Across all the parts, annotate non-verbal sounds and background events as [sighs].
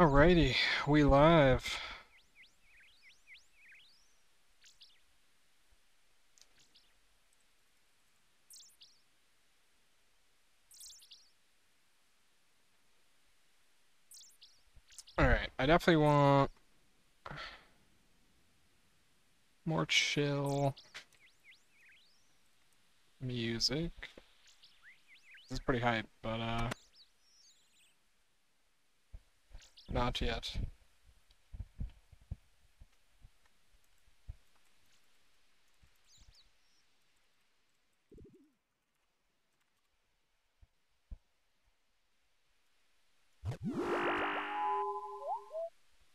Alrighty, we live. Alright, I definitely want more chill music. This is pretty hype, but uh not yet.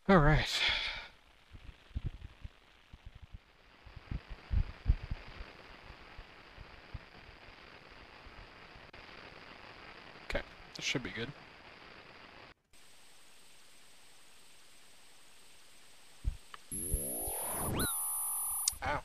All right. Okay, this should be good. Ow.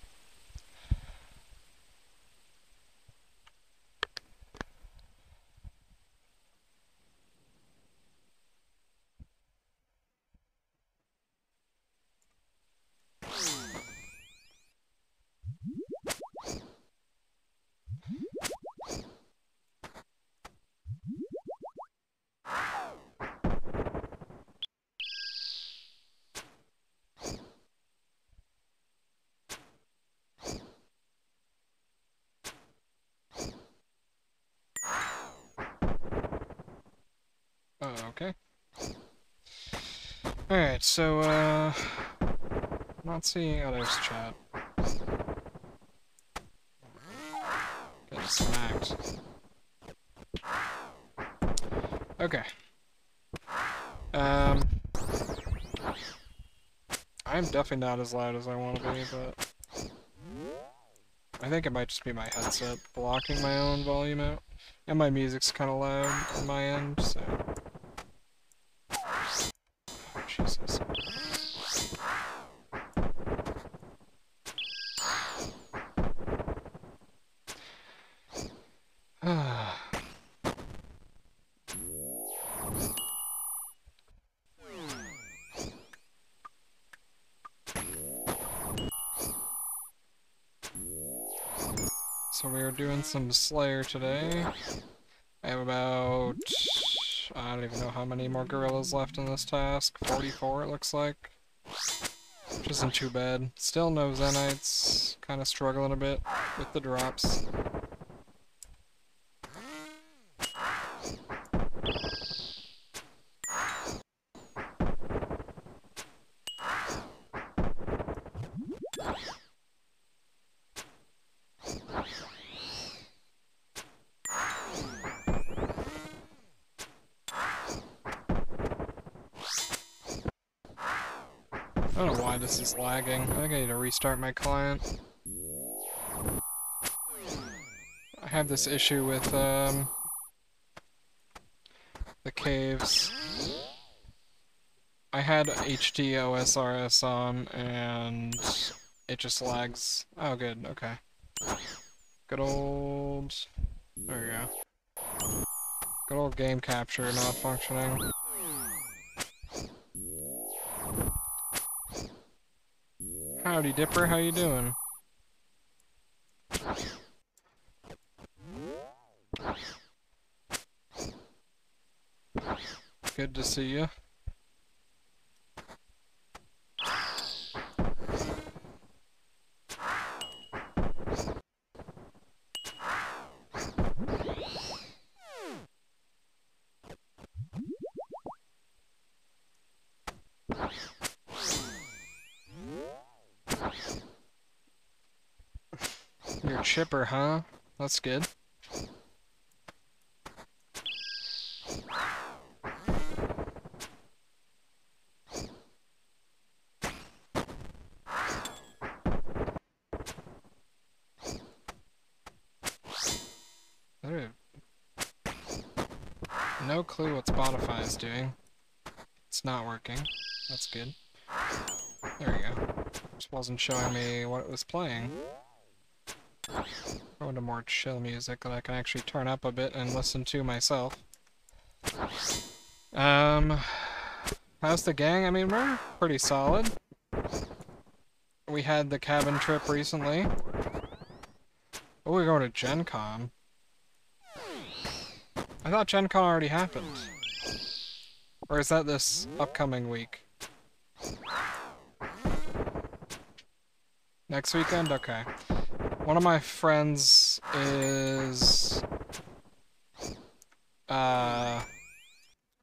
Oh, okay. Alright, so, uh... Not seeing others chat. Get smacked. Okay. Um... I'm definitely not as loud as I want to be, but... I think it might just be my headset blocking my own volume out. And my music's kind of loud on my end, so... Oh, Jesus. So we are doing some Slayer today. I have about... I don't even know how many more gorillas left in this task. 44 it looks like. Which isn't too bad. Still no Zenytes. Kinda struggling a bit with the drops. I don't know why this is lagging. I think I need to restart my client. I have this issue with, um... The caves. I had HD OSRS on, and it just lags. Oh, good, okay. Good old... There we go. Good old game capture not functioning. Howdy Dipper, how you doing? Good to see you. You're chipper, huh? That's good. No clue what Spotify is doing. It's not working. That's good. There we go. Just wasn't showing me what it was playing. Go into more chill music that I can actually turn up a bit and listen to myself. Um, How's the gang? I mean, we're pretty solid. We had the cabin trip recently. Oh, we're going to Gen Con. I thought Gen Con already happened. Or is that this upcoming week? Next weekend? Okay. One of my friends is... Uh...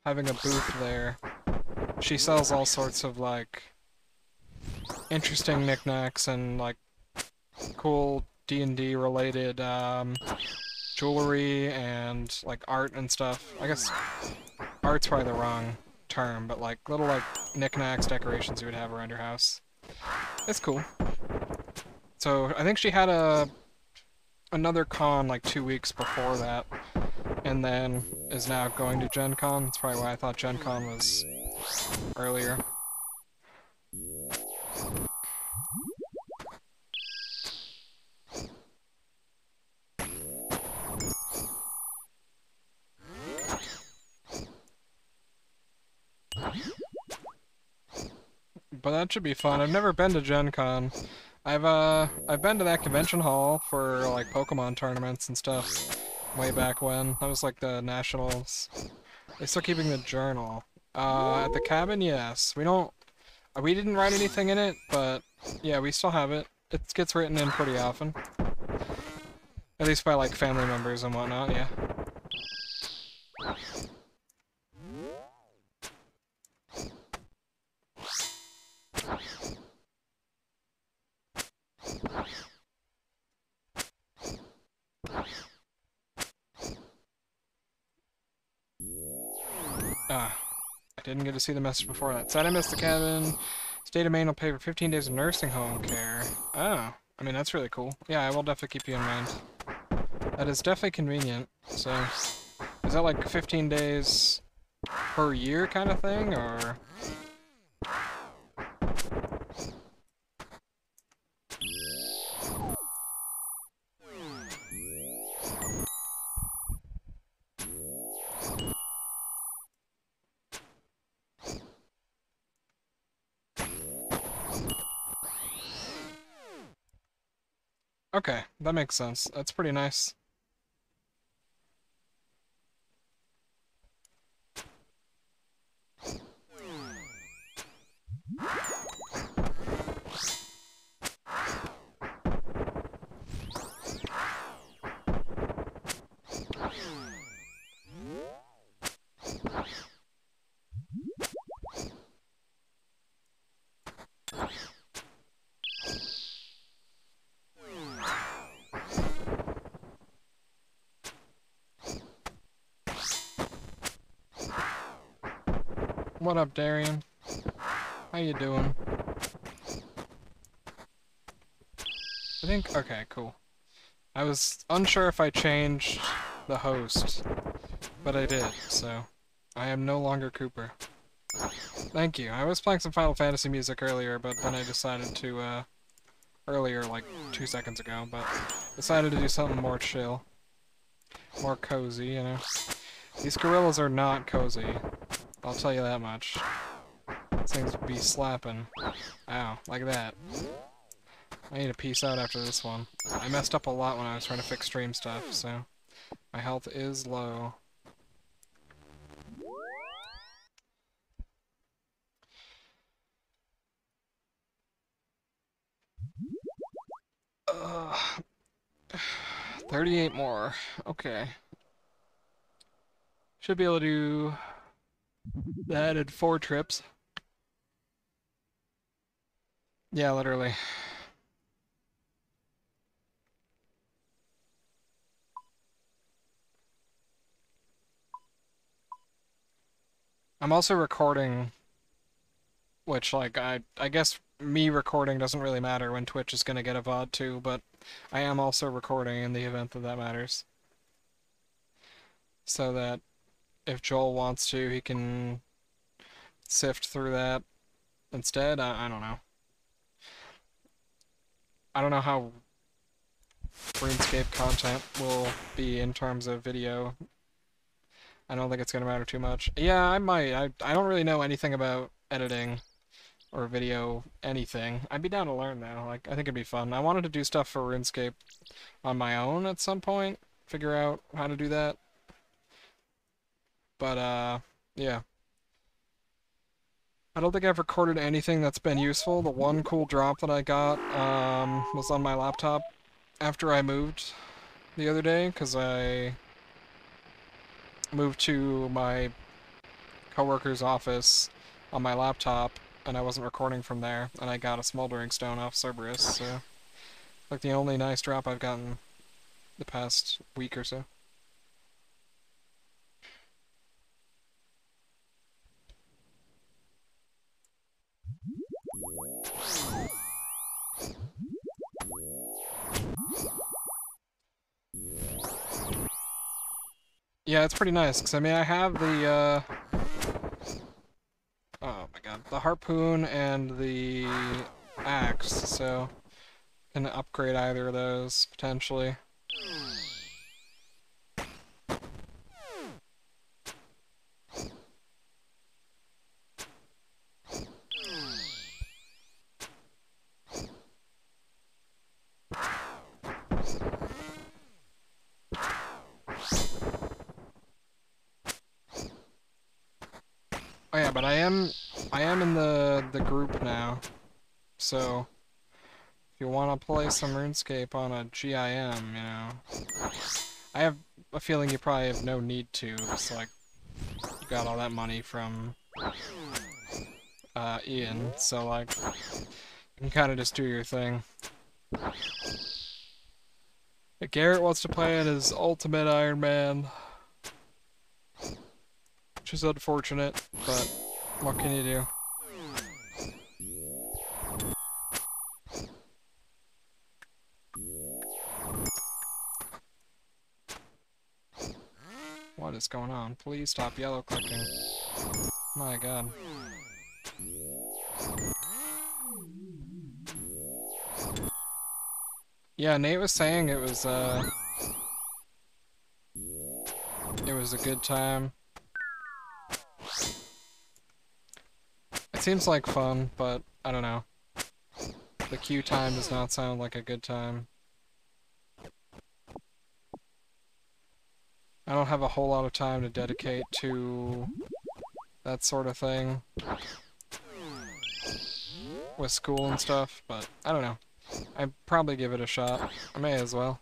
Having a booth there. She sells all sorts of, like... Interesting knickknacks and, like, cool D&D related, um, jewelry and, like, art and stuff. I guess art's probably the wrong term, but, like, little, like, knickknacks, decorations you would have around your house. It's cool. So, I think she had a another con, like, two weeks before that, and then is now going to Gen Con. That's probably why I thought Gen Con was earlier. But that should be fun. I've never been to Gen Con. I've uh I've been to that convention hall for like Pokemon tournaments and stuff way back when. That was like the nationals. They still keeping the journal. Uh at the cabin, yes. We don't we didn't write anything in it, but yeah, we still have it. It gets written in pretty often. At least by like family members and whatnot, yeah. Ah, I didn't get to see the message before that. Said I missed the cabin. State of Maine will pay for 15 days of nursing home care. Oh, I mean, that's really cool. Yeah, I will definitely keep you in mind. That is definitely convenient. So, is that like 15 days per year kind of thing, or...? Okay, that makes sense. That's pretty nice. What up, Darian? How you doing? I think... Okay, cool. I was unsure if I changed the host, but I did, so... I am no longer Cooper. Thank you. I was playing some Final Fantasy music earlier, but then I decided to, uh... Earlier, like, two seconds ago, but... Decided to do something more chill. More cozy, you know? These gorillas are not cozy. I'll tell you that much. Things be slapping. Ow, like that. I need to peace out after this one. I messed up a lot when I was trying to fix stream stuff, so... My health is low. Uh, [sighs] 38 more. Okay. Should be able to do that added four trips. Yeah, literally. I'm also recording, which, like, I, I guess me recording doesn't really matter when Twitch is going to get a VOD too, but I am also recording in the event that that matters. So that if Joel wants to, he can sift through that instead. I, I don't know. I don't know how RuneScape content will be in terms of video I don't think it's gonna matter too much. Yeah, I might. I I don't really know anything about editing or video anything. I'd be down to learn though. Like I think it'd be fun. I wanted to do stuff for RuneScape on my own at some point. Figure out how to do that. But uh yeah. I don't think I've recorded anything that's been useful. The one cool drop that I got um, was on my laptop after I moved the other day, because I moved to my coworker's office on my laptop, and I wasn't recording from there, and I got a smoldering stone off Cerberus, so like the only nice drop I've gotten the past week or so. Yeah, it's pretty nice, because I mean, I have the, uh... Oh my god. The harpoon and the axe, so... Can upgrade either of those, potentially. Oh yeah, but I am I am in the the group now. So if you want to play some RuneScape on a GIM, you know. I have a feeling you probably have no need to. It's like you got all that money from uh, Ian, so like you can kind of just do your thing. But Garrett wants to play it as Ultimate Iron Man which is unfortunate, but what can you do? What is going on? Please stop yellow clicking. My god. Yeah, Nate was saying it was, uh... It was a good time. It seems like fun, but I don't know. The queue time does not sound like a good time. I don't have a whole lot of time to dedicate to that sort of thing with school and stuff, but I don't know. I'd probably give it a shot. I may as well.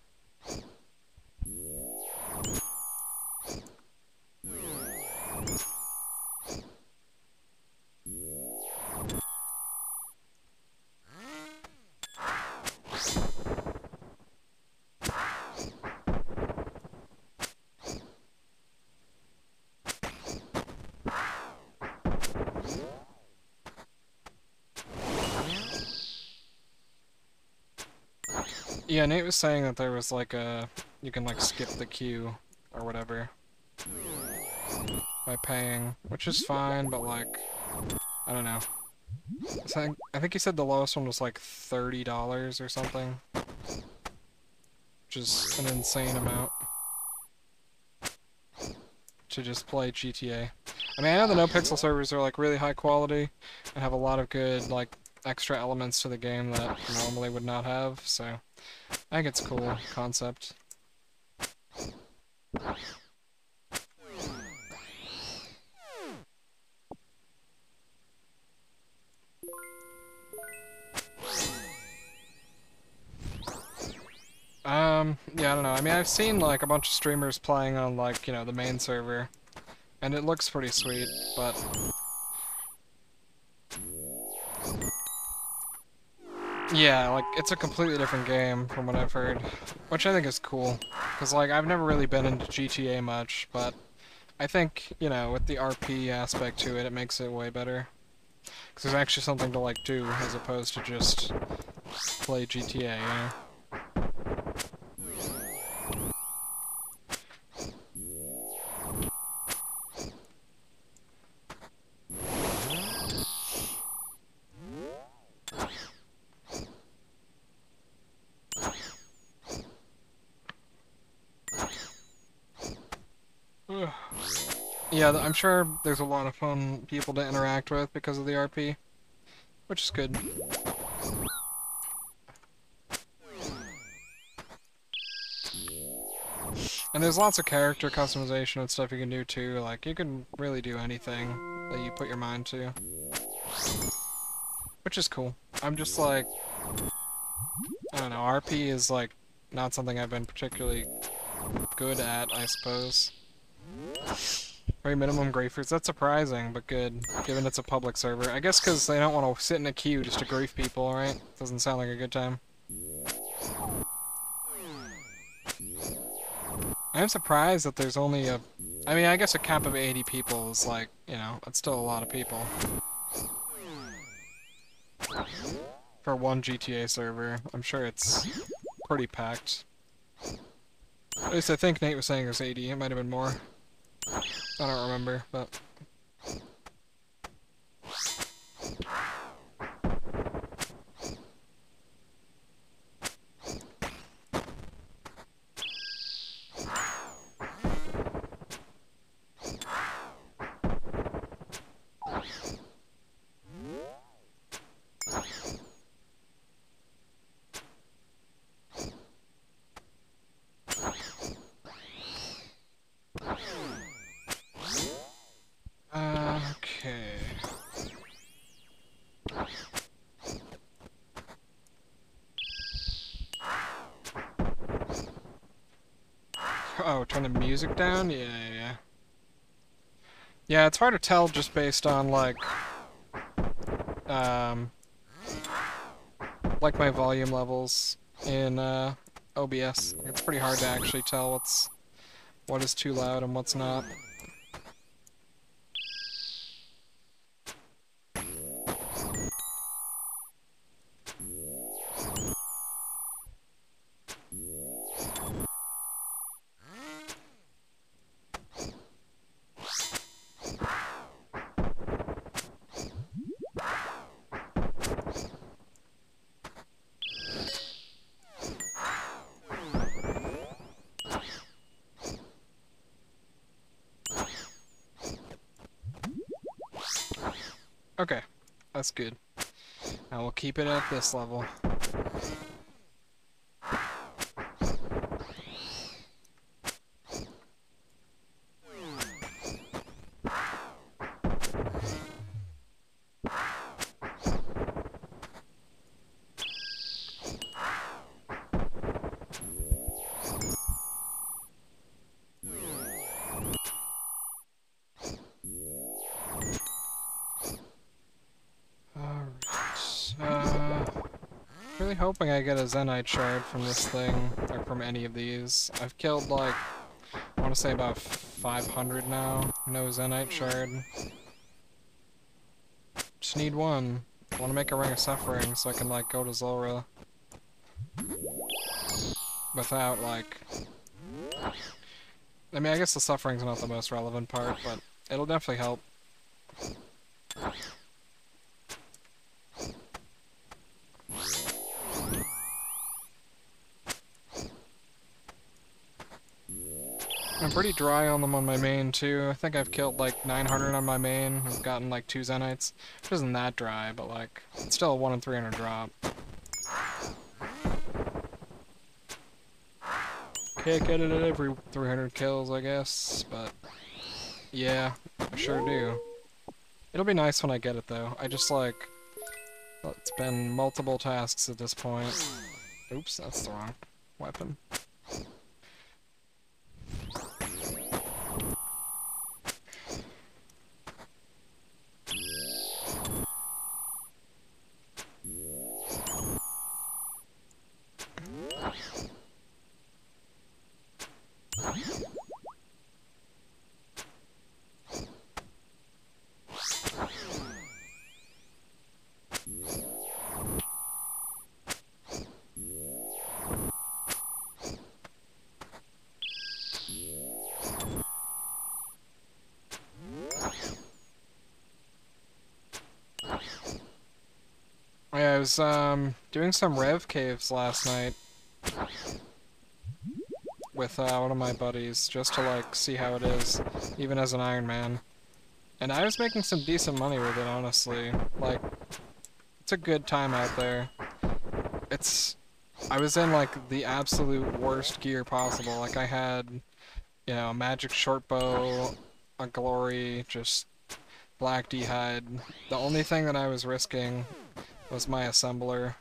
Yeah, Nate was saying that there was like a... You can like skip the queue or whatever by paying, which is fine, but like, I don't know. I think he said the lowest one was like $30 or something, which is an insane amount to just play GTA. I mean, I know the NoPixel servers are like really high quality and have a lot of good like extra elements to the game that normally would not have, so I think it's cool concept. Um, yeah, I don't know. I mean, I've seen, like, a bunch of streamers playing on, like, you know, the main server, and it looks pretty sweet, but Yeah, like, it's a completely different game from what I've heard, which I think is cool, because, like, I've never really been into GTA much, but I think, you know, with the RP aspect to it, it makes it way better. Because there's actually something to, like, do, as opposed to just play GTA, you know? Ugh. Yeah, I'm sure there's a lot of fun people to interact with because of the RP, which is good. And there's lots of character customization and stuff you can do too, like you can really do anything that you put your mind to. Which is cool. I'm just like, I don't know, RP is like not something I've been particularly good at, I suppose. Very minimum grapefruits. That's surprising, but good, given it's a public server. I guess because they don't want to sit in a queue just to grief people, right? Doesn't sound like a good time. I'm surprised that there's only a... I mean, I guess a cap of 80 people is like, you know, that's still a lot of people. For one GTA server. I'm sure it's pretty packed. At least I think Nate was saying there's 80. It might have been more. I don't remember, but... Oh, turn the music down? Yeah, yeah, yeah. It's hard to tell just based on, like, um, like my volume levels in, uh, OBS. It's pretty hard to actually tell what's, what is too loud and what's not. That's good. Now we'll keep it at this level. Zenyte shard from this thing, or from any of these. I've killed, like, I want to say about 500 now. No Zenyte shard. Just need one. I want to make a Ring of Suffering so I can, like, go to Zulrah. Without, like... I mean, I guess the Suffering's not the most relevant part, but it'll definitely help. I'm pretty dry on them on my main, too. I think I've killed like 900 on my main. I've gotten like two Zenytes. Which isn't that dry, but like, it's still a 1 in 300 drop. Can't get it at every 300 kills, I guess, but yeah, I sure do. It'll be nice when I get it, though. I just like, it's been multiple tasks at this point. Oops, that's the wrong weapon. Was um, doing some rev caves last night. with uh, one of my buddies just to like see how it is, even as an Iron Man. And I was making some decent money with it, honestly. Like, it's a good time out there. It's... I was in, like, the absolute worst gear possible. Like, I had, you know, a magic short bow, a glory, just black d'hide. The only thing that I was risking was my assembler.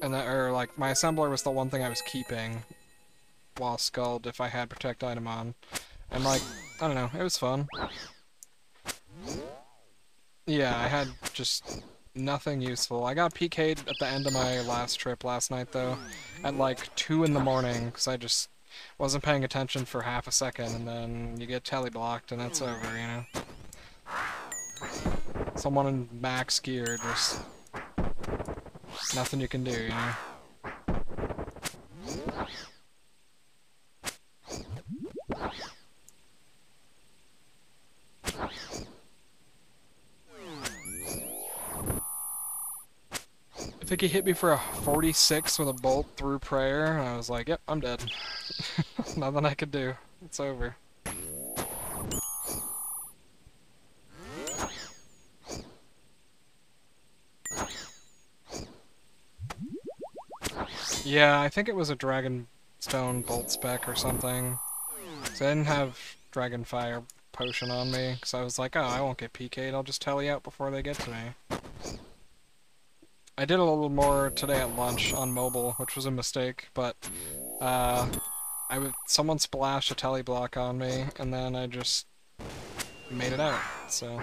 And that, or, like, my assembler was the one thing I was keeping while skulled if I had protect item on. And, like, I don't know, it was fun. Yeah, I had just nothing useful. I got PK'd at the end of my last trip last night, though, at like 2 in the morning, because I just wasn't paying attention for half a second, and then you get tele blocked and it's over, you know? Someone in max gear, just... Nothing you can do, you know? I think he hit me for a 46 with a bolt through prayer, and I was like, yep, I'm dead. [laughs] Nothing I could do. It's over. Yeah, I think it was a Dragonstone Bolt spec or something. So I didn't have Dragon Fire potion on me, because I was like, oh, I won't get PK'd, I'll just tally out before they get to me. I did a little more today at lunch on mobile, which was a mistake, but uh, I would someone splashed a telly block on me, and then I just made it out. So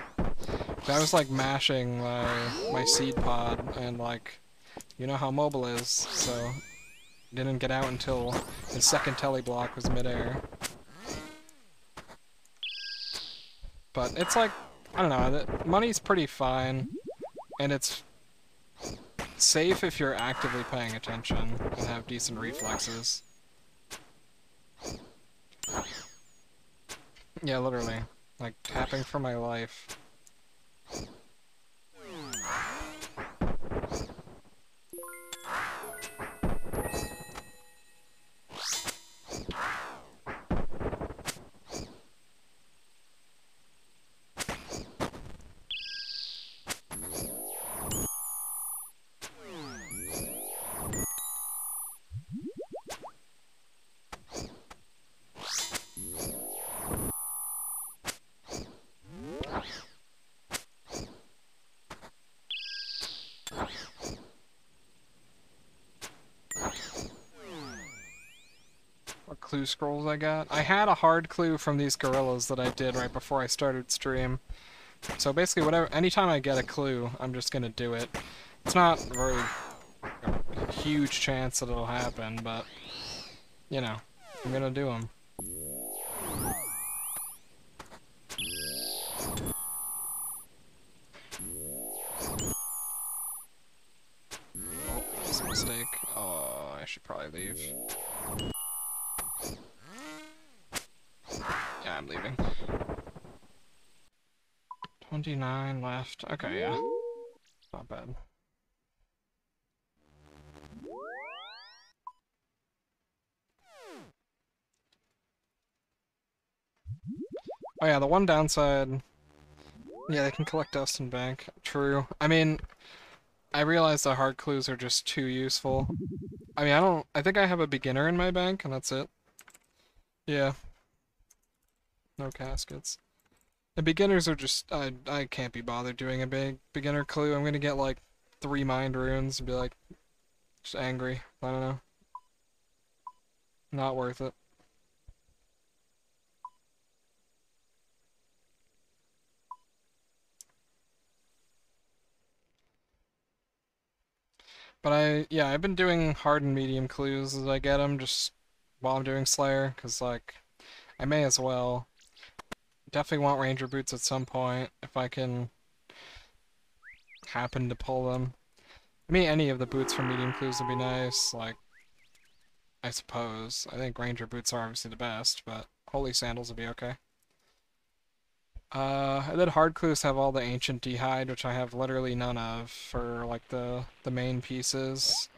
I was like mashing my my seed pod, and like you know how mobile is, so didn't get out until the second telly block was midair. But it's like I don't know, the money's pretty fine, and it's safe if you're actively paying attention and have decent reflexes. Yeah, literally. Like, tapping for my life. Clue scrolls I got. I had a hard clue from these gorillas that I did right before I started stream. So basically, whatever, anytime I get a clue, I'm just gonna do it. It's not very a huge chance that it'll happen, but, you know, I'm gonna do them. Oh, a mistake. Oh, I should probably leave. I'm leaving. 29 left. Okay, yeah. Not bad. Oh yeah, the one downside... Yeah, they can collect dust and bank. True. I mean, I realize the hard clues are just too useful. I mean, I don't... I think I have a beginner in my bank, and that's it. Yeah, no caskets. And beginners are just, I, I can't be bothered doing a big beginner clue. I'm gonna get like three mind runes and be like, just angry. I don't know. Not worth it. But I, yeah, I've been doing hard and medium clues as I get them, just while I'm doing Slayer, because, like, I may as well. Definitely want ranger boots at some point, if I can happen to pull them. I mean, any of the boots from medium clues would be nice, like, I suppose. I think ranger boots are obviously the best, but holy sandals would be okay. Uh, and then hard clues have all the ancient d'hide, which I have literally none of for, like, the, the main pieces.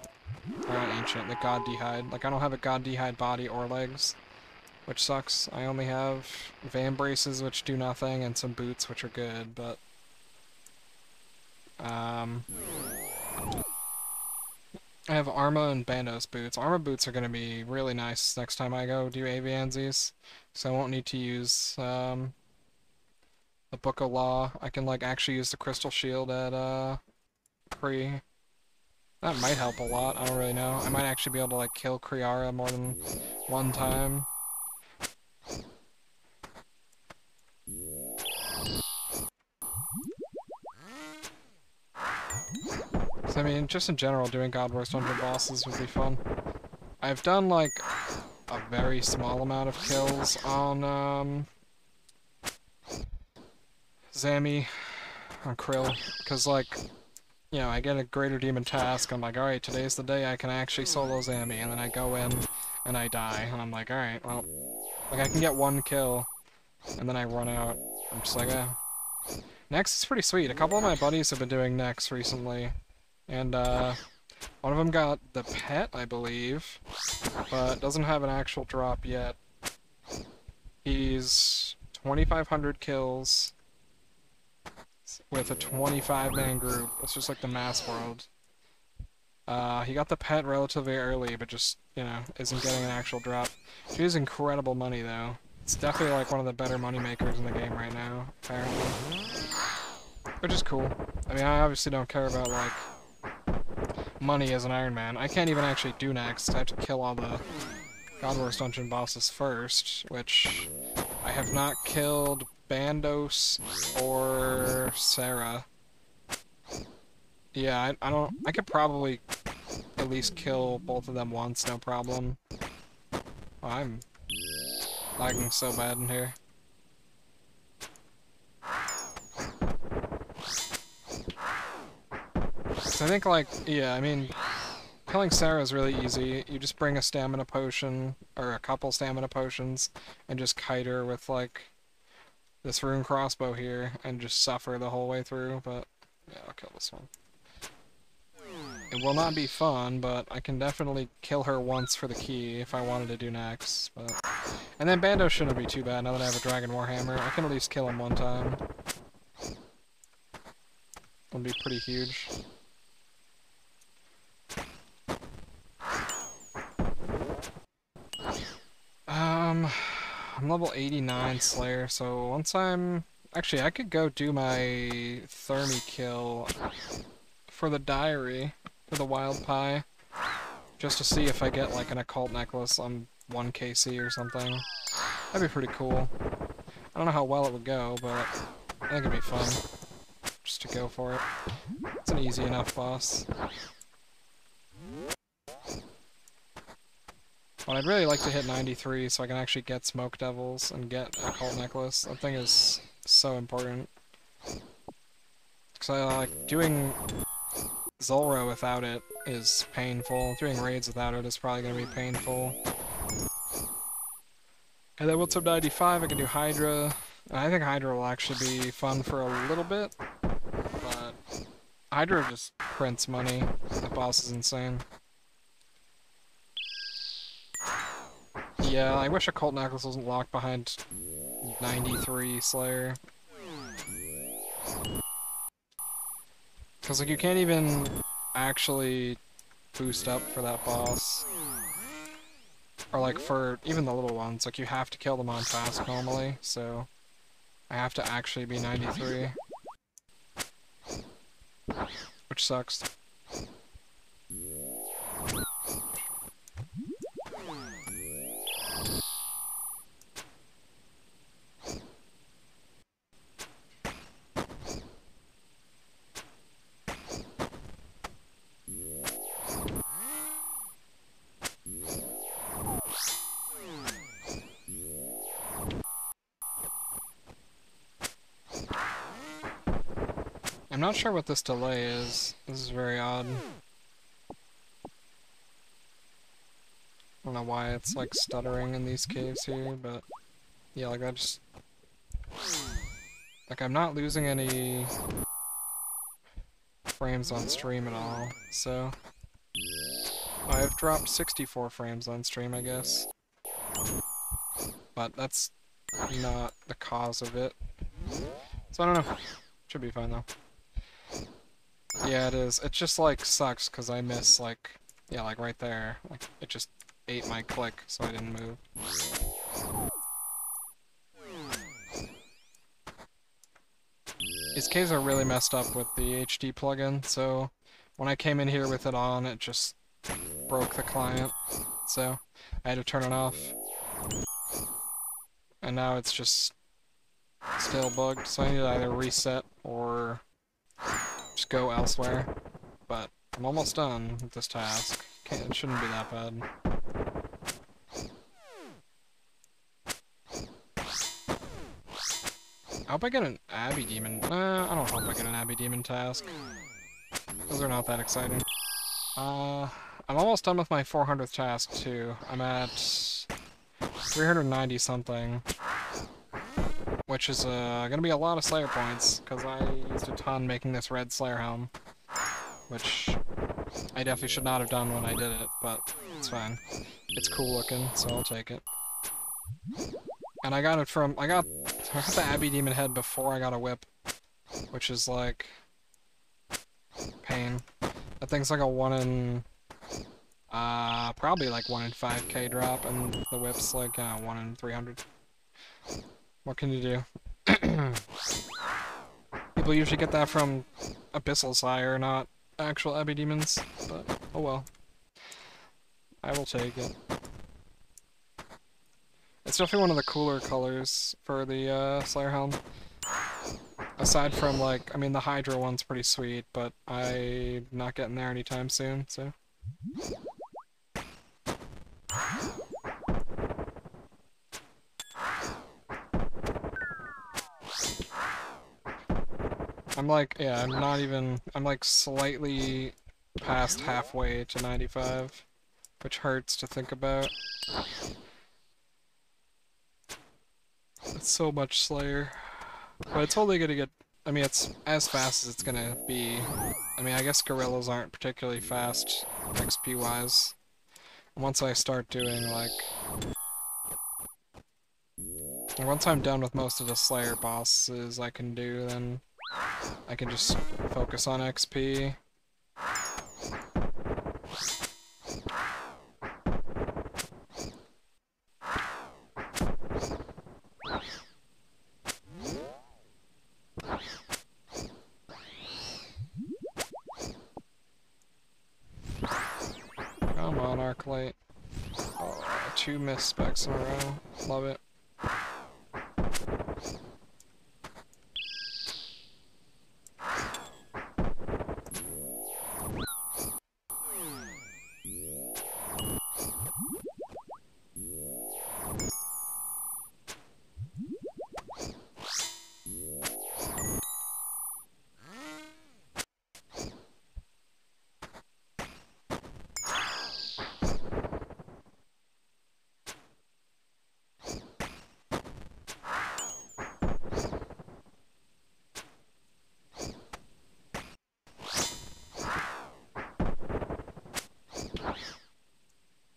Not ancient, the god d'hide. Like I don't have a god d'hide body or legs, which sucks. I only have vambraces, which do nothing and some boots which are good, but um I have Arma and Bandos boots. Arma boots are going to be really nice next time I go do Aviansies, so I won't need to use um, the Book of Law. I can like actually use the Crystal Shield at uh, Pre. That might help a lot, I don't really know. I might actually be able to like kill Kree'arra more than one time. So, I mean, just in general, doing God Wars Dungeon bosses would be fun. I've done, like, a very small amount of kills on, um... Zammy, on K'ril, because, like, you know, I get a Greater Demon task, I'm like, alright, today's the day I can actually solo Zammy, and then I go in, and I die, and I'm like, alright, well, like, I can get one kill, and then I run out. I'm just like, eh. Nex is pretty sweet. A couple of my buddies have been doing Nex recently, and uh, one of them got the pet, I believe, but doesn't have an actual drop yet. He's 2,500 kills with a 25-man group. It's just like the mass world. Uh, he got the pet relatively early, but just, you know, isn't getting an actual drop. She has incredible money, though. It's definitely like one of the better money makers in the game right now, apparently. Which is cool. I mean, I obviously don't care about, like, money as an Iron Man. I can't even actually do Nex. I have to kill all the God Wars dungeon bosses first, which I have not killed Bandos or Sarah. Yeah, I, I don't... I could probably at least kill both of them once, no problem. Oh, I'm lagging so bad in here. So I think, like, yeah, I mean, killing Sarah is really easy. You just bring a stamina potion, or a couple stamina potions, and just kite her with, like, this rune crossbow here, and just suffer the whole way through, but, yeah, I'll kill this one. It will not be fun, but I can definitely kill her once for the key if I wanted to do Nex. But... And then Bando shouldn't be too bad now that I have a Dragon Warhammer. I can at least kill him one time. It'll be pretty huge. Um, I'm level 89 Slayer, so once I'm... Actually, I could go do my Thermy kill for the diary, for the Wild Pie, just to see if I get like an occult necklace on 1 KC or something. That'd be pretty cool. I don't know how well it would go, but I think it'd be fun just to go for it. It's an easy enough boss. But I'd really like to hit 93 so I can actually get Smoke Devils and get an Occult Necklace. That thing is so important. Because I uh, like doing Zulrah without it is painful. Doing raids without it is probably going to be painful. And then once I'm 95 I can do Hydra. And I think Hydra will actually be fun for a little bit. But Hydra just prints money. The boss is insane. Yeah, I wish Occult Necklace wasn't locked behind 93 Slayer. Because, like, you can't even actually boost up for that boss. Or, like, for even the little ones. Like, you have to kill them on fast normally, so... I have to actually be 93. Which sucks. I'm not sure what this delay is. This is very odd. I don't know why it's like stuttering in these caves here, but yeah, like I just... Like I'm not losing any frames on stream at all, so... I've dropped 64 frames on stream, I guess. But that's not the cause of it. So I don't know. Should be fine though. Yeah, it is. It just like sucks because I miss like, yeah, like right there. Like it just ate my click, so I didn't move. These caves are really messed up with the HD plugin, so when I came in here with it on, it just broke the client. So I had to turn it off. And now it's just still bugged, so I need to either reset or just go elsewhere. But I'm almost done with this task. Can't, it shouldn't be that bad. I hope I get an Abbey Demon. I don't hope I get an Abbey Demon task. Those are not that exciting. Uh, I'm almost done with my 400th task, too. I'm at 390 something. Which is uh, gonna be a lot of Slayer points, because I used a ton making this red Slayer helm. Which I definitely should not have done when I did it, but it's fine. It's cool looking, so I'll take it. And I got it from, I got, I got the Abbey Demon head before I got a whip, which is like, pain. That thing's like a 1 in, uh, probably like 1 in 5k drop, and the whip's like uh, 1 in 300. What can you do? [clears throat] People usually get that from Abyssal Sire, not actual Abbey Demons, but oh well. I will take it. It's definitely one of the cooler colors for the uh, Slayer Helm. Aside from, like, I mean, the Hydra one's pretty sweet, but I'm not getting there anytime soon, so... I'm like, yeah, I'm not even, I'm like slightly past halfway to 95, which hurts to think about. It's so much Slayer. But it's only gonna get, I mean, it's as fast as it's gonna be. I mean, I guess gorillas aren't particularly fast XP-wise. Once I start doing, like... Once I'm done with most of the Slayer bosses I can do, then I can just focus on XP. Come on, Arclight. Oh, two missed specs in a row. Love it.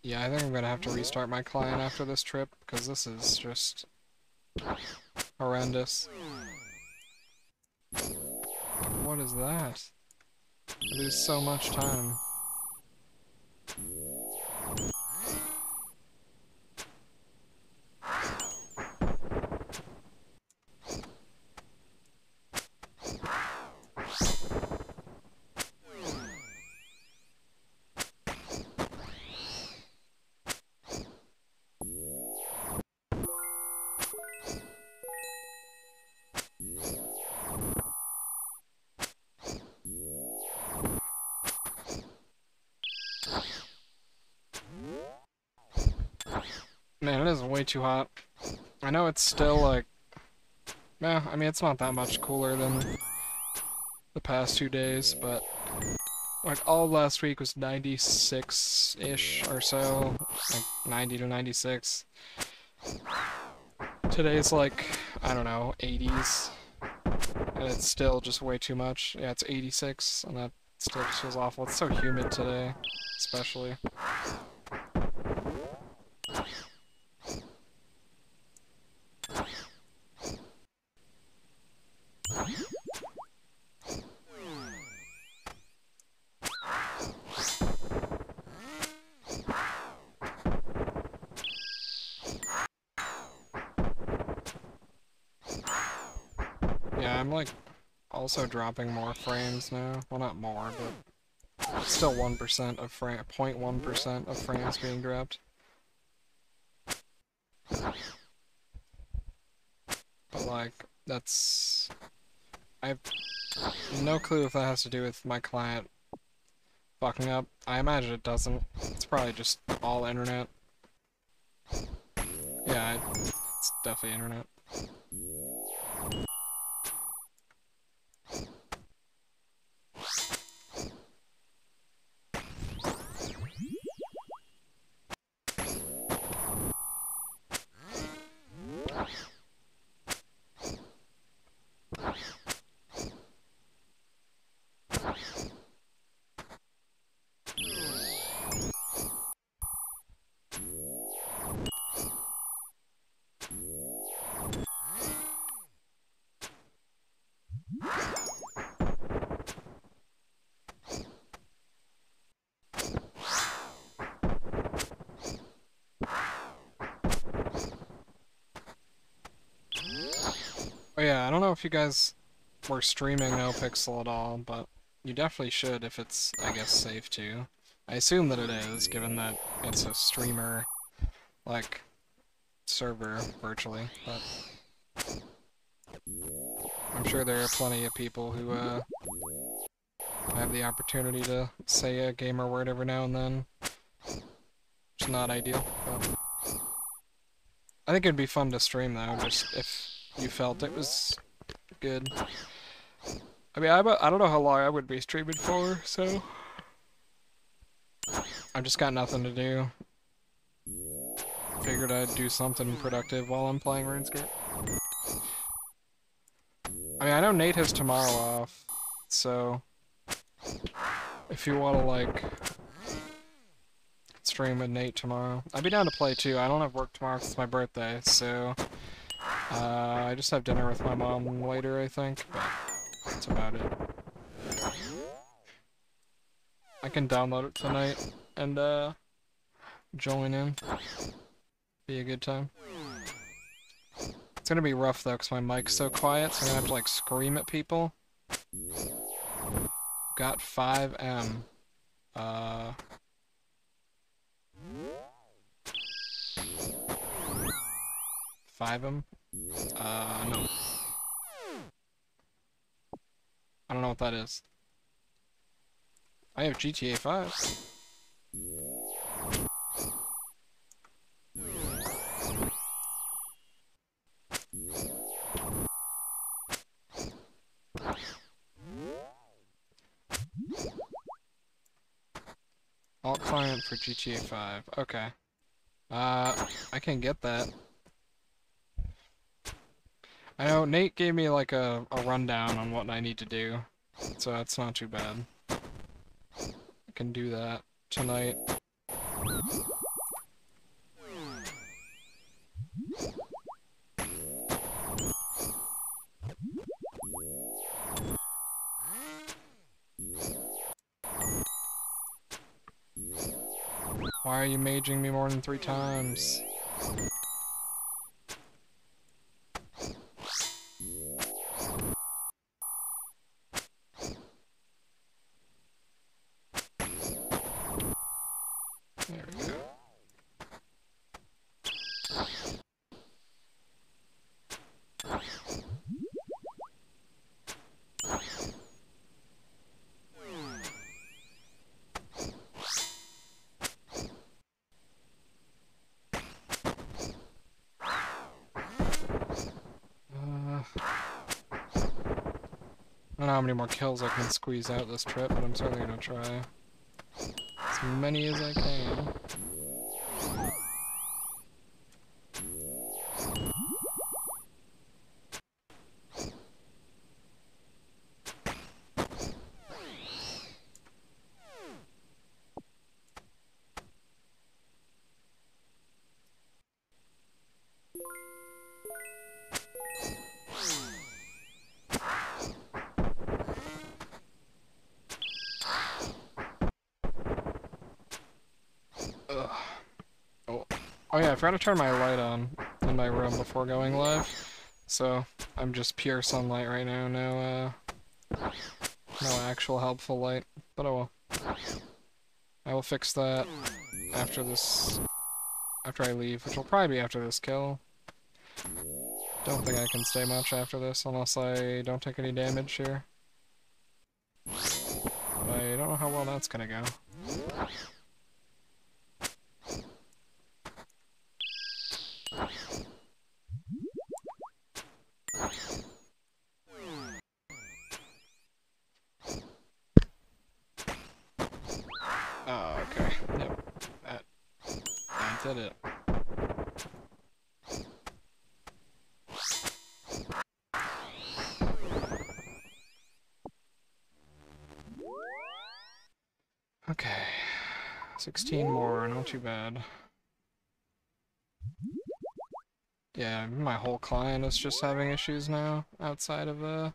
Yeah, I think I'm gonna have to restart my client after this trip, because this is just horrendous. What is that? I lose so much time. Too hot. I know it's still like... Yeah, I mean, it's not that much cooler than the past two days, but... Like, all last week was 96-ish or so. Like, 90 to 96. Today's like, I don't know, 80s. And it's still just way too much. Yeah, it's 86, and that still just feels awful. It's so humid today, especially. I'm like also dropping more frames now. Well, not more, but still 1% of frame, 0.1% of frames being dropped. But like, that's... I have no clue if that has to do with my client fucking up. I imagine it doesn't. It's probably just all internet. Yeah, it's definitely internet. Oh yeah, I don't know if you guys were streaming NoPixel at all, but you definitely should if it's, I guess, safe to. I assume that it is, given that it's a streamer, like, server, virtually, but... I'm sure there are plenty of people who, uh, have the opportunity to say a gamer word every now and then. It's not ideal, but... I think it'd be fun to stream, though, just if you felt it was good. I mean, I, I don't know how long I would be streaming for, so... I've just got nothing to do. Figured I'd do something productive while I'm playing RuneScape. I mean, I know Nate has tomorrow off, so... If you want to, like... Stream with Nate tomorrow. I'd be down to play too. I don't have work tomorrow because it's my birthday, so... Uh, I just have dinner with my mom later, I think, but that's about it. I can download it tonight and uh, join in. Be a good time. It's gonna be rough though, because my mic's so quiet, so I'm gonna have to like scream at people. Got FiveM. Uh... FiveM? Uh, no. I don't know what that is. I have GTA 5. Alt client for GTA 5. Okay. Uh, I can get that. I know Nate gave me like a, a rundown on what I need to do, so that's not too bad. I can do that tonight. Why are you maging me more than three times? More kills I can squeeze out this trip, but I'm certainly gonna try as many as I can. I to turn my light on in my room before going live, so I'm just pure sunlight right now, no, uh, no actual helpful light, but oh well. I will fix that after this, after I leave, which will probably be after this kill. Don't think I can stay much after this unless I don't take any damage here. But I don't know how well that's gonna go. Okay. Yep. That, that did it. Okay. 16 more, not too bad. Yeah, my whole client is just having issues now, outside of, uh...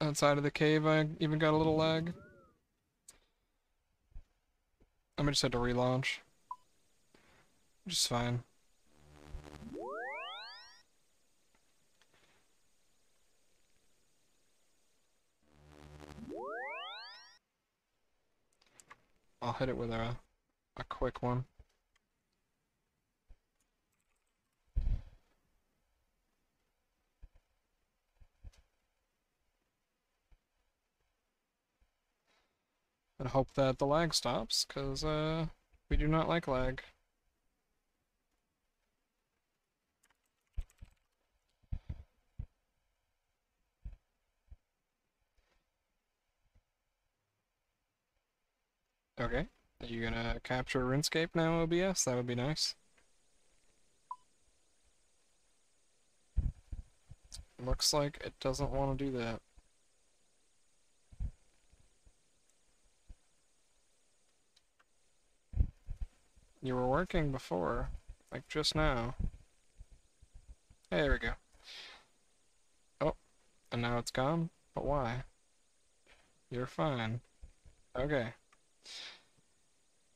Outside of the cave, I even got a little lag. I just had to relaunch. Which is fine. I'll hit it with a, a quick one. And hope that the lag stops, because uh, we do not like lag. Okay. Are you gonna capture RuneScape now, OBS? That would be nice. Looks like it doesn't want to do that. You were working before, like just now. Hey, there we go. Oh, and now it's gone? But why? You're fine. Okay.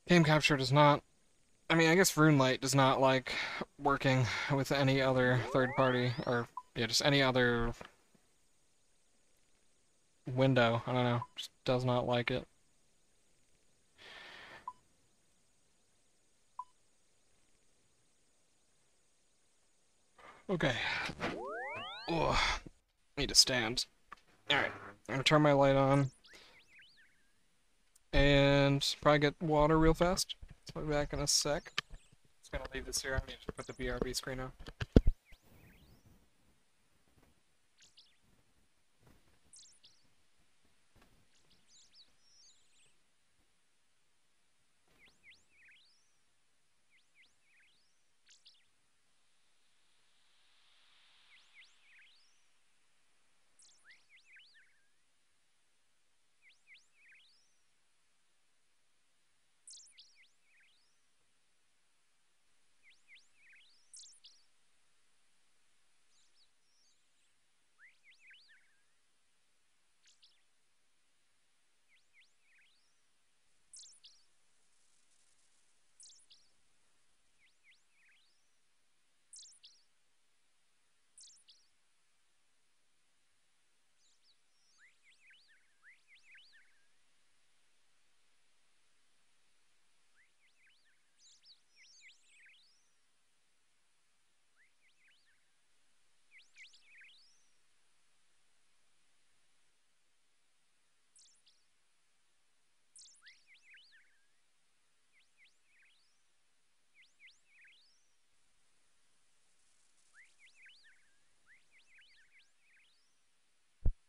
Game capture does not... I mean, I guess RuneLite does not like working with any other third party, or, yeah, just any other window. I don't know. Just does not like it. Okay. Ugh. Need to stand. Alright. I'm gonna turn my light on and probably get water real fast. So I'll be back in a sec. Just gonna leave this here. I need to put the BRB screen on.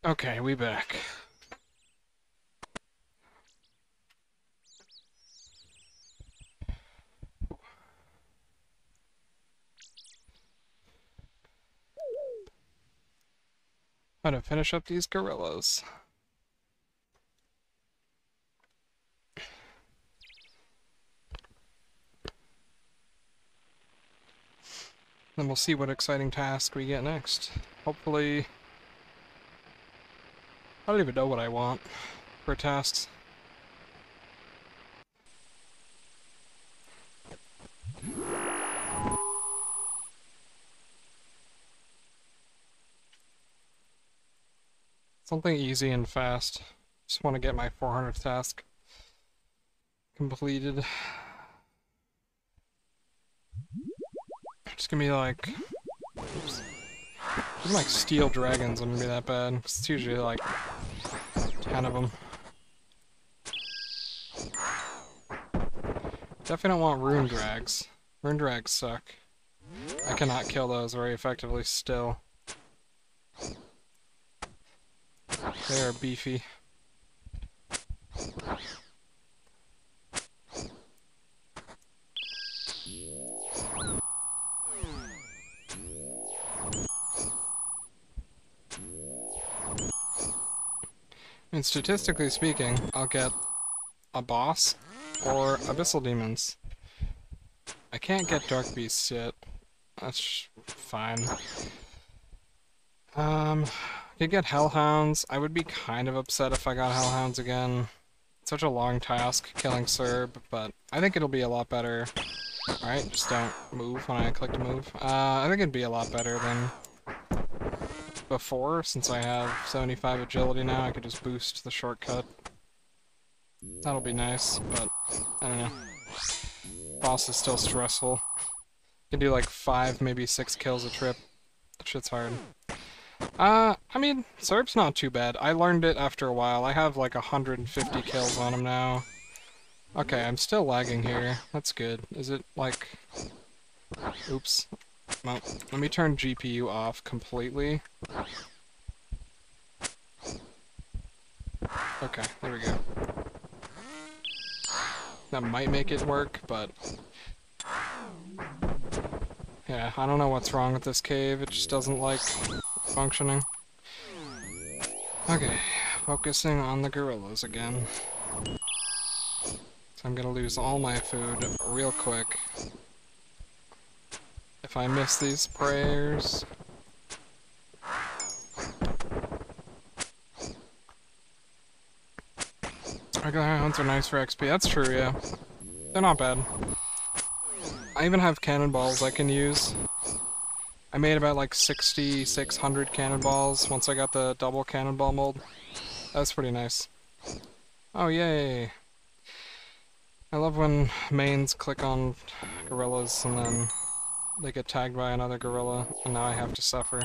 Okay, we back. I'm gonna finish up these gorillas. Then we'll see what exciting task we get next. Hopefully... I don't even know what I want for tasks. Something easy and fast. Just want to get my 400th task completed. Just gonna be like... Oops. Even like steel dragons wouldn't be that bad. It's usually like 10 of them. Definitely don't want rune drags. Rune drags suck. I cannot kill those very effectively still. They are beefy. Statistically speaking, I'll get a boss or abyssal demons. I can't get dark beasts yet. That's fine. Um, I could get hellhounds. I would be kind of upset if I got hellhounds again. It's such a long task killing Cerb, but I think it'll be a lot better. Alright, just don't move when I click to move. Uh, I think it'd be a lot better than before, since I have 75 agility now, I could just boost the shortcut. That'll be nice, but I don't know. Boss is still stressful. You can do like five, maybe six kills a trip. That shit's hard. Uh, I mean, Cerb's not too bad. I learned it after a while. I have like 150 kills on him now. Okay, I'm still lagging here. That's good. Is it like... Oops. Well, let me turn GPU off completely. Okay, there we go. That might make it work, but... Yeah, I don't know what's wrong with this cave, it just doesn't like functioning. Okay, focusing on the gorillas again. So I'm gonna lose all my food real quick. If I miss these prayers... Regular hounds are nice for XP. That's true, yeah. They're not bad. I even have cannonballs I can use. I made about like 6,600 cannonballs once I got the double cannonball mold. That's pretty nice. Oh, yay! I love when mains click on gorillas and then they get tagged by another gorilla, and now I have to suffer.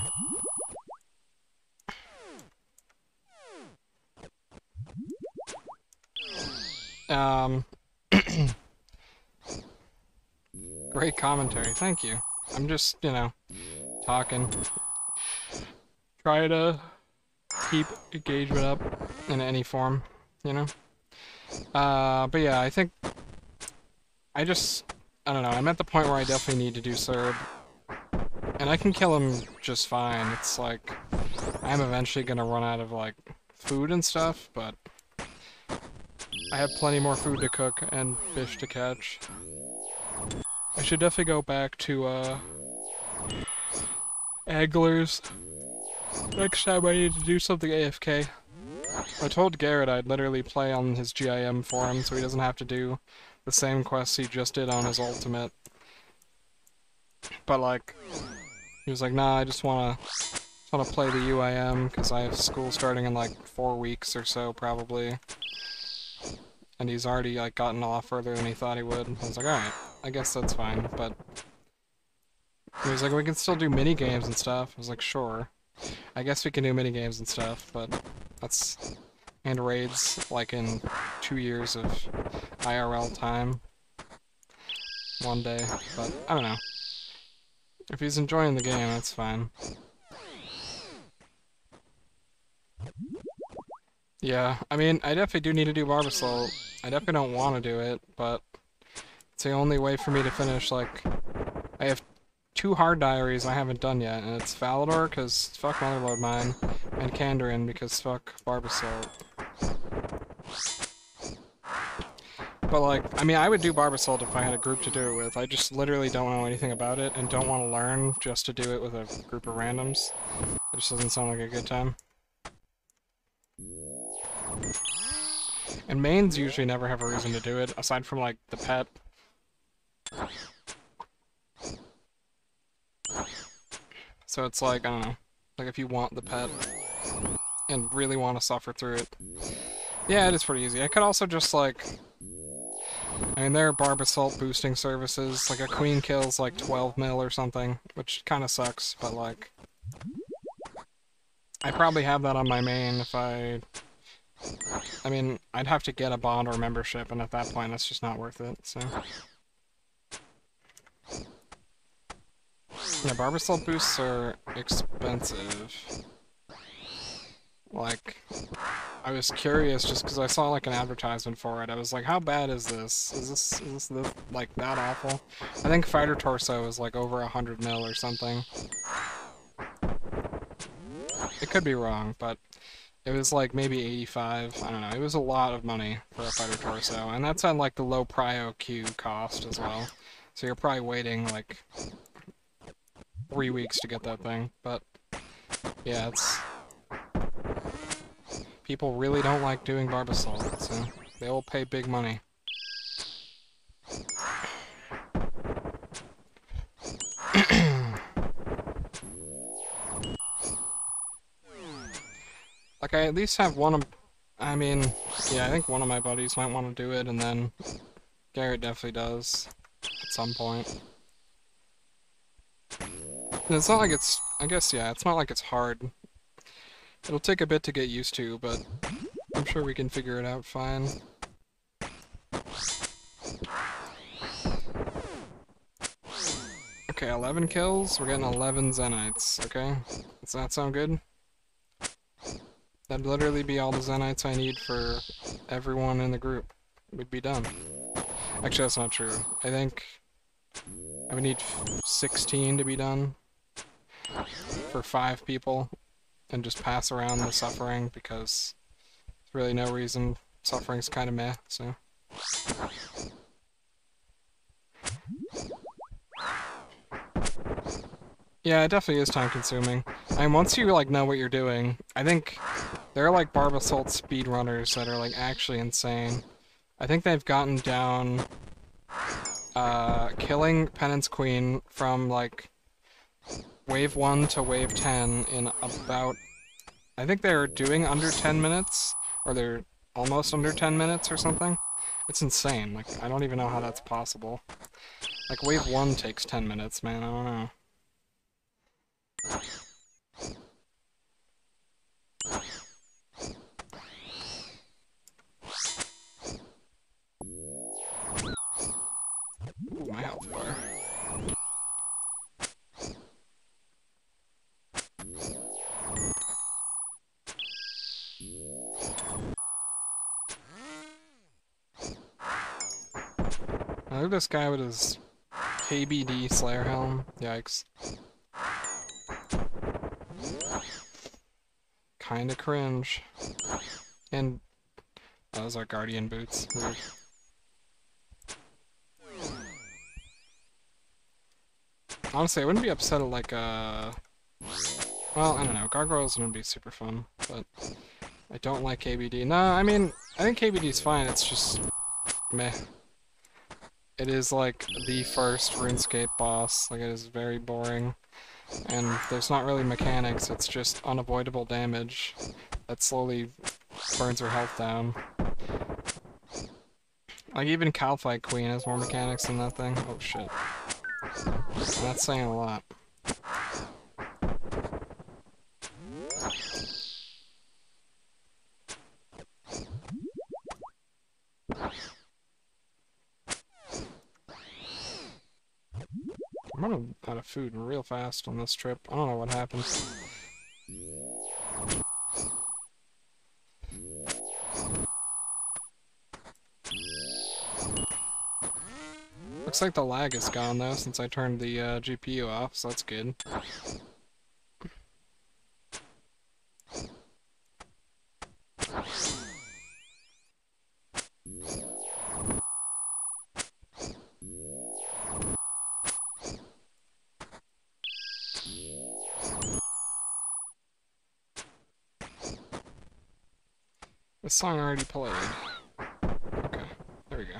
Um... [coughs] Great commentary, thank you. I'm just, you know, talking. Try to keep engagement up in any form, you know? Uh, but yeah, I think... I just I don't know, I'm at the point where I definitely need to do Cerb. And I can kill him just fine. It's like, I'm eventually gonna run out of, like, food and stuff, but... I have plenty more food to cook and fish to catch. I should definitely go back to, uh... Anglers. Next time I need to do something AFK. I told Garrett I'd literally play on his GIM for him so he doesn't have to do the same quest he just did on his ultimate. But like, he was like, nah, I just wanna, just wanna play the UIM, because I have school starting in like four weeks or so, probably. And he's already like gotten a lot further than he thought he would. I was like, alright, I guess that's fine, but... He was like, we can still do mini games and stuff. I was like, sure. I guess we can do mini games and stuff, but that's and raids like in two years of IRL time. One day, but I don't know. If he's enjoying the game, that's fine. Yeah, I mean, I definitely do need to do Barb Assault. I definitely don't want to do it, but it's the only way for me to finish, like, I have two hard diaries I haven't done yet, and it's Falador, because fuck Motherlode Mine, and Kandarin, because fuck Barb Assault. But like, I mean, I would do Barb Assault if I had a group to do it with. I just literally don't know anything about it and don't want to learn just to do it with a group of randoms. It just doesn't sound like a good time. And mains usually never have a reason to do it, aside from like the pet. So it's like, I don't know, like if you want the pet, and really want to suffer through it. Yeah, it is pretty easy. I could also just, like... I mean, there are Barb Assault boosting services. Like, a queen kills, like, 12 mil or something, which kind of sucks, but, like... I probably have that on my main if I... I mean, I'd have to get a bond or membership, and at that point, that's just not worth it, so... Yeah, Barb Assault boosts are expensive. Like, I was curious just because I saw like an advertisement for it. I was like, how bad is this? Is this, is this, this like that awful? I think Fighter Torso is like over a hundred mil or something. It could be wrong, but it was like maybe 85. I don't know. It was a lot of money for a Fighter Torso, and that's on like the low prio queue cost as well. So you're probably waiting like three weeks to get that thing, but yeah, it's people really don't like doing Barb Assault, so they will pay big money. [clears throat] like, I at least have one of... I mean, yeah, I think one of my buddies might want to do it, and then Garrett definitely does at some point. And it's not like it's... I guess, yeah, it's not like it's hard It'll take a bit to get used to, but I'm sure we can figure it out fine. Okay, 11 kills. We're getting 11 Zenytes, okay? Does that sound good? That'd literally be all the Zenytes I need for everyone in the group. We'd be done. Actually, that's not true. I think I would need 16 to be done for five people and just pass around the suffering because there's really no reason. Suffering's kind of meh, so. Yeah, it definitely is time consuming. I mean, once you like know what you're doing, I think there are like Barb Assault speedrunners that are like actually insane. I think they've gotten down uh, killing Penance Queen from like wave 1 to wave 10 in about... I think they're doing under 10 minutes, or they're almost under 10 minutes or something. It's insane, like, I don't even know how that's possible. Like, wave 1 takes 10 minutes, man, I don't know. My health bar. Look at this guy with his KBD Slayer helm. Yikes. Kinda cringe. And those are Guardian boots. Weird. Honestly, I wouldn't be upset at like a... Uh... Well, I don't know. Gargoyles wouldn't be super fun, but I don't like KBD. No, I mean, I think KBD's fine. It's just meh. It is like the first RuneScape boss. Like it is very boring. And there's not really mechanics, it's just unavoidable damage that slowly burns her health down. Like even Kalphite Queen has more mechanics than that thing. Oh shit. That's saying a lot. Running out of food real fast on this trip. I don't know what happened. Looks like the lag is gone though since I turned the uh, GPU off, so that's good. This song already played. Okay, there we go.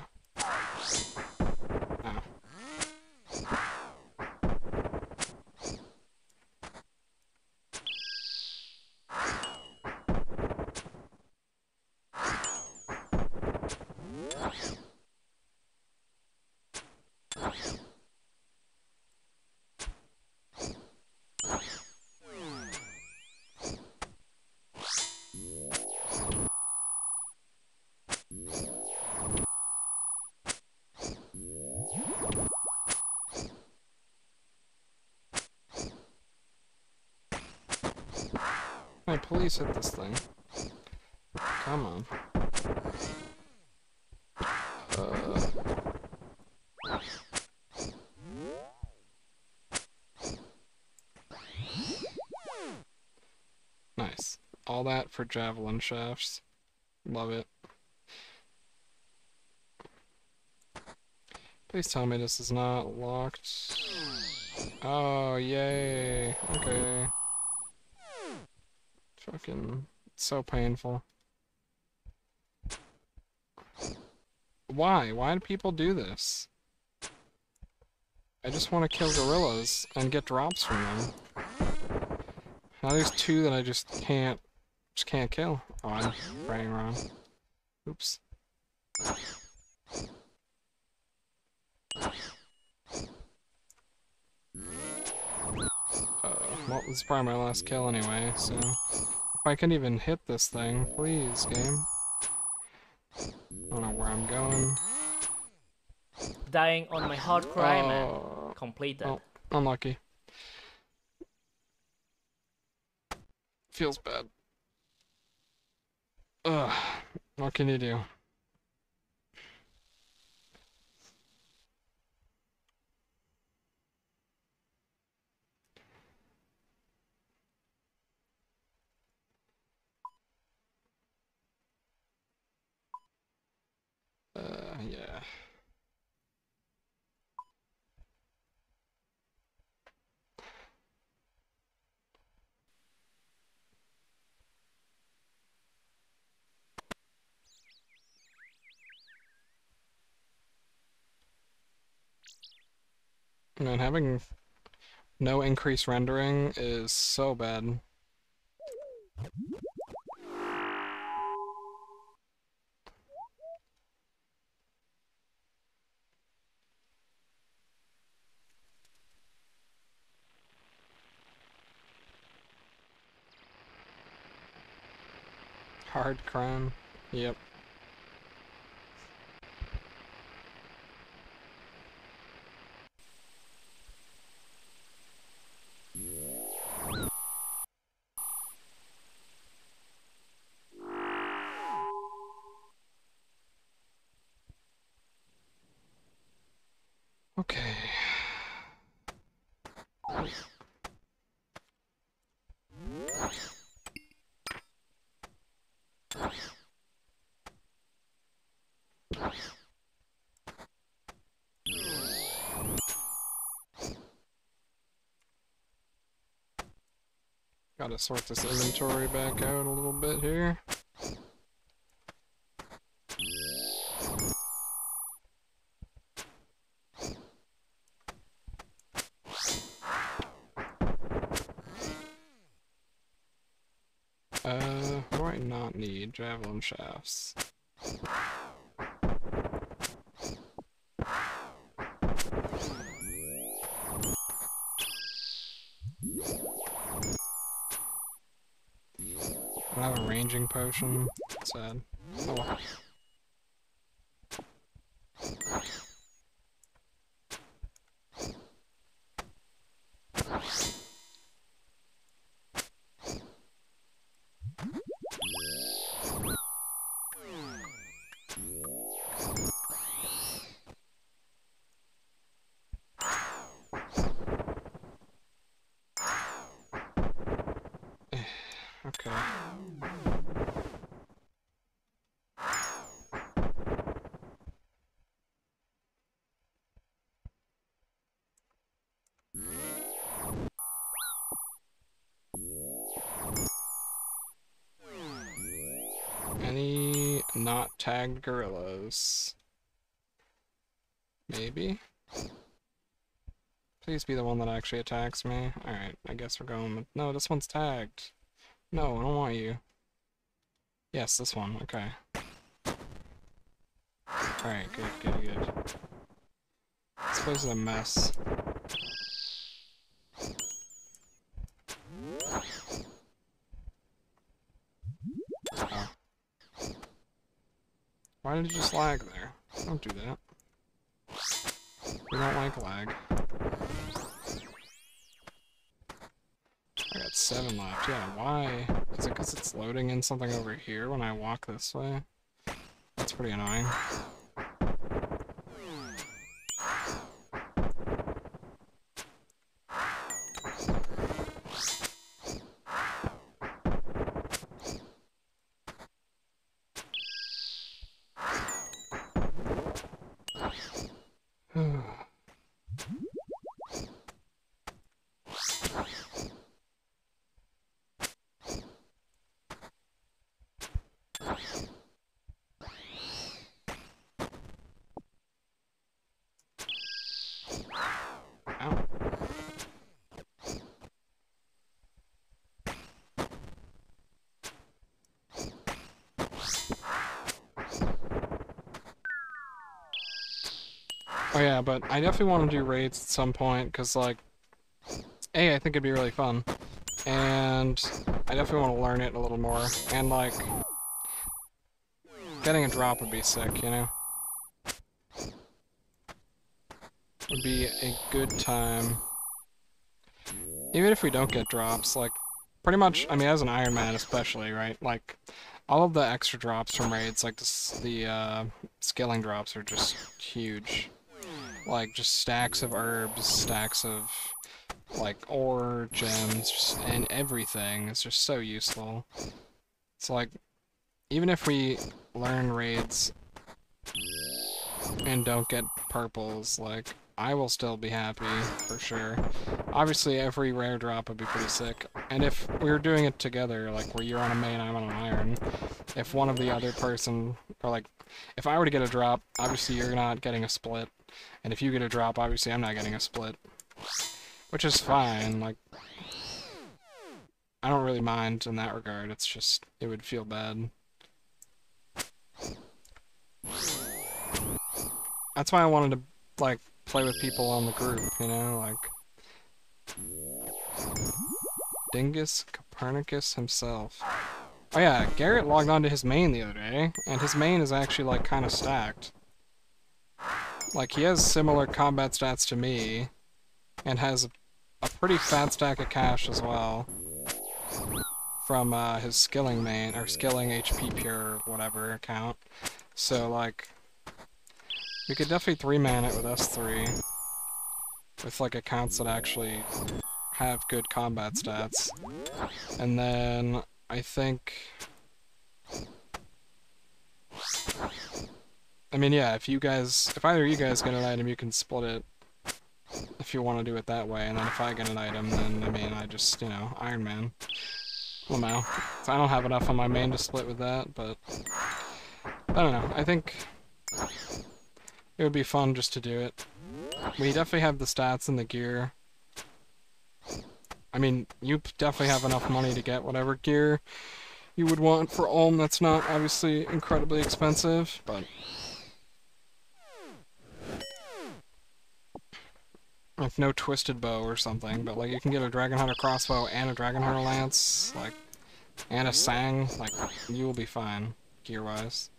Oh. Please hit this thing. Come on. Uh... Nice. All that for javelin shafts. Love it. Please tell me this is not locked. Oh, yay. Okay. Fucking so painful. Why? Why do people do this? I just want to kill gorillas and get drops from them. Now there's two that I just can't, just can't kill. Oh, I'm praying wrong. Oops. Uh, well, this is probably my last kill anyway, so... I can't even hit this thing, please, game. I don't know where I'm going. Dying on my hard oh, man. Completed. Oh, unlucky. Feels bad. Ugh. What can you do? Uh, yeah. Man, having no increased rendering is so bad. Hard crime. Yep. Okay. Gotta sort this inventory back out a little bit here. Uh, do I not need? Javelin shafts. Potion. Sad. Oh. Tagged gorillas? Maybe? Please be the one that actually attacks me. Alright, I guess we're going with... No, this one's tagged. No, I don't want you. Yes, this one. Okay. Alright, good, good, good. This place is a mess. Oh. Why did you just lag there? Don't do that. We don't like lag. I got seven left. Yeah, why? Is it because it's loading in something over here when I walk this way? That's pretty annoying. Ow. Oh yeah, but I definitely want to do raids at some point, because, like, A, I think it'd be really fun, and I definitely want to learn it a little more, and, like, getting a drop would be sick, you know? Would be a good time. Even if we don't get drops, like, pretty much, I mean, as an Iron Man especially, right? Like, all of the extra drops from raids, like the, the uh, skilling drops are just huge. Like, just stacks of herbs, stacks of, like, ore, gems, and everything. It's just so useful. It's like, even if we learn raids and don't get purples, like, I will still be happy, for sure. Obviously, every rare drop would be pretty sick. And if we were doing it together, like, where you're on a main, I'm on an iron, if one of the other person, or like, if I were to get a drop, obviously you're not getting a split. And if you get a drop, obviously I'm not getting a split. Which is fine, like, I don't really mind in that regard, it's just, it would feel bad. That's why I wanted to, like, play with people on the group, you know, like... Dingus Copernicus himself. Oh yeah, Garrett logged onto his main the other day, and his main is actually, like, kind of stacked. Like, he has similar combat stats to me, and has a, pretty fat stack of cash as well. From, uh, his skilling main, or skilling HP pure, whatever account. So, like, we could definitely three-man it with us three. With, like, accounts that actually have good combat stats. And then, I think... I mean, yeah, if you guys... If either of you guys get an item, you can split it. If you want to do it that way. And then if I get an item, then, I mean, I just, you know, Iron Man. Lamau. So I don't have enough on my main to split with that, but... I don't know. I think... It would be fun just to do it. We definitely have the stats and the gear. I mean, you definitely have enough money to get whatever gear you would want for Olm that's not obviously incredibly expensive, but... Like no twisted bow or something, but like you can get a Dragon Hunter crossbow and a Dragon Hunter lance, like, and a Sang, like, you will be fine, gear-wise.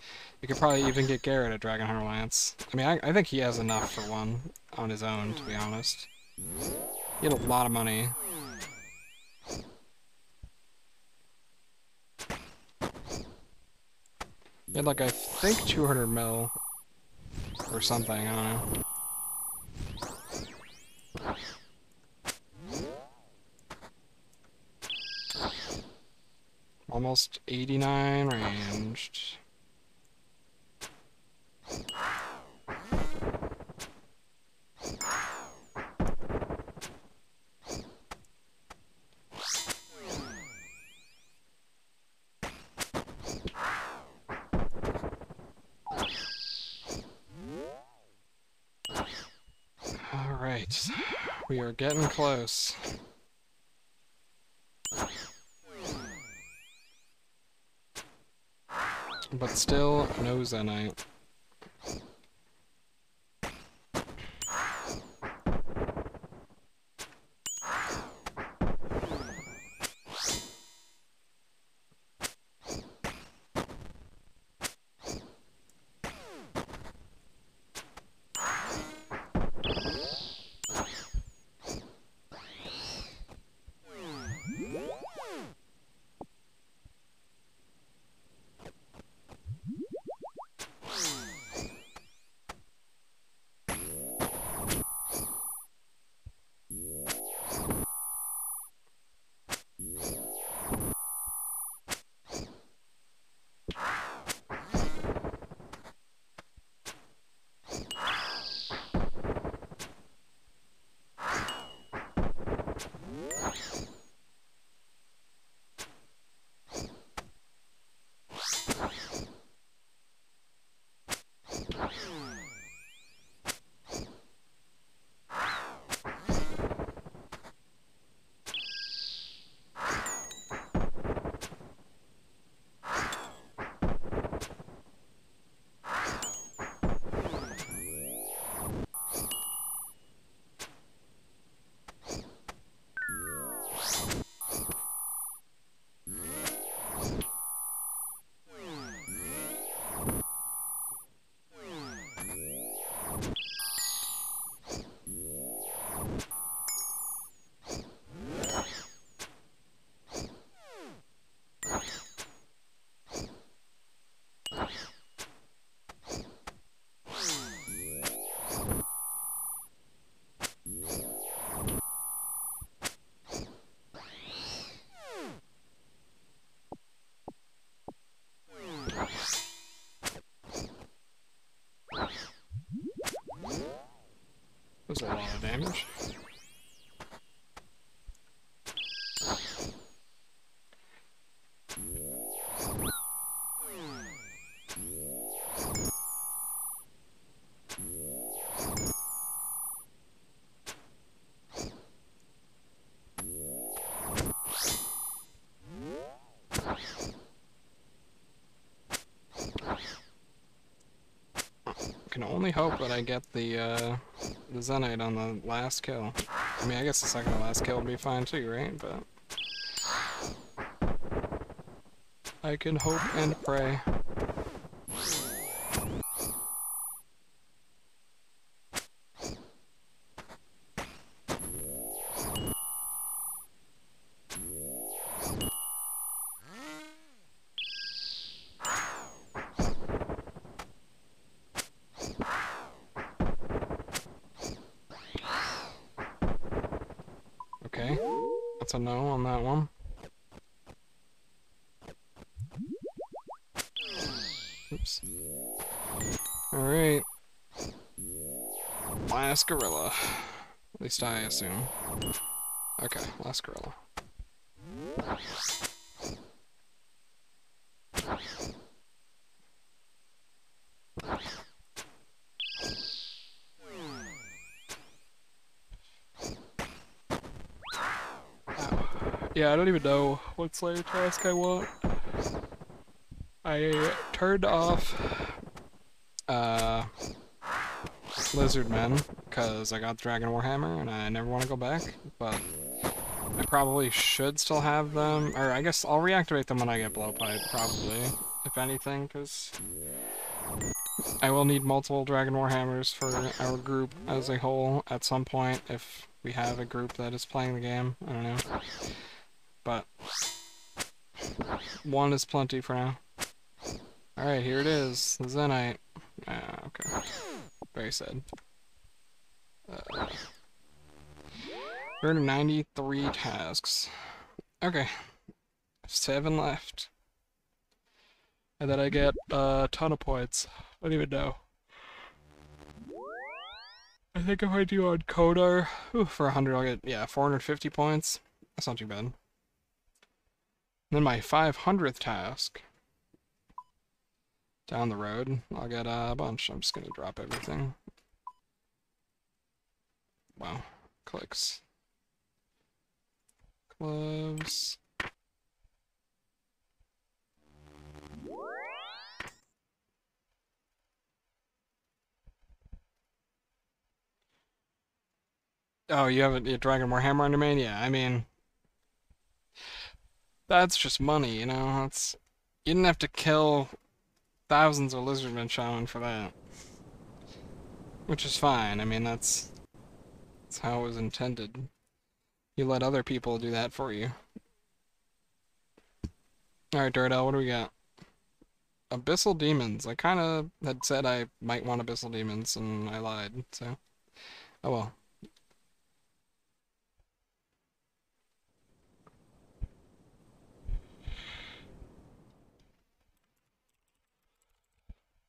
You could probably even get Garrett a Dragon Hunter lance. I mean, I, I think he has enough for one on his own, to be honest. He had a lot of money. He had like, I think 200 mil or something, I don't know. Almost 89 ranged. Alright, we are getting close. But still, no Zenyte. Damage. I can only hope that I get the, uh, the Zenyte on the last kill. I mean, I guess the second to last kill would be fine too, right? But... I can hope and pray. Least I assume. Okay, last gorilla. Yeah, I don't even know what Slayer task I want. I turned off uh, Lizard Men because I got Dragon Warhammer and I never want to go back, but I probably should still have them, or I guess I'll reactivate them when I get Blowpipe, probably, if anything, because I will need multiple Dragon Warhammers for our group as a whole at some point if we have a group that is playing the game. I don't know. But one is plenty for now. Alright, here it is. The Zenyte. Ah, okay. Very sad. 393 tasks. Okay. Seven left. And then I get a ton of points. I don't even know. I think if I do on Konar, ooh, for 100 I'll get, yeah, 450 points. That's not too bad. Then my 500th task. Down the road, I'll get a bunch. I'm just gonna drop everything. Wow. Clicks. Oh, you have a, a Dragon Warhammer Undermane? Yeah, I mean... That's just money, you know? That's... You didn't have to kill thousands of Lizardmen Shaman for that. Which is fine, I mean, that's... That's how it was intended. You let other people do that for you. Alright, Duradel, what do we got? Abyssal Demons. I kind of had said I might want Abyssal Demons, and I lied, so... Oh well.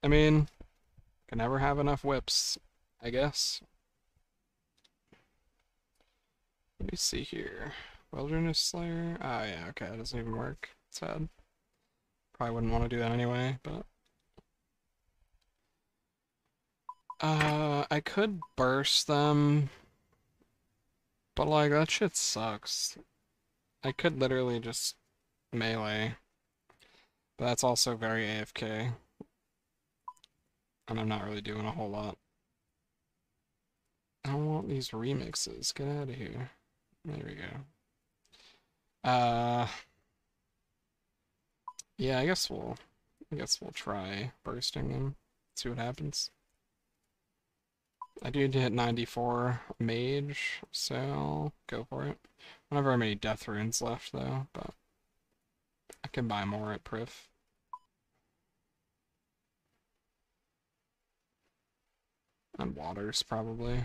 I mean, can never have enough whips, I guess. Let me see here. Wilderness Slayer? Oh yeah, okay, that doesn't even work. Sad. Probably wouldn't want to do that anyway, but... Uh, I could burst them, but like, that shit sucks. I could literally just melee, but that's also very AFK. And I'm not really doing a whole lot. I don't want these remixes. Get out of here. There we go. Uh, yeah, I guess we'll, I guess we'll try bursting them. See what happens. I do hit 94 mage, so go for it. I don't have very many death runes left though, but I can buy more at Prif. And waters, probably.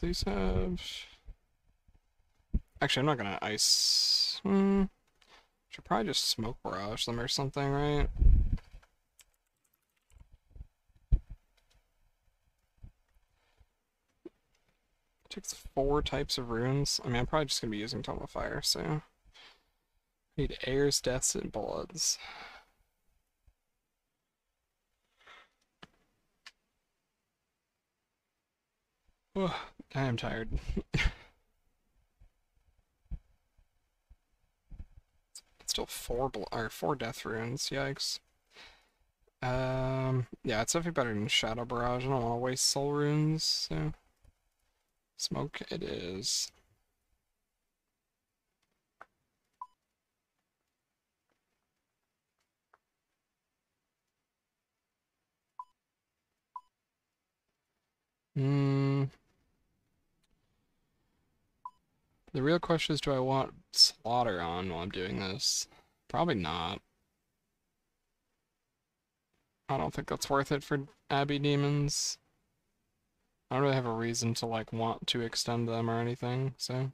these have? Actually, I'm not gonna ice. Hmm. Should probably just smoke barrage them or something, right? It takes four types of runes. I mean, I'm probably just gonna be using Tome of Fire, so. I Need airs, deaths, and bloods. Ugh. I am tired. It's [laughs] still four bl or four death runes. Yikes. Um, yeah, it's definitely better than Shadow Barrage. I don't want to waste soul runes, so smoke it is. Hmm. The real question is, do I want Slaughter on while I'm doing this? Probably not. I don't think that's worth it for Abbey Demons. I don't really have a reason to, like, want to extend them or anything, so...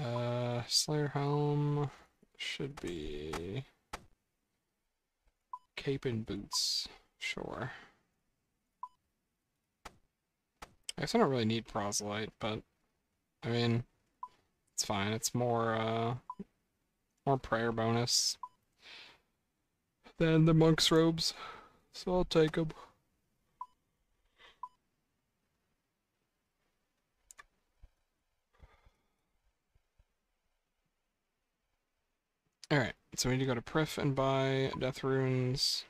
Uh, Slayer Helm should be... Cape and Boots, sure. I guess I don't really need Proselyte, but I mean, it's fine. It's more, uh, more prayer bonus than the monk's robes, so I'll take them. Alright, so we need to go to Prif and buy Death Runes.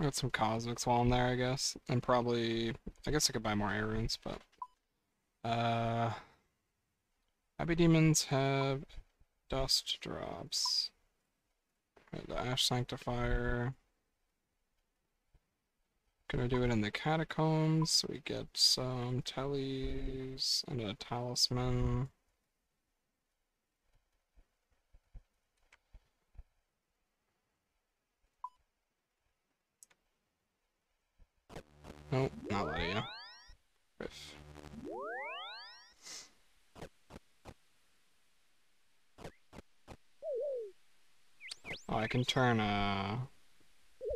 I got some Cosmics while I'm there, I guess. And probably, I guess I could buy more Air Runes, but... Uh... Abbey Demons have Dust Drops. The Ash Sanctifier. Gonna do it in the Catacombs, so we get some Tellies and a Talisman. Nope, not Lydia. Riff. Oh, I can turn, uh...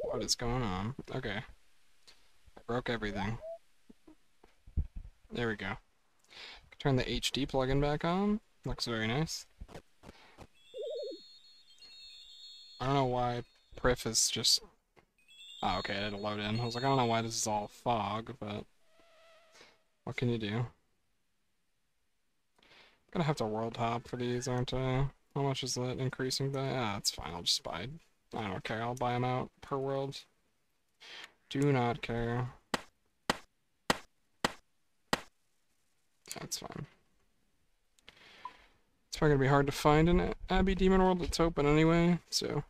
What is going on? Okay. I broke everything. There we go. Turn the HD plugin back on. Looks very nice. I don't know why Prif is just Oh, okay, I had to load in. I was like, I don't know why this is all fog, but what can you do? I'm Gonna have to world hop for these, aren't I? How much is that increasing by? Ah, that's fine, I'll just buy. I don't care, I'll buy them out per world. Do not care. That's fine. It's probably gonna be hard to find an Abbey Demon World that's open anyway, so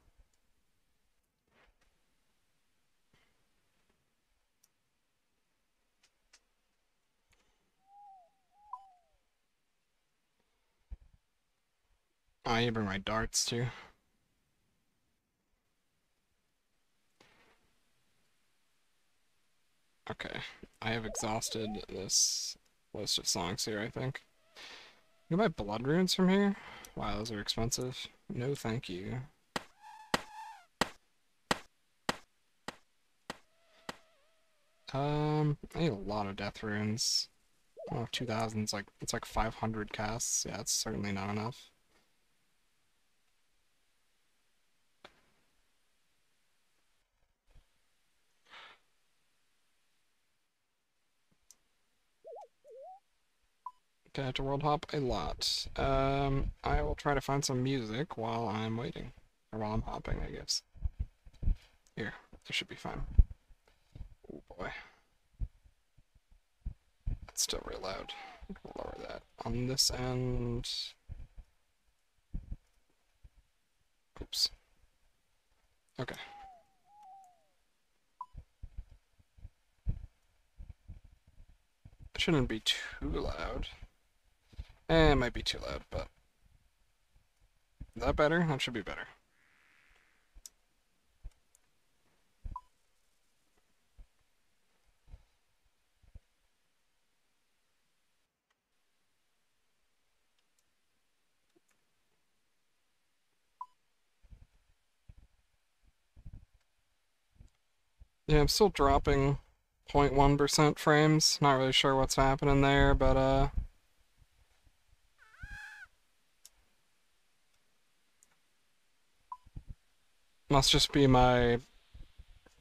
I need to bring my darts too. Okay, I have exhausted this list of songs here, I think. You buy blood runes from here? Wow, those are expensive. No thank you. Um, I need a lot of death runes. Oh, 2000's like, it's like 500 casts. Yeah, it's certainly not enough. Gonna have to world hop a lot. Um, I will try to find some music while I'm waiting. Or while I'm hopping, I guess. Here, this should be fine. Oh boy. It's still real loud. Lower that. On this end... Oops. Okay. It shouldn't be too loud. Eh, it might be too loud, but... Is that better? That should be better. Yeah, I'm still dropping 0.1% frames. Not really sure what's happening there, but uh must just be my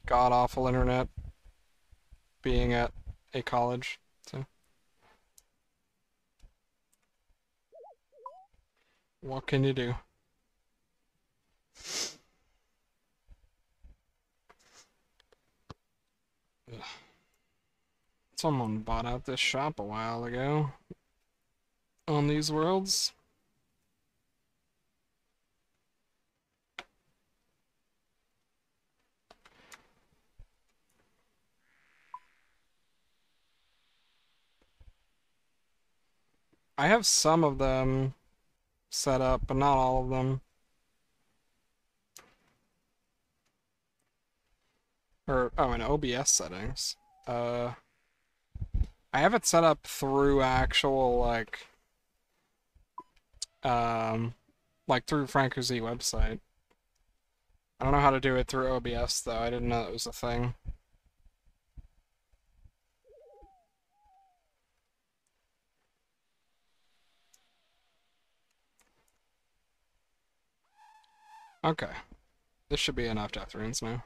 god awful internet being at a college. So what can you do? Someone bought out this shop a while ago on these worlds. I have some of them set up, but not all of them. Or, oh, in OBS settings. Uh, I have it set up through actual, like, um, like through FrancoZ website. I don't know how to do it through OBS, though. I didn't know it was a thing. Okay. This should be enough death runes now.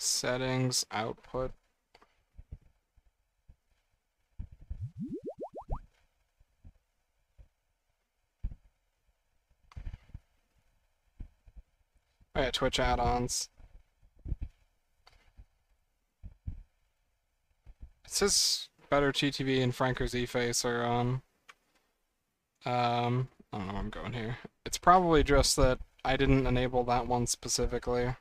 Settings, output. Oh yeah, Twitch add-ons. It says Better TTV and FrankerFaceZ are on. Um, I don't know where I'm going here. It's probably just that I didn't enable that one specifically.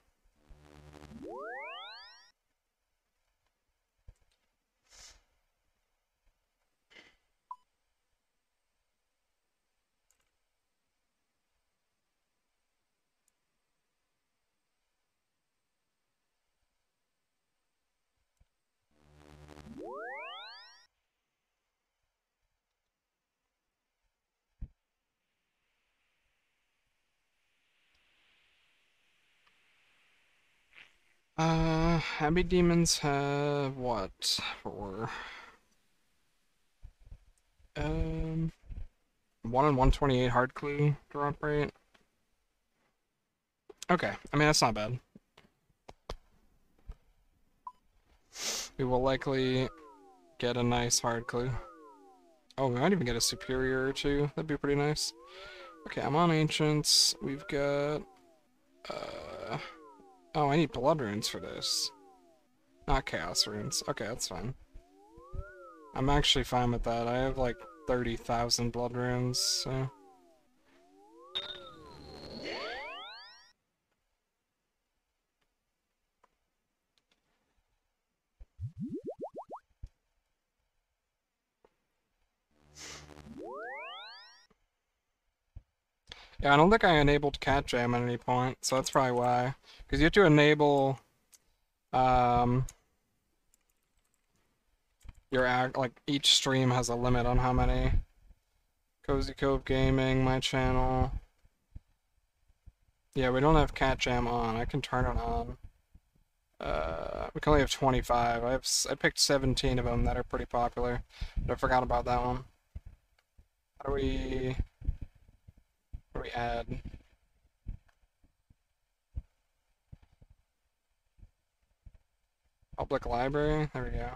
Uh, Abbey Demons have what for? Um, 1 and 128 hard clue drop rate. Okay, I mean, that's not bad. We will likely get a nice hard clue. Oh, we might even get a superior or two. That'd be pretty nice. Okay, I'm on ancients. We've got... Uh... Oh, I need blood runes for this. Not chaos runes. Okay, that's fine. I'm actually fine with that. I have like 30,000 blood runes, so... Yeah, I don't think I enabled cat jam at any point, so that's probably why. Because you have to enable um, your act like each stream has a limit on how many. Cozy Cove Gaming, my channel. Yeah, we don't have cat jam on. I can turn it on. Uh, we can only have 25. I have I picked 17 of them that are pretty popular, but I forgot about that one. How do we? We add? Um, public library, there we go.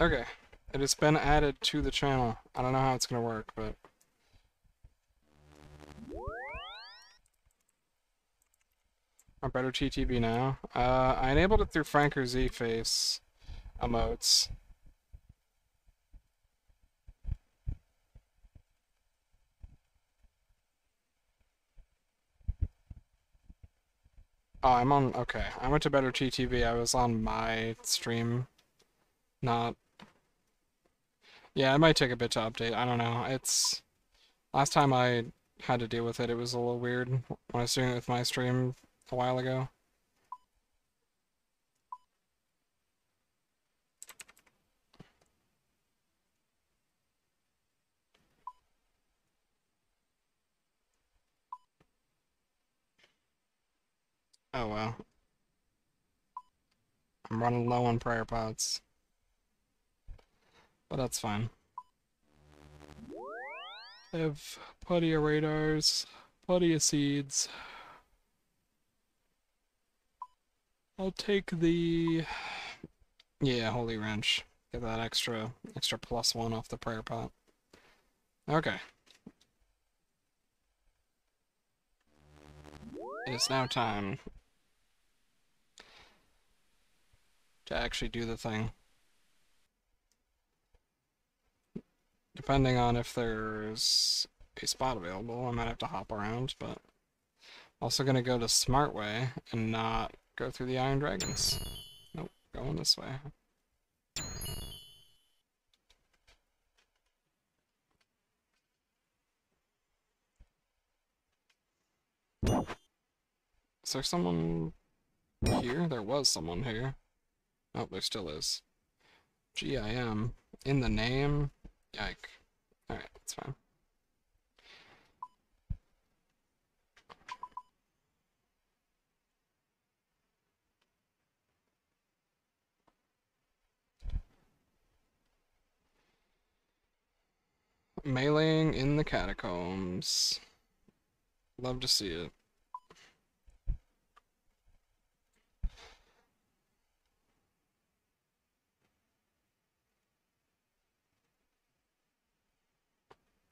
Okay, it has been added to the channel. I don't know how it's gonna work, but... Or better TTV now. Uh, I enabled it through FrankerFaceZ emotes. Oh, I'm on, okay. I went to Better TTV. I was on my stream, not... Yeah, it might take a bit to update. I don't know. It's... Last time I had to deal with it, it was a little weird when I was doing it with my stream a while ago. Oh well. I'm running low on prayer pots. But that's fine. I have plenty of ranarrs, plenty of seeds. I'll take the yeah, holy wrench. Get that extra extra plus one off the prayer pot. Okay. It is now time to actually do the thing. Depending on if there's a spot available, I might have to hop around, but also gonna go the smart way and not go through the Iron Dragons. Nope, going this way. Is there someone here? There was someone here. Oh, there still is. G-I-M. In the name? Yike. Alright, that's fine. Meleeing in the catacombs. Love to see it.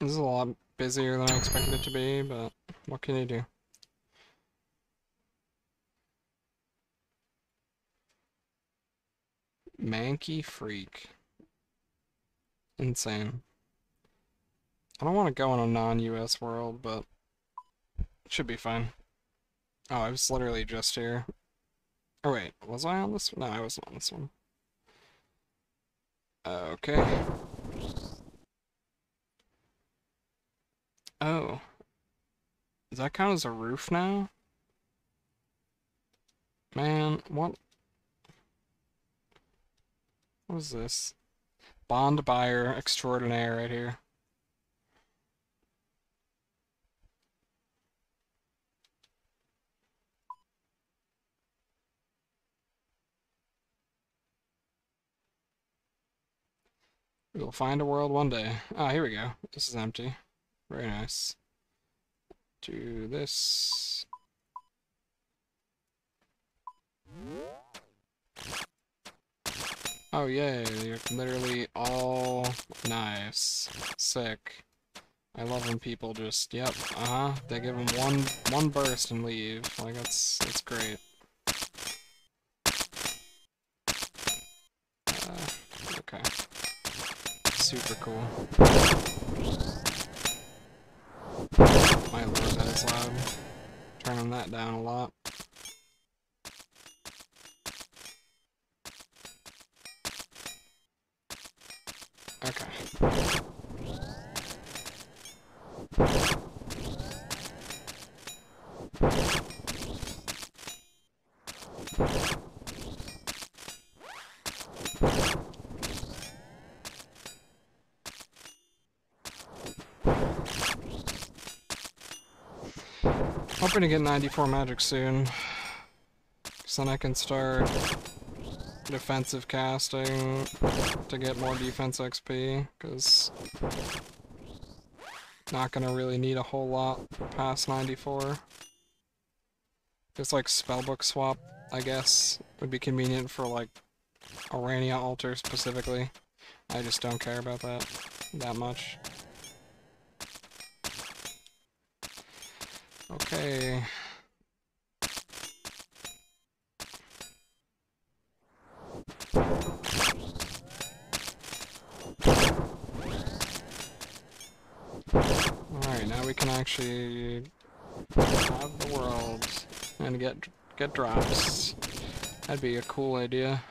This is a lot busier than I expected it to be, but what can you do? Mankey Freak. Insane. I don't want to go in a non-US world, but it should be fine. Oh, I was literally just here. Oh wait, was I on this? One? No, I wasn't on this one. Okay. Oh. Does that count as a roof now? Man, what? What is this? Bond buyer extraordinaire right here. We will find a world one day. Ah, here we go. This is empty. Very nice. Do this. Oh yay, you're literally all nice. Sick. I love when people just, yep, uh-huh, they give them one one burst and leave. Like, that's, that's great. Uh, okay. Super cool. My lord, that is loud. Turning that down a lot. Okay. Hoping to get 94 magic soon. So then I can start defensive casting to get more defense XP, because not gonna really need a whole lot past 94. Just like spellbook swap, I guess, would be convenient for like Ourania altar specifically. I just don't care about that that much. Okay. Alright, now we can actually have the world and get get drops. That'd be a cool idea.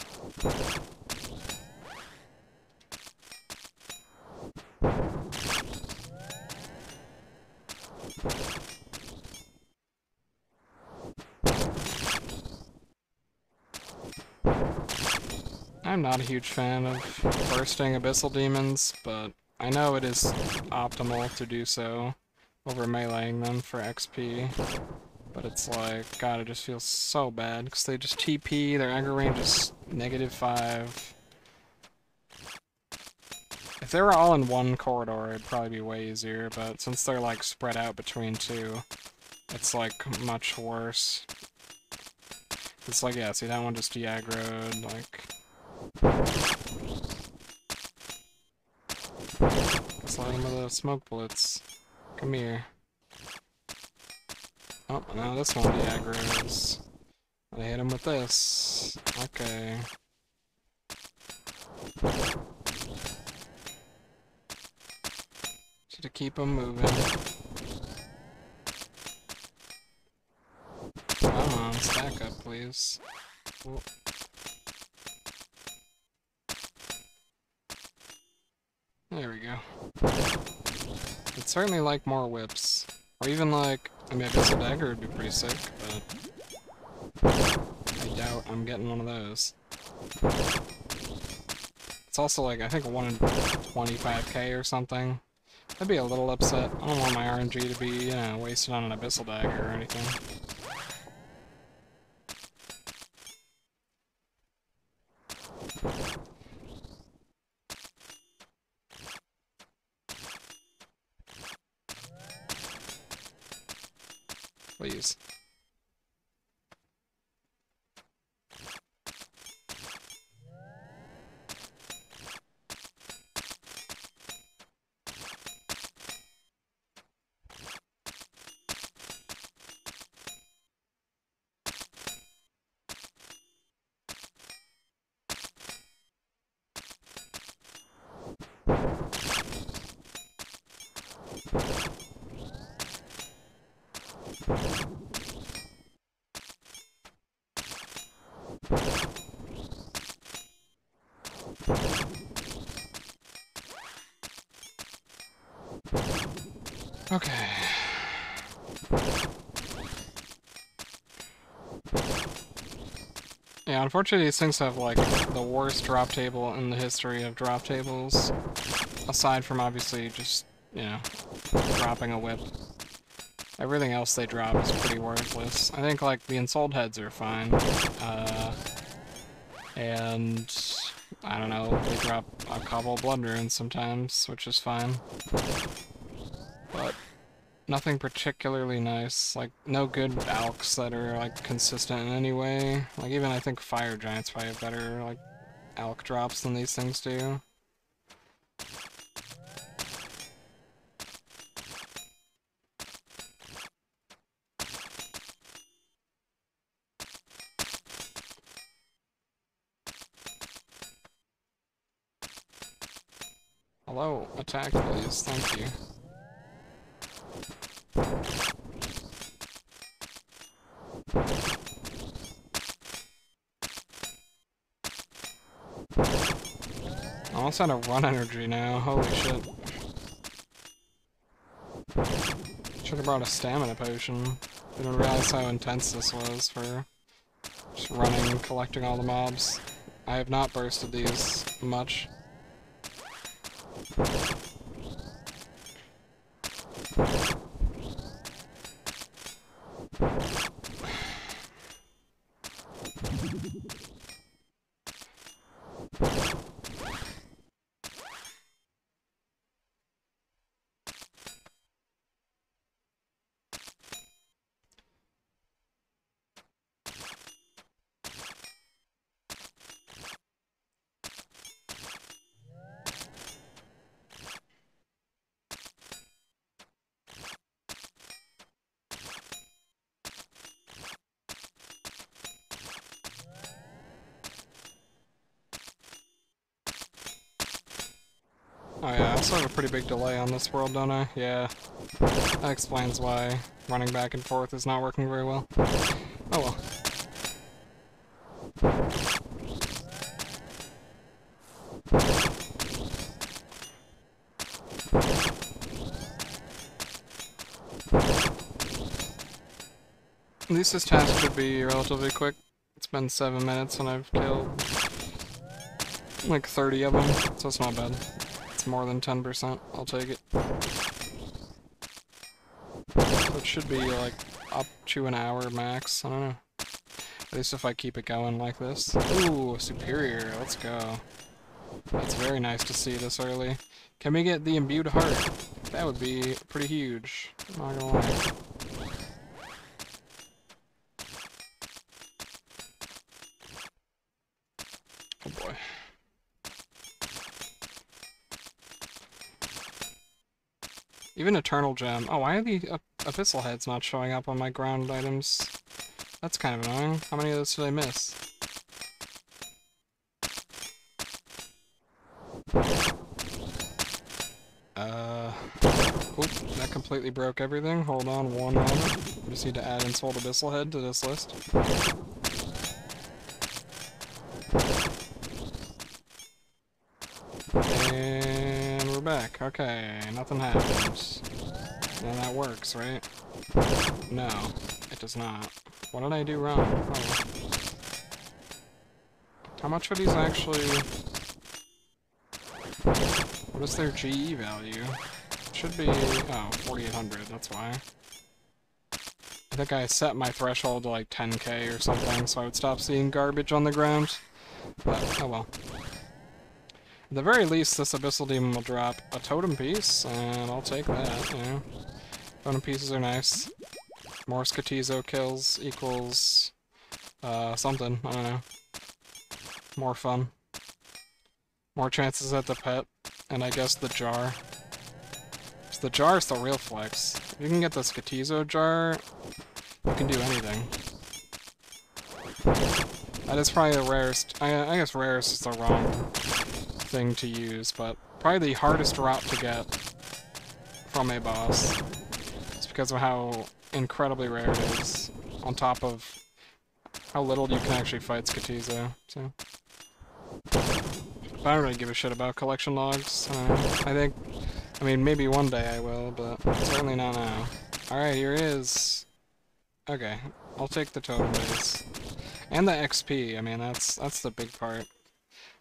I'm not a huge fan of bursting abyssal demons, but I know it is optimal to do so over meleeing them for XP. But it's like, God, it just feels so bad because they just TP. Their aggro range is negative five. If they were all in one corridor, it'd probably be way easier. But since they're like spread out between two, it's like much worse. It's like, yeah, see that one just de-aggroed, like... Him with the smoke bullets. Come here. Oh, now this one de-aggroes. I hit him with this. Okay. Just to keep him moving. Come on, stack up, please. Oh. There we go. I'd certainly like more whips. Or even like, I mean, I guess a dagger would be pretty sick, but I doubt I'm getting one of those. It's also like, I think 1 in 25k or something. I'd be a little upset. I don't want my RNG to be, you know, wasted on an Abyssal Dagger or anything. Please. Okay. Yeah, unfortunately these things have like the worst drop table in the history of drop tables. Aside from obviously just, you know, dropping a whip. Everything else they drop is pretty worthless. I think like the ensouled heads are fine. Uh, and I don't know, they drop a couple blood runes sometimes, which is fine. Nothing particularly nice. Like, no good alchs that are, like, consistent in any way. Like, even I think fire giants probably have better, like, alch drops than these things do. Hello, attack please, thank you. I almost out of run energy now, holy shit. Should have brought a stamina potion. Didn't realize how intense this was for just running and collecting all the mobs. I have not bursted these much. Oh yeah, I also have a pretty big delay on this world, don't I? Yeah. That explains why running back and forth is not working very well. Oh well. At least this task should be relatively quick. It's been seven minutes and I've killed like 30 of them, so it's not bad more than 10%, I'll take it. It should be like up to an hour max. I don't know. At least if I keep it going like this. Ooh, superior. Let's go. That's very nice to see this early. Can we get the imbued heart? That would be pretty huge. Not gonna lie. Even Eternal Gem. Oh, why are the uh, Abyssal Heads not showing up on my ground items? That's kind of annoying. How many of those did I miss? Uh, oop, that completely broke everything. Hold on one moment. Just need to add Ensouled Abyssal Head to this list. And we're back. Okay, nothing happens. Then that works, right? No, it does not. What did I do wrong? Oh. How much are these actually... What is their GE value? Should be... oh, 4800, that's why. I think I set my threshold to like 10k or something, so I would stop seeing garbage on the ground. But, oh well. At the very least, this Abyssal Demon will drop a totem piece, and I'll take that, you know. Totem pieces are nice. More Skotizo kills equals... Uh, something, I don't know. More fun. More chances at the pet, and I guess the jar. The jar is the real flex. If you can get the Skotizo jar, you can do anything. That is probably the rarest. I, I guess rarest is the wrong thing to use, but probably the hardest route to get from a boss. It's because of how incredibly rare it is, on top of how little you can actually fight Skotizo, so... But I don't really give a shit about collection logs. Uh, I think, I mean, maybe one day I will, but certainly not now. Alright, here it is. Okay, I'll take the totem base. And the XP, I mean, that's that's the big part.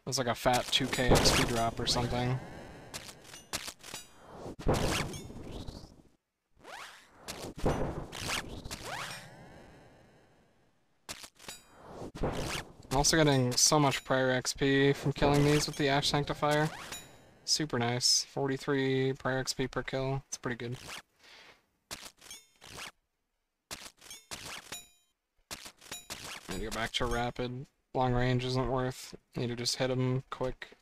It was like a fat 2k XP drop or something. I'm also getting so much prayer XP from killing these with the Ash Sanctifier. Super nice. 43 prayer XP per kill. It's pretty good. I Need to go back to rapid. Long range isn't worth. Need to just hit him quick.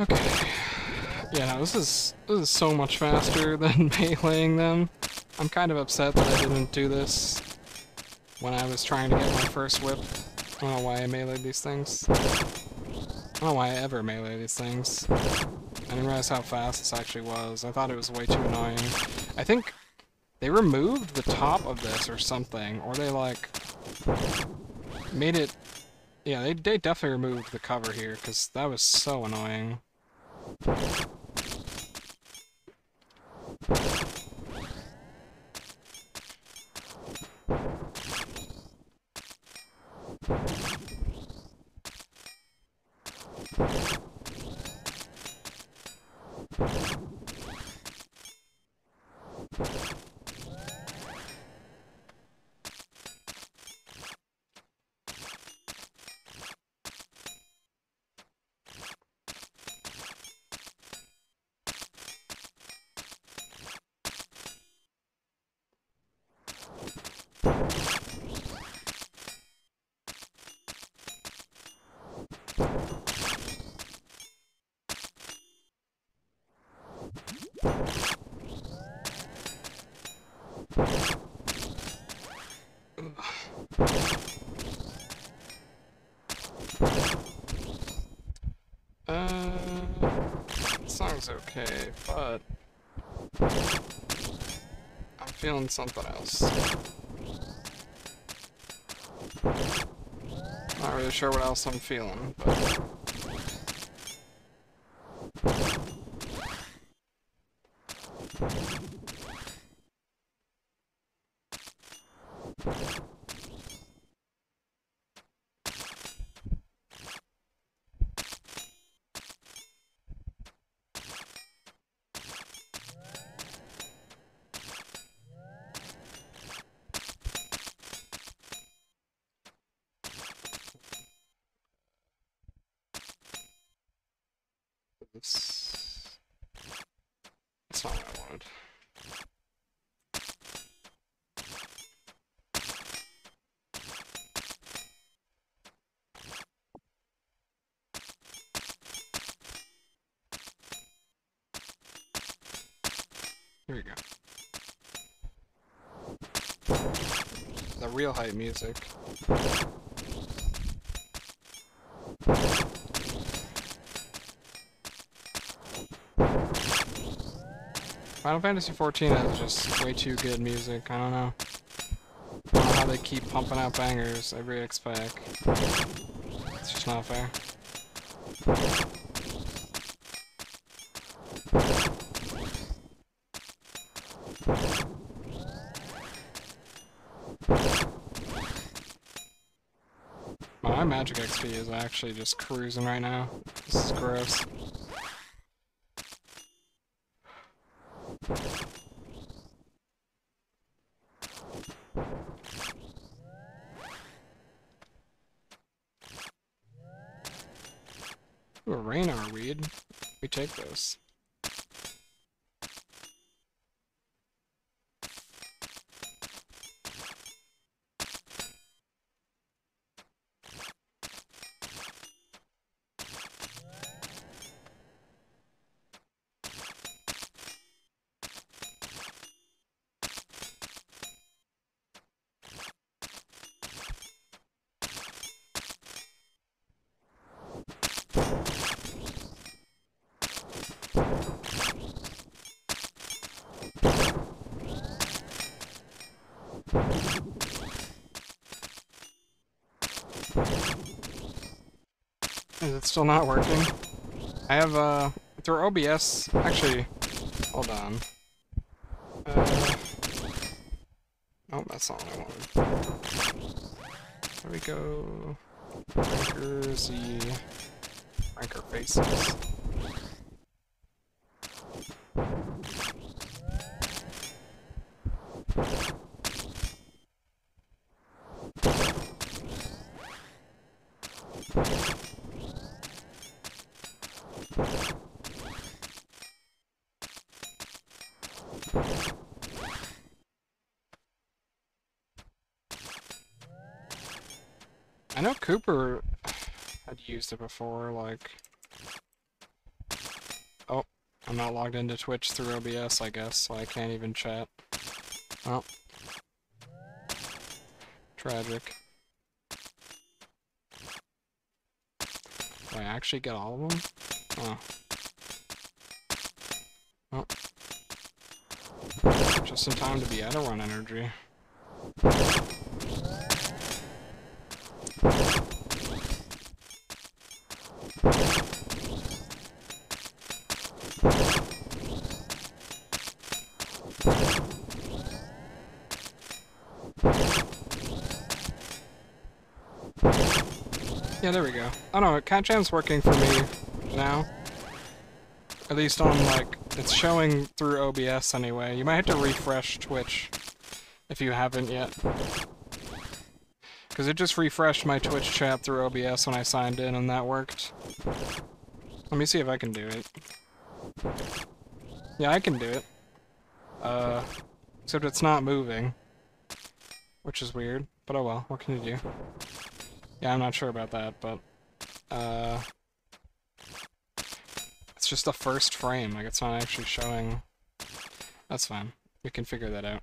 Okay. Yeah, no, this is this is so much faster [laughs] than meleeing them. I'm kind of upset that I didn't do this when I was trying to get my first whip. I don't know why I meleeed these things. I don't know why I ever melee these things. I didn't realize how fast this actually was. I thought it was way too annoying. I think they removed the top of this or something, or they like made it... Yeah, they, they definitely removed the cover here, because that was so annoying. Uh, song's okay, but I'm feeling something else. Not really sure what else I'm feeling, but This... That's not what I wanted. Here we go. The real hype music. Final Fantasy XIV is just way too good music. I don't know. I don't know how they keep pumping out bangers every X pack. It's just not fair. My magic XP is actually just cruising right now. This is gross. Ooh, a Ranarr weed. We take this. Is it still not working? I have, uh, through OBS, actually, hold on. Uh, oh, that's not what I wanted. There we go. Ranker Z. FrankerFaceZ. I know Cooper had used it before, like... Oh, I'm not logged into Twitch through OBS, I guess, so I can't even chat. Oh. Tragic. Do I actually get all of them? Oh. Oh. Just in time to be out of run energy. Yeah, there we go. I don't know, CatJam's working for me now. At least on, like, it's showing through OBS anyway. You might have to refresh Twitch if you haven't yet. Because it just refreshed my Twitch chat through OBS when I signed in and that worked. Let me see if I can do it. Yeah, I can do it. Uh, except it's not moving. Which is weird, but oh well, what can you do? Yeah, I'm not sure about that, but... Uh... It's just the first frame, like it's not actually showing... That's fine. We can figure that out.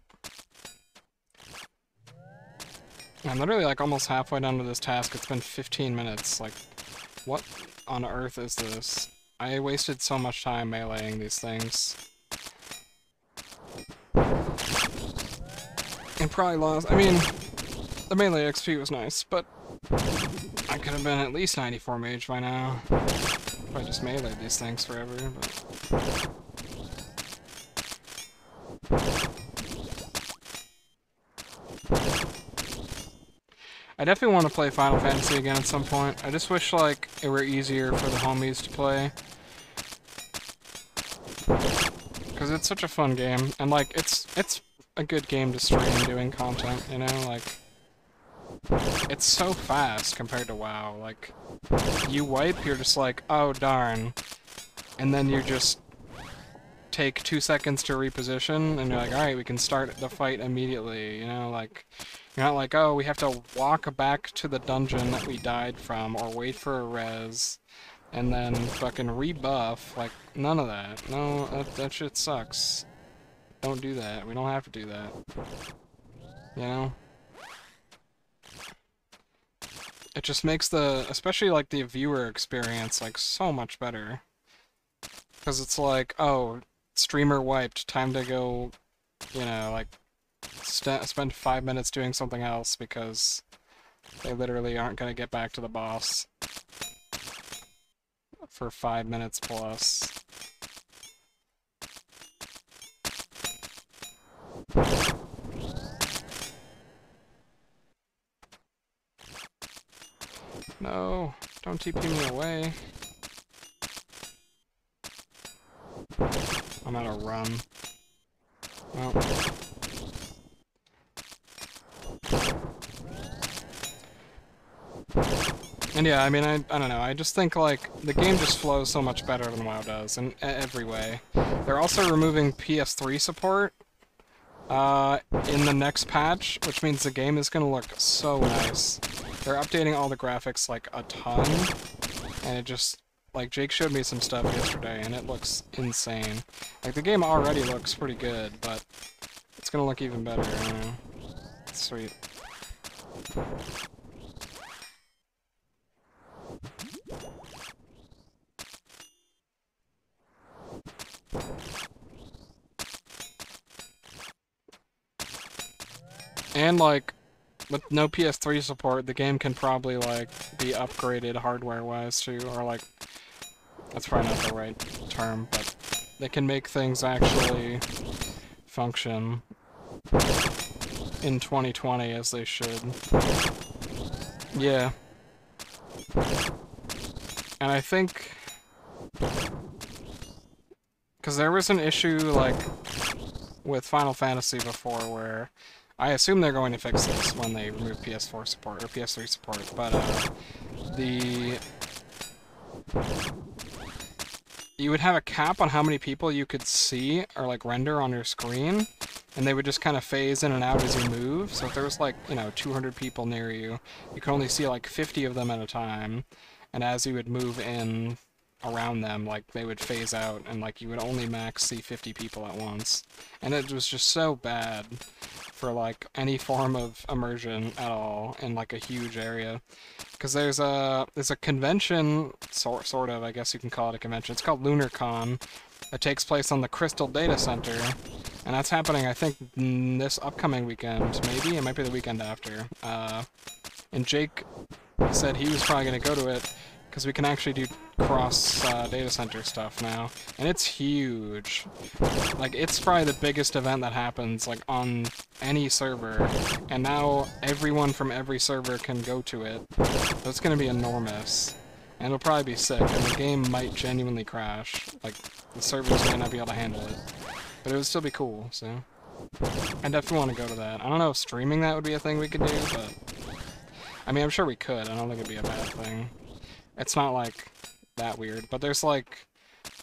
I'm literally like almost halfway done with this task. It's been 15 minutes. Like, what on earth is this? I wasted so much time meleeing these things. And probably lost... I mean, the melee XP was nice, but I could have been at least 94 mage by now. If I just meleeed these things forever, but... I definitely want to play Final Fantasy again at some point. I just wish like it were easier for the homies to play. Cause it's such a fun game, and like it's it's a good game to stream doing content, you know, like it's so fast compared to WoW. Like you wipe, you're just like, oh darn, and then you just take two seconds to reposition, and you're like, alright, we can start the fight immediately, you know, like you're not like, oh, we have to walk back to the dungeon that we died from, or wait for a res, and then fucking rebuff. Like, none of that. No, that, that shit sucks. Don't do that. We don't have to do that. You know? It just makes the, especially like the viewer experience, like so much better. Because it's like, oh, streamer wiped, time to go, you know, like spend five minutes doing something else because they literally aren't going to get back to the boss for five minutes plus. No, don't TP me away. I'm out of run. Well. And yeah, I mean, I, I don't know, I just think, like, the game just flows so much better than WoW does, in every way. They're also removing PS3 support uh, in the next patch, which means the game is gonna look so nice. They're updating all the graphics, like, a ton, and it just, like, Jake showed me some stuff yesterday, and it looks insane. Like, the game already looks pretty good, but it's gonna look even better, you know? Sweet. And like, with no PS3 support, the game can probably like be upgraded hardware-wise too, or like, that's probably not the right term, but they can make things actually function in 2020 as they should. Yeah. And I think... Because there was an issue, like, with Final Fantasy before where I assume they're going to fix this when they remove PS4 support, or PS3 support, but uh, the... You would have a cap on how many people you could see or like render on your screen, and they would just kind of phase in and out as you move. So if there was like, you know, 200 people near you, you could only see like 50 of them at a time, and as you would move in around them, like they would phase out, and like you would only max see 50 people at once. And it was just so bad for like any form of immersion at all in like a huge area. Because there's a there's a convention, sort sort of, I guess you can call it a convention. It's called LunarCon. It takes place on the Crystal Data Center, and that's happening, I think, this upcoming weekend. Maybe it might be the weekend after. Uh, and Jake said he was probably going to go to it because we can actually do cross uh, data center stuff now, and it's huge. Like, it's probably the biggest event that happens, like, on any server, and now everyone from every server can go to it, so it's gonna be enormous. And it'll probably be sick, and the game might genuinely crash. Like, the servers might not be able to handle it. But it would still be cool, so... I definitely want to go to that. I don't know if streaming that would be a thing we could do, but... I mean, I'm sure we could. I don't think it'd be a bad thing. It's not like that weird, but there's like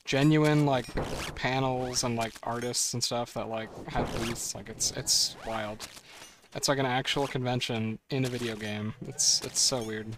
genuine like panels and like artists and stuff that like have booths. Like it's it's wild. It's like an actual convention in a video game. It's it's so weird.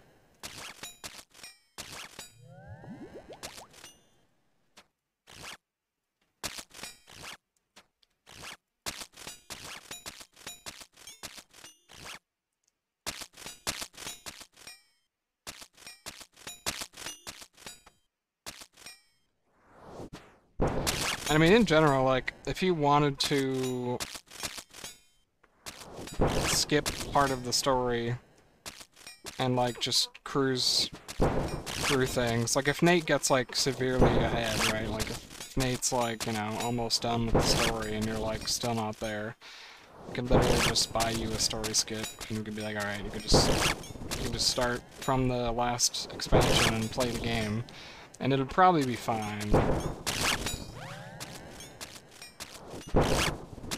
In general, like, if you wanted to skip part of the story and, like, just cruise through things, like, if Nate gets, like, severely ahead, right, like, if Nate's, like, you know, almost done with the story and you're, like, still not there, You can literally just buy you a story skip, and you can be like, alright, you can just you can just start from the last expansion and play the game, and it'll probably be fine.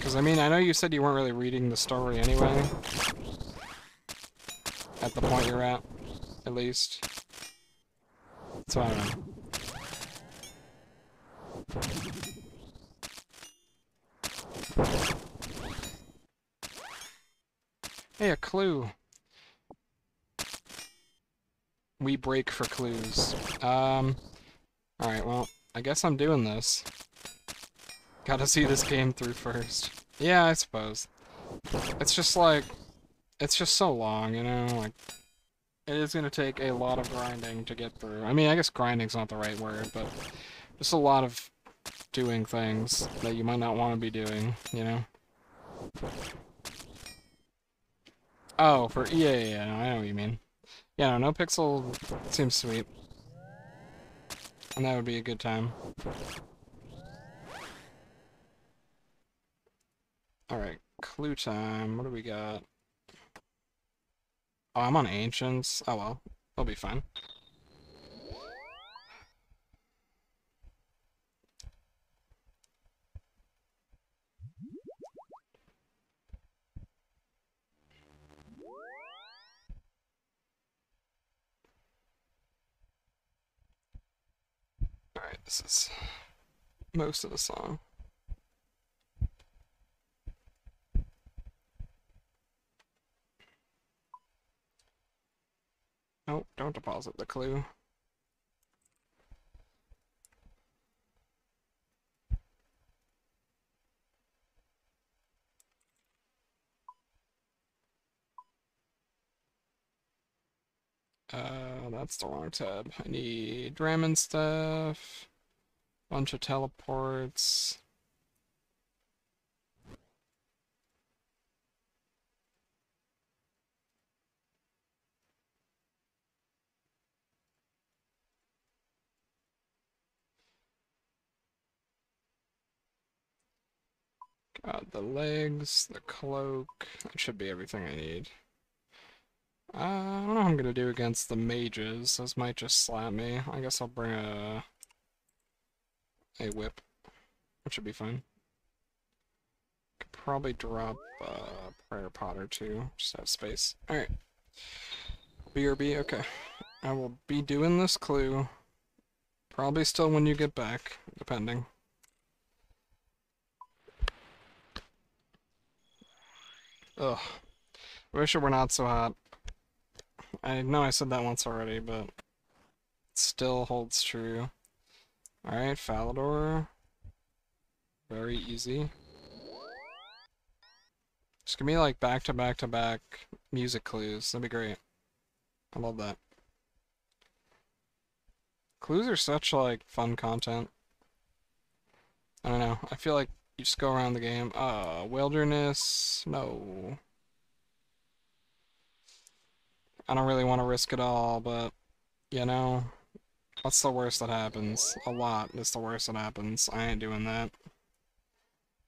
Because, I mean, I know you said you weren't really reading the story anyway. At the point you're at, at least. So, I don't know. Hey, a clue. We break for clues. Um, alright, well, I guess I'm doing this. Gotta see this game through first. Yeah, I suppose. It's just like, it's just so long, you know, like, it is gonna take a lot of grinding to get through. I mean, I guess grinding's not the right word, but just a lot of doing things that you might not want to be doing, you know? Oh, for, yeah, yeah, yeah, no, I know what you mean. Yeah, NoPixel seems sweet. And that would be a good time. Alright, clue time. What do we got? Oh, I'm on Ancients. Oh well, I'll be fine. Alright, this is most of the song. Nope, don't deposit the clue. Uh, that's the wrong tab. I need Dramen stuff, bunch of teleports. Got the legs, the cloak. That should be everything I need. Uh, I don't know what I'm gonna do against the mages. Those might just slap me. I guess I'll bring a a whip, which should be fine. Could probably drop a prayer pot or two. Just have space. All right. BRB. Okay. I will be doing this clue. Probably still when you get back, depending. Ugh. Wish it were not so hot. I know I said that once already, but it still holds true. Alright, Falador. Very easy. Just give me like back to back to back music clues. That'd be great. I love that. Clues are such like fun content. I don't know. I feel like you just go around the game. Uh, wilderness. No. I don't really want to risk it all, but, you know, what's the worst that happens? A lot is the worst that happens. I ain't doing that.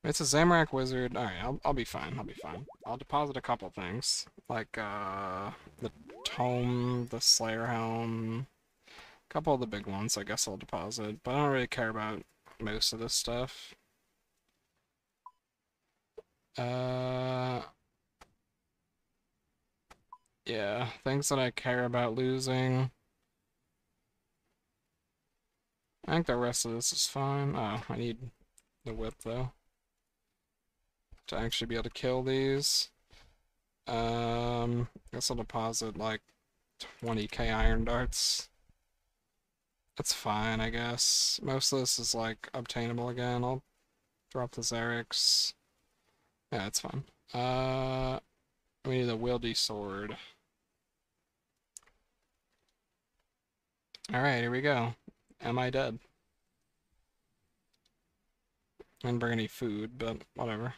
It's a Zamorak Wizard. Alright, I'll, I'll be fine. I'll be fine. I'll deposit a couple things. Like, uh, the Tome, the Slayer Helm. A couple of the big ones I guess I'll deposit. But I don't really care about most of this stuff. Uh... Yeah, things that I care about losing. I think the rest of this is fine. Oh, I need the whip though. To actually be able to kill these. Um, I guess I'll deposit like 20k iron darts. That's fine, I guess. Most of this is like obtainable again. I'll drop the Xeric's. Yeah, that's fine. Uh, we need a Wildy sword. Alright, here we go. Am I dead? Didn't bring any food, but whatever.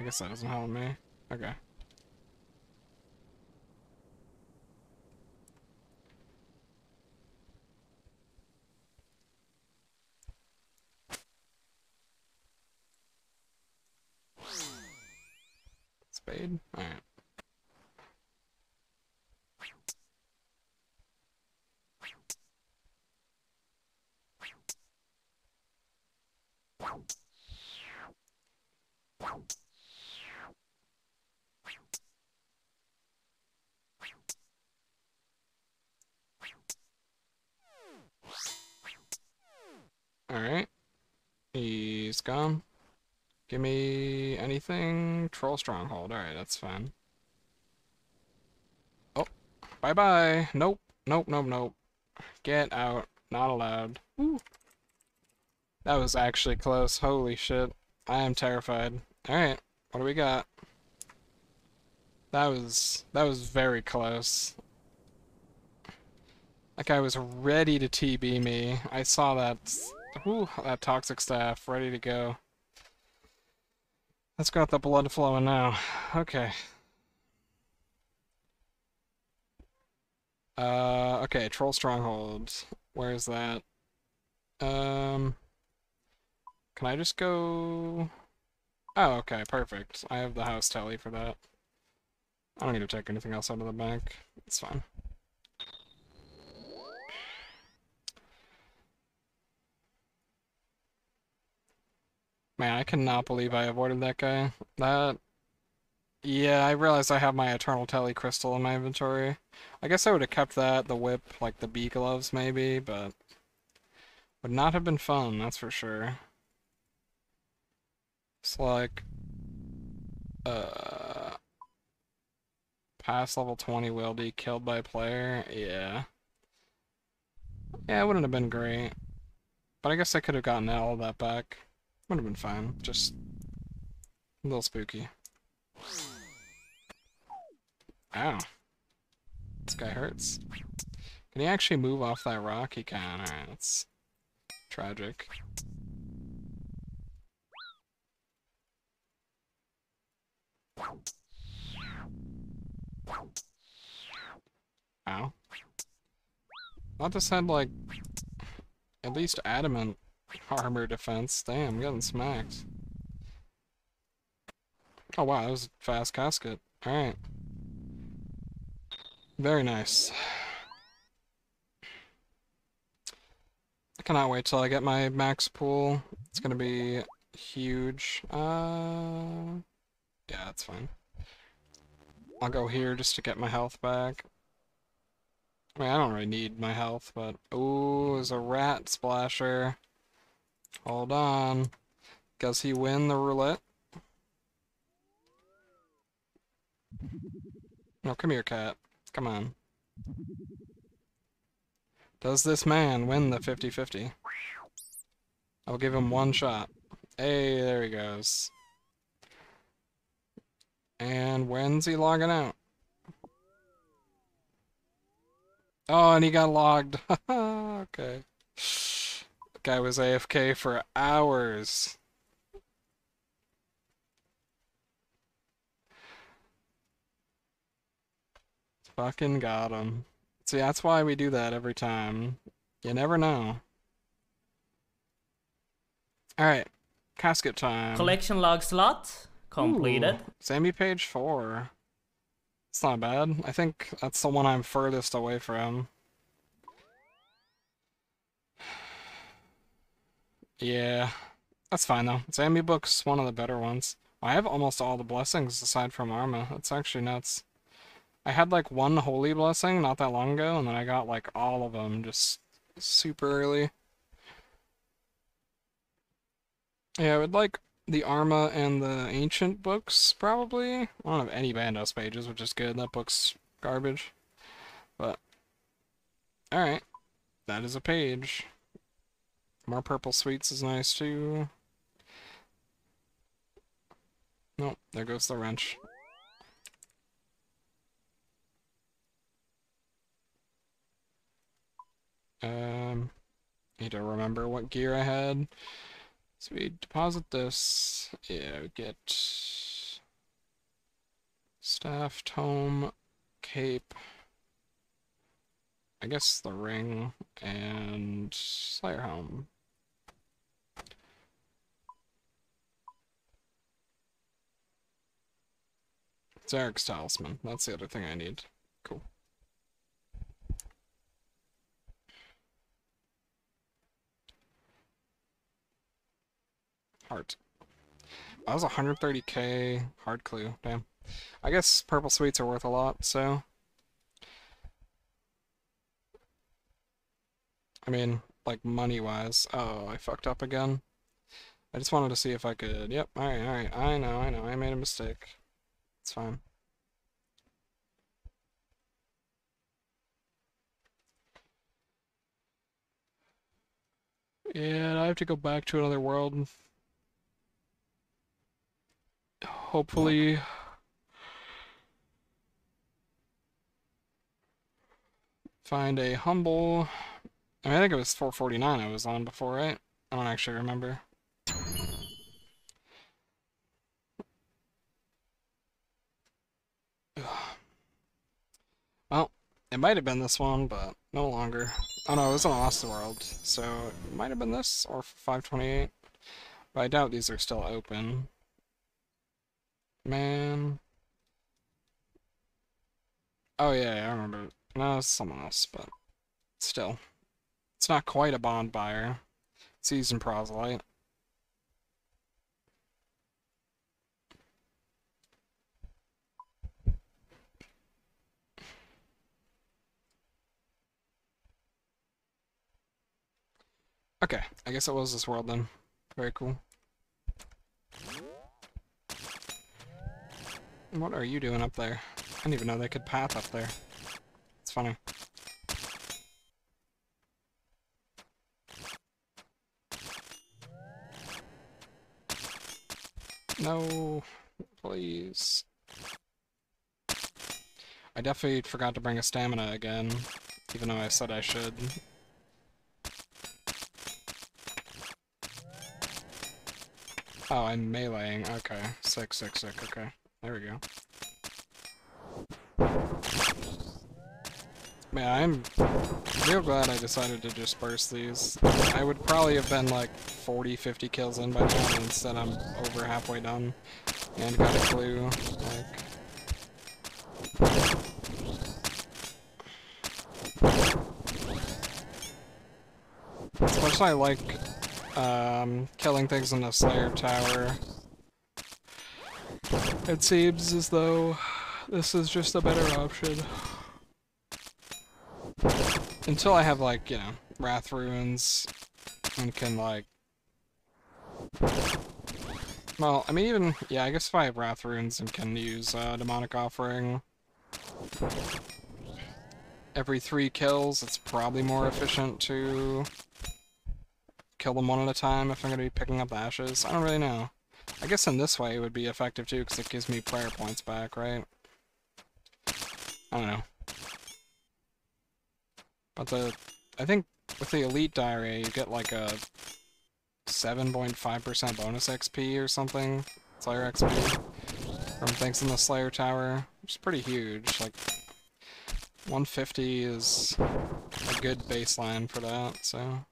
I guess that doesn't help me. Okay. Spade? Alright. Alright. He's gone. Give me anything. Troll Stronghold. Alright, that's fine. Oh. Bye-bye. Nope. Nope, nope, nope. Get out. Not allowed. Woo. That was actually close. Holy shit. I am terrified. Alright. What do we got? That was... That was very close. That guy was ready to TB me. I saw that... Ooh, that toxic staff ready to go. Let's got the blood flowing now. Okay. Uh, okay, Troll Stronghold. Where is that? Um, can I just go... Oh, okay, perfect. I have the house tally for that. I don't need to take anything else out of the bank. It's fine. Man, I cannot believe I avoided that guy. That... Yeah, I realize I have my Eternal Telly Crystal in my inventory. I guess I would have kept that, the whip, like the bee gloves maybe, but... Would not have been fun, that's for sure. It's like... Uh... Past level 20 Wildy killed by player? Yeah. Yeah, it wouldn't have been great. But I guess I could have gotten all that back. Would have been fine. Just a little spooky. Ow. This guy hurts. Can he actually move off that rock? He can. Alright, that's tragic. Ow. Not this had like at least adamant [laughs] armor defense. Damn, I'm getting smacked. Oh wow, that was a fast casket. Alright. Very nice. I cannot wait till I get my max pool. It's gonna be huge. Uh, yeah, that's fine. I'll go here just to get my health back. I mean, I don't really need my health, but... Ooh, there's a rat splasher. Hold on. Does he win the roulette? No, come here, cat. Come on. Does this man win the 50-50? I'll give him one shot. Hey, there he goes. And when's he logging out? Oh, and he got logged. [laughs] okay. Guy was AFK for hours. Fucking got him. See, that's why we do that every time. You never know. Alright. Casket time. Collection log slot completed. Ooh, Zammy page 4. It's not bad. I think that's the one I'm furthest away from. Yeah, that's fine though. Zammy book's one of the better ones. I have almost all the blessings aside from Arma. That's actually nuts. I had like one holy blessing not that long ago, and then I got like all of them just super early. Yeah, I would like the Arma and the Ancient books, probably. I don't have any Bandos pages, which is good. That book's garbage. But, alright. That is a page. More purple sweets is nice too. Nope, there goes the wrench. Um, need to remember what gear I had. So we deposit this. Yeah, we get staff, tome, cape. I guess the ring and Slayer helm. Xeric's talisman. That's the other thing I need. Cool. Heart. That was 130k hard clue. Damn. I guess purple sweets are worth a lot, so. I mean, like money wise. Oh, I fucked up again. I just wanted to see if I could. Yep, alright, alright. I know, I know. I made a mistake. It's fine. Yeah, I have to go back to another world. Hopefully. Find a humble. I, mean, I think it was 449 I was on before, right? I don't actually remember. Well, it might have been this one, but no longer. Oh no, it was an Lost World, so it might have been this, or 528. But I doubt these are still open. Man. Oh yeah, yeah I remember. No, it's someone else, but still. It's not quite a bond buyer. It's using proselyte. Okay, I guess it was this world then. Very cool. What are you doing up there? I didn't even know they could path up there. It's funny. No, please. I definitely forgot to bring a stamina again, even though I said I should. Oh, I'm meleeing. Okay. Sick, sick, sick. Okay. There we go. Man, I'm real glad I decided to disperse these. I would probably have been like 40, 50 kills in by now, instead I'm over halfway done and got a clue. Like, as much I like um, killing things in the Slayer Tower. It seems as though this is just a better option. Until I have, like, you know, Wrath Runes and can, like... Well, I mean, even... Yeah, I guess if I have Wrath Runes and can use uh, Demonic Offering every three kills, it's probably more efficient to kill them one at a time if I'm going to be picking up ashes. I don't really know. I guess in this way it would be effective too, because it gives me prayer points back, right? I don't know. But the... I think with the Elite Diary, you get like a 7.5% bonus XP or something. Slayer XP. From things in the Slayer Tower. Which is pretty huge. Like, 150 is a good baseline for that, so...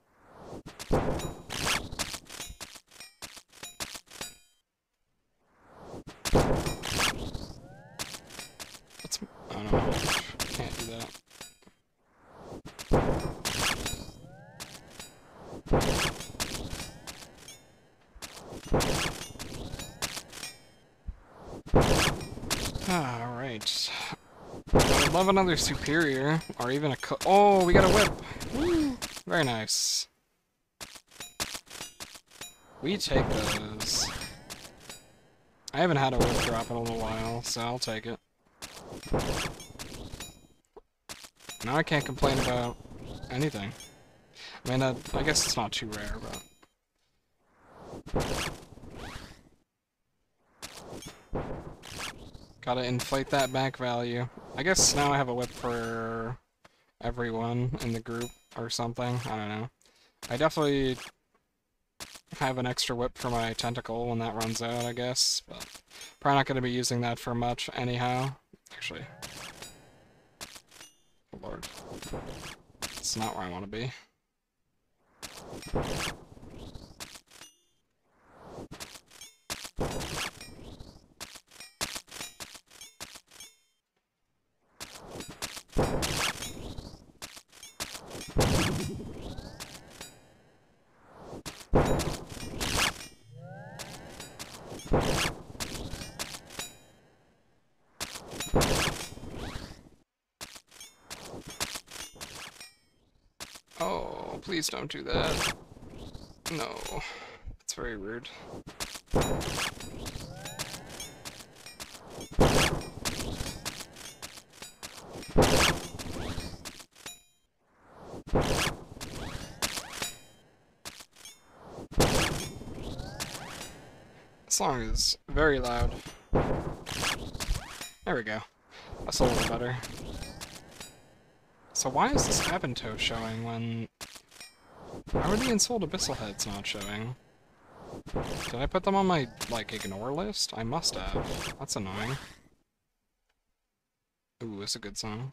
Alright. I'd love another superior, or even a Oh, we got a whip! Very nice. We take those. I haven't had a whip drop in a little while, so I'll take it. Now I can't complain about anything. I mean, uh, I guess it's not too rare, but... Gotta inflate that back value. I guess now I have a whip for everyone in the group or something. I don't know. I definitely have an extra whip for my tentacle when that runs out, I guess. But probably not going to be using that for much anyhow. Actually. Oh Lord. It's not where I want to be. Please don't do that. No, it's very rude. Song is very loud. There we go. That's a little better. So why is this Abentoe showing when... How are the Ensouled Abyssal Heads not showing? Did I put them on my, like, ignore list? I must have. That's annoying. Ooh, it's a good song.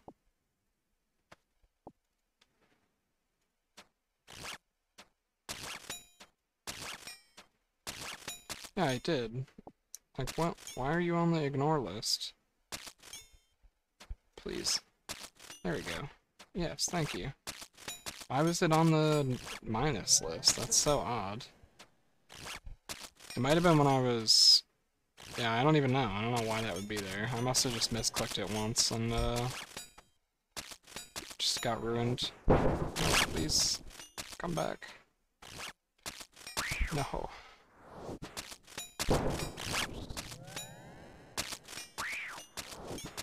Yeah, I did. Like, what? Why are you on the ignore list? Please. There we go. Yes, thank you. Why was it on the minus list? That's so odd. It might have been when I was... Yeah, I don't even know. I don't know why that would be there. I must have just misclicked it once and, uh... Just got ruined. Please. Come back. No.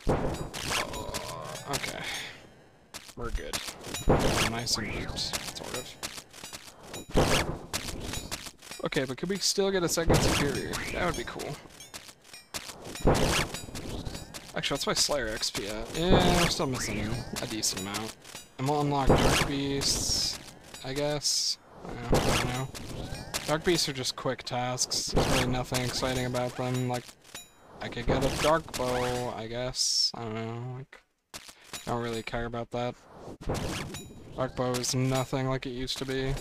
Oh, okay. We're good. Nice and grouped, sort of. Okay, but could we still get a second superior? That would be cool. Actually, what's my Slayer XP at? Yeah, we're still missing a decent amount. And we'll unlock Dark Beasts, I guess. I don't know. Dark Beasts are just quick tasks. There's really nothing exciting about them. Like, I could get a Dark Bow, I guess. I don't know. Like, don't really care about that. Dark Bow is nothing like it used to be.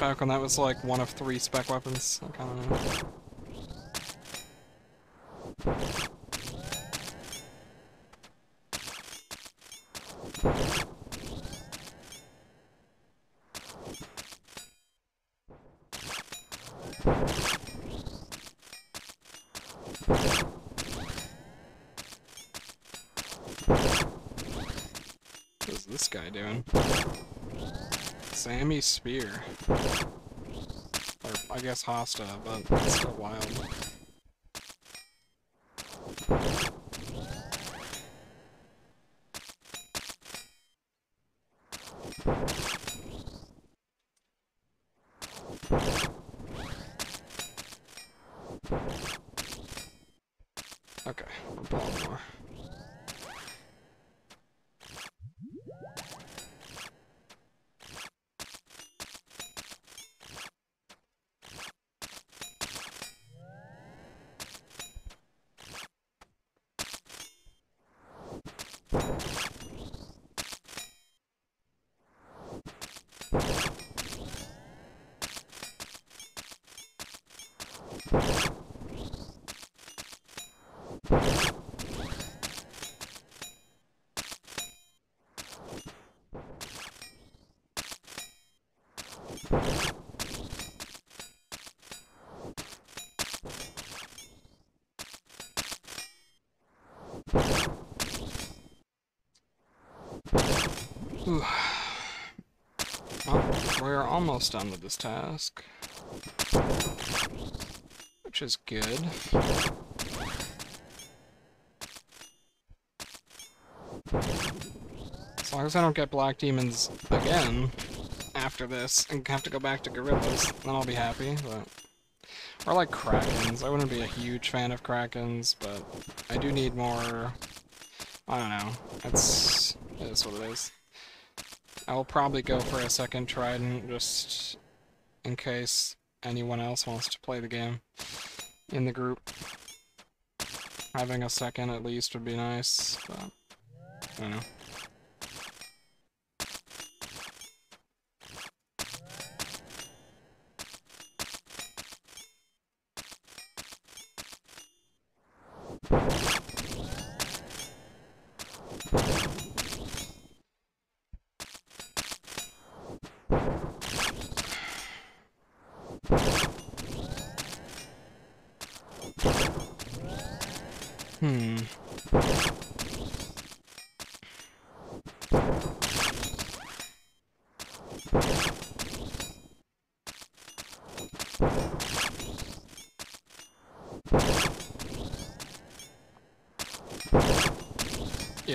Back when that was like one of three spec weapons. I don't know. What is this guy doing? Zammy Spear. Or, I guess Hasta, but it's still wild. Okay, we're pulling more. Ooh. Well, we're almost done with this task. Which is good. As long as I don't get Black Demons again after this and have to go back to Gorillas, then I'll be happy, but... Or like Krakens. I wouldn't be a huge fan of Krakens, but I do need more... I don't know. It's... It is what it is. I will probably go for a second Trident, just in case anyone else wants to play the game in the group. Having a second at least would be nice, but I don't know. Hmm.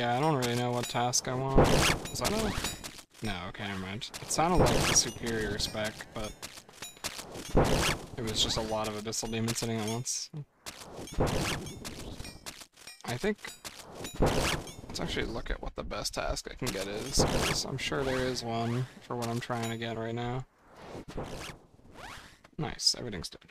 Yeah, I don't really know what task I want. Is that a... No, okay, never mind. It sounded like the superior spec, but... It was just a lot of Abyssal Demons sitting at once. I think... Let's actually look at what the best task I can get is, because I'm sure there is one for what I'm trying to get right now. Nice, everything's done.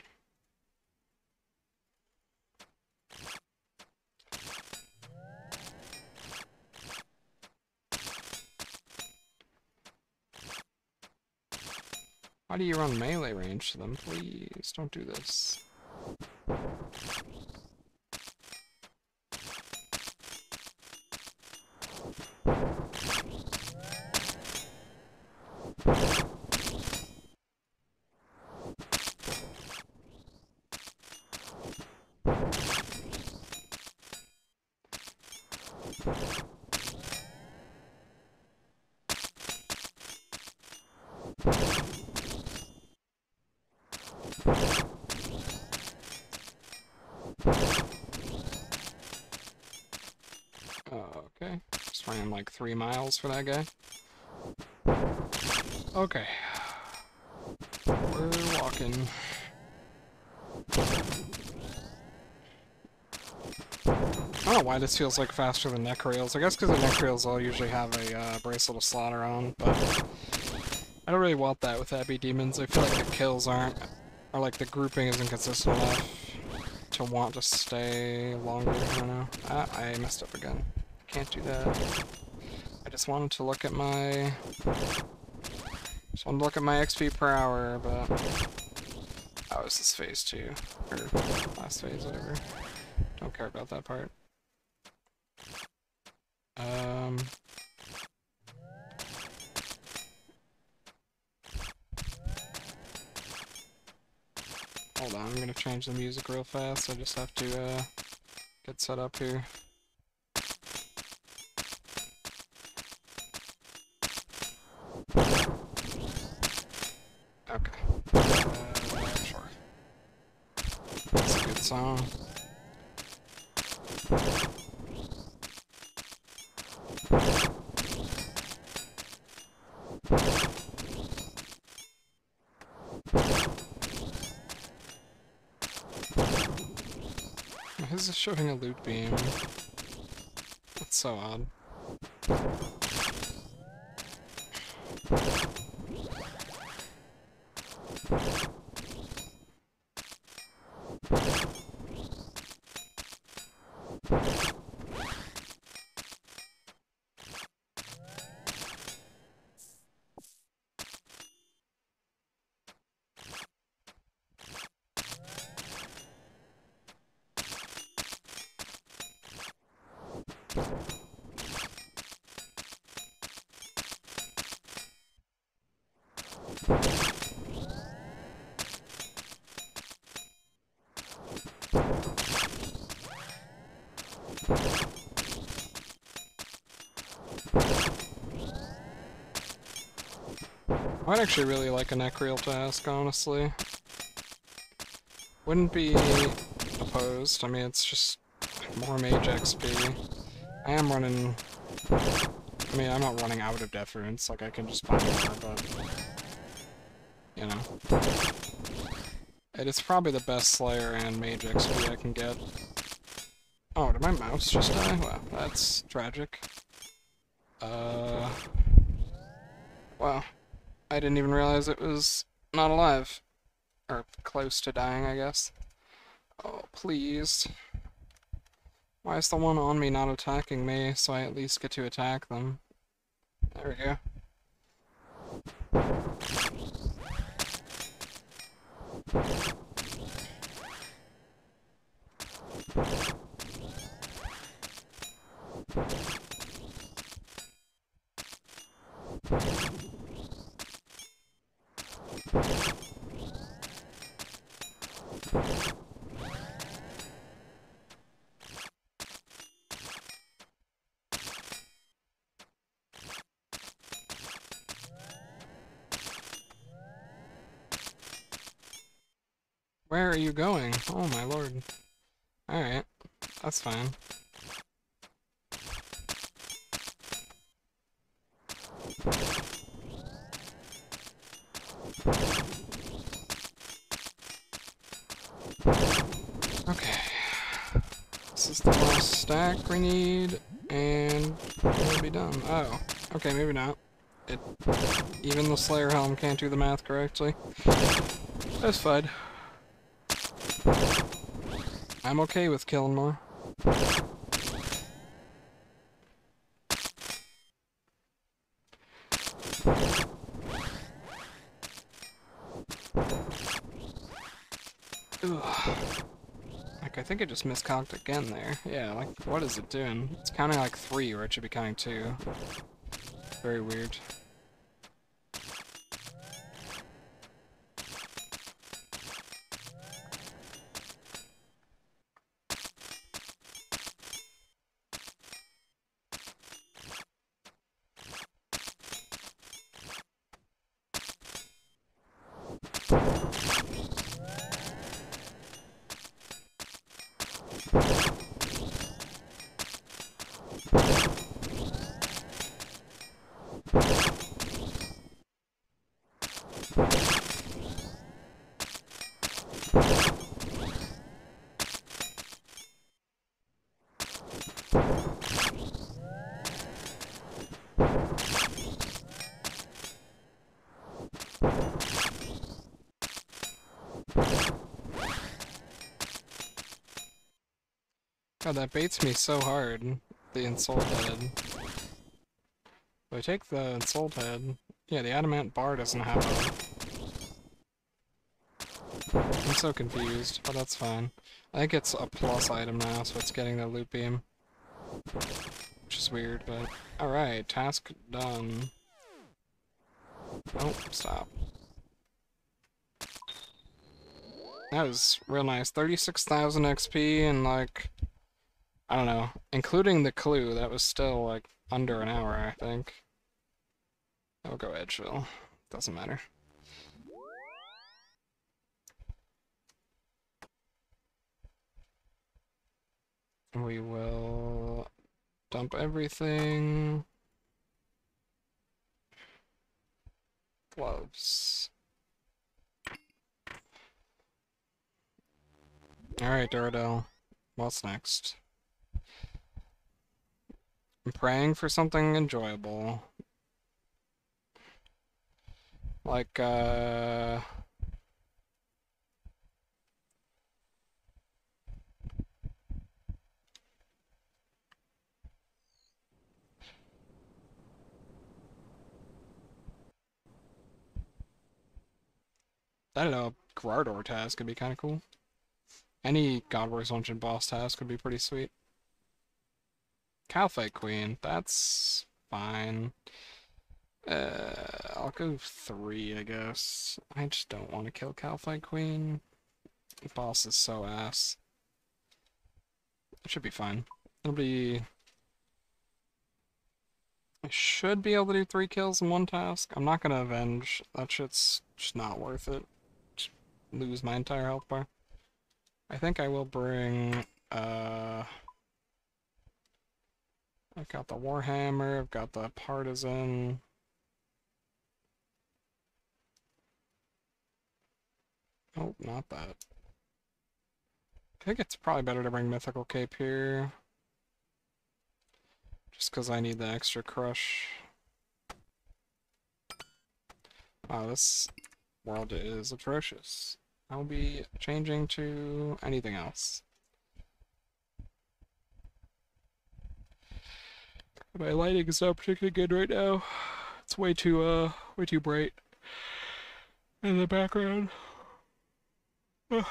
Why do you run melee range to them? Please, don't do this. okay. Just ran like miles for that guy. Okay. We're walking. I don't know why this feels like faster than Nechryaels. I guess because the Nechryaels all usually have a uh, bracelet of slaughter on, but I don't really want that with Abbey Demons. I feel like the kills aren't, or like the grouping isn't consistent enough to want to stay longer. I don't know. Ah, I messed up again. Can't do that. Just wanted to look at my... Just wanted to look at my XP per hour, but... That was this phase two. Or last phase, whatever. Don't care about that part. Um... Hold on, I'm gonna change the music real fast. I just have to uh, get set up here. Okay. Uh, sure. That's a good song. Showing a loot beam. That's so odd. I'd actually really like a Nechryael task, honestly. Wouldn't be opposed. I mean, it's just more mage XP. I am running... I mean, I'm not running out of deference, like I can just buy more, but... You know. It is probably the best Slayer and mage XP I can get. Oh, did my mouse just die? Wow, that's tragic. Uh... Wow. I didn't even realize it was not alive. Or close to dying, I guess. Oh, please. Why is the one on me not attacking me, so I at least get to attack them? There we go. Where are you going? Oh my lord. Alright, that's fine. Okay. This is the last stack we need, and we'll be done. Oh, okay, maybe not. It, even the Slayer Helm can't do the math correctly. That's fine. I'm okay with killing more. Like, I think I just miscounted again there. Yeah, like, what is it doing? It's counting like three where it should be counting two. Very weird. God, that baits me so hard. The Ensouled Head. I take the Ensouled Head... Yeah, the Adamant Bar doesn't have I'm so confused, but that's fine. I think it's a plus item now, so it's getting the Loot Beam. Which is weird, but... Alright, task done. Oh, stop. That was real nice. 36,000 XP and like I don't know. Including the clue, that was still like under an hour, I think. I'll go Edgeville. Doesn't matter. We will dump everything. Gloves. Alright, Duradel. What's next? I'm praying for something enjoyable. Like, uh... I don't know, Gardor task could be kind of cool. Any God Wars Dungeon boss task would be pretty sweet. Kalphite Queen, that's fine. Uh, I'll go three, I guess. I just don't want to kill Kalphite Queen. The boss is so ass. It should be fine. It'll be... I should be able to do three kills in one task. I'm not gonna avenge. That shit's just not worth it. Just lose my entire health bar. I think I will bring, uh... I've got the Warhammer, I've got the Partisan. Oh, not that. I think it's probably better to bring Mythical Cape here. Just because I need the extra crush. Wow, this world is atrocious. I'll be changing to anything else. My lighting is not particularly good right now. It's way too, uh, way too bright in the background. [sighs]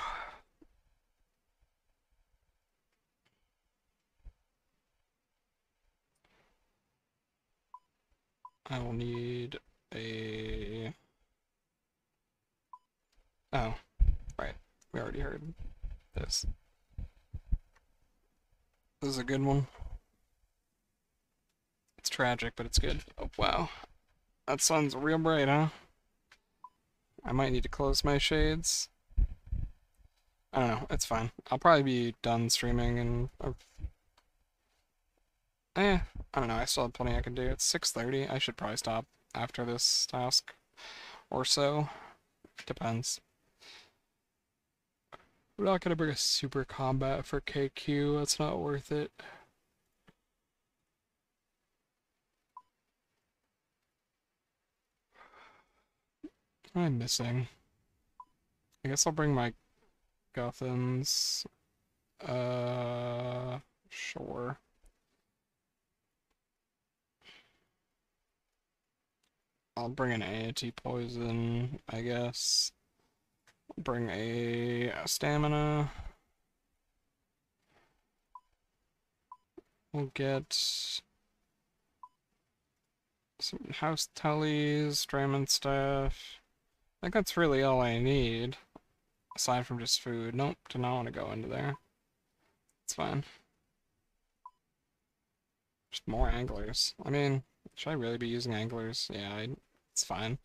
I will need a... Oh, right. We already heard this. This is a good one. It's tragic, but it's good. Oh, wow. That sun's real bright, huh? I might need to close my shades. I don't know. It's fine. I'll probably be done streaming and. Eh, I don't know. I still have plenty I can do. It's 6:30. I should probably stop after this task, or so. Depends. I'm not gonna bring a super combat for KQ. That's not worth it. Am missing? I guess I'll bring my Guthans. Uh, sure. I'll bring an anti-poison, I guess. Bring a stamina. We'll get some house tellies, Dramen staff. I think that's really all I need. Aside from just food. Nope, do not want to go into there. It's fine. Just more anglers. I mean, should I really be using anglers? Yeah, I, it's fine.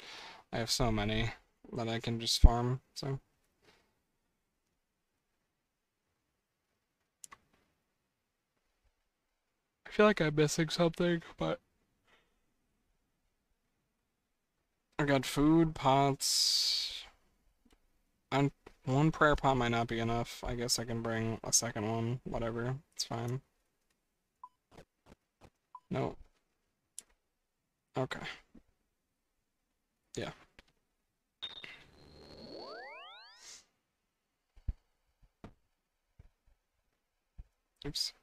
I have so many that I can just farm, so... I feel like I'm missing something, but... I got food, pots... And one prayer pot might not be enough. I guess I can bring a second one. Whatever. It's fine. No. Okay. Yeah. Oops.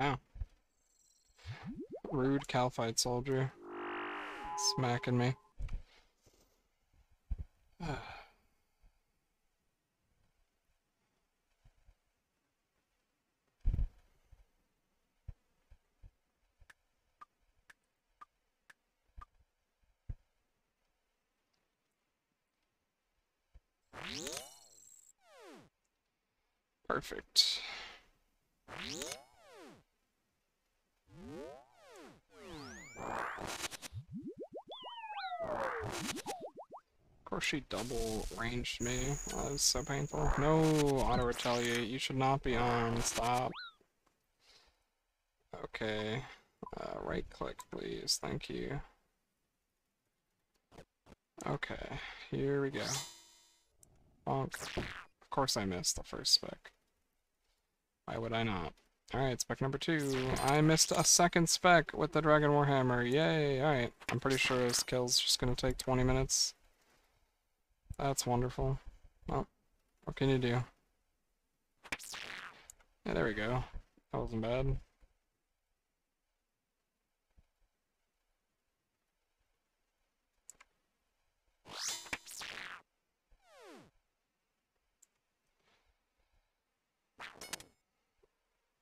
Oh. Rude Kalphite soldier. Smacking me. Perfect. Course she double ranged me. that was so painful. No, auto retaliate. You should not be on. Stop. Okay. Uh, right click, please. Thank you. Okay, here we go. Bonk. Of course I missed the first spec. Why would I not? Alright, spec number two. I missed a second spec with the Dragon Warhammer. Yay! Alright, I'm pretty sure this kill's just gonna take 20 minutes. That's wonderful. Well, what can you do? Yeah, there we go. That wasn't bad.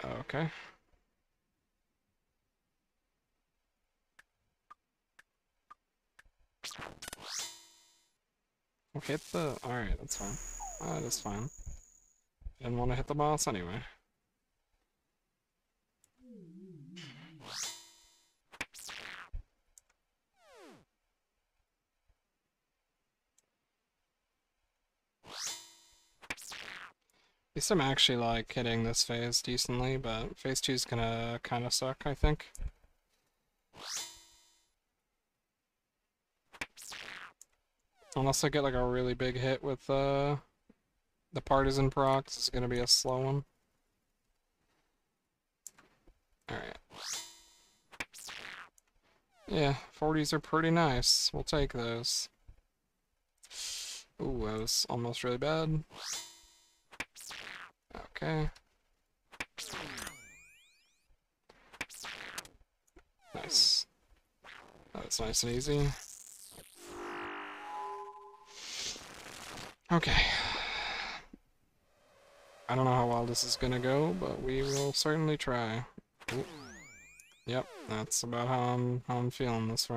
Okay. Hit the... Alright, that's fine. That is fine. Didn't want to hit the boss anyway. At least I'm actually like hitting this phase decently, but phase 2 is gonna kinda suck, I think. Unless I get like a really big hit with uh, the partisan procs, it's gonna be a slow one. Alright. Yeah, 40s are pretty nice. We'll take those. Ooh, that was almost really bad. Okay. Nice. That's nice and easy. Okay. I don't know how well this is gonna go, but we will certainly try. Ooh. Yep, that's about how I'm how I'm feeling this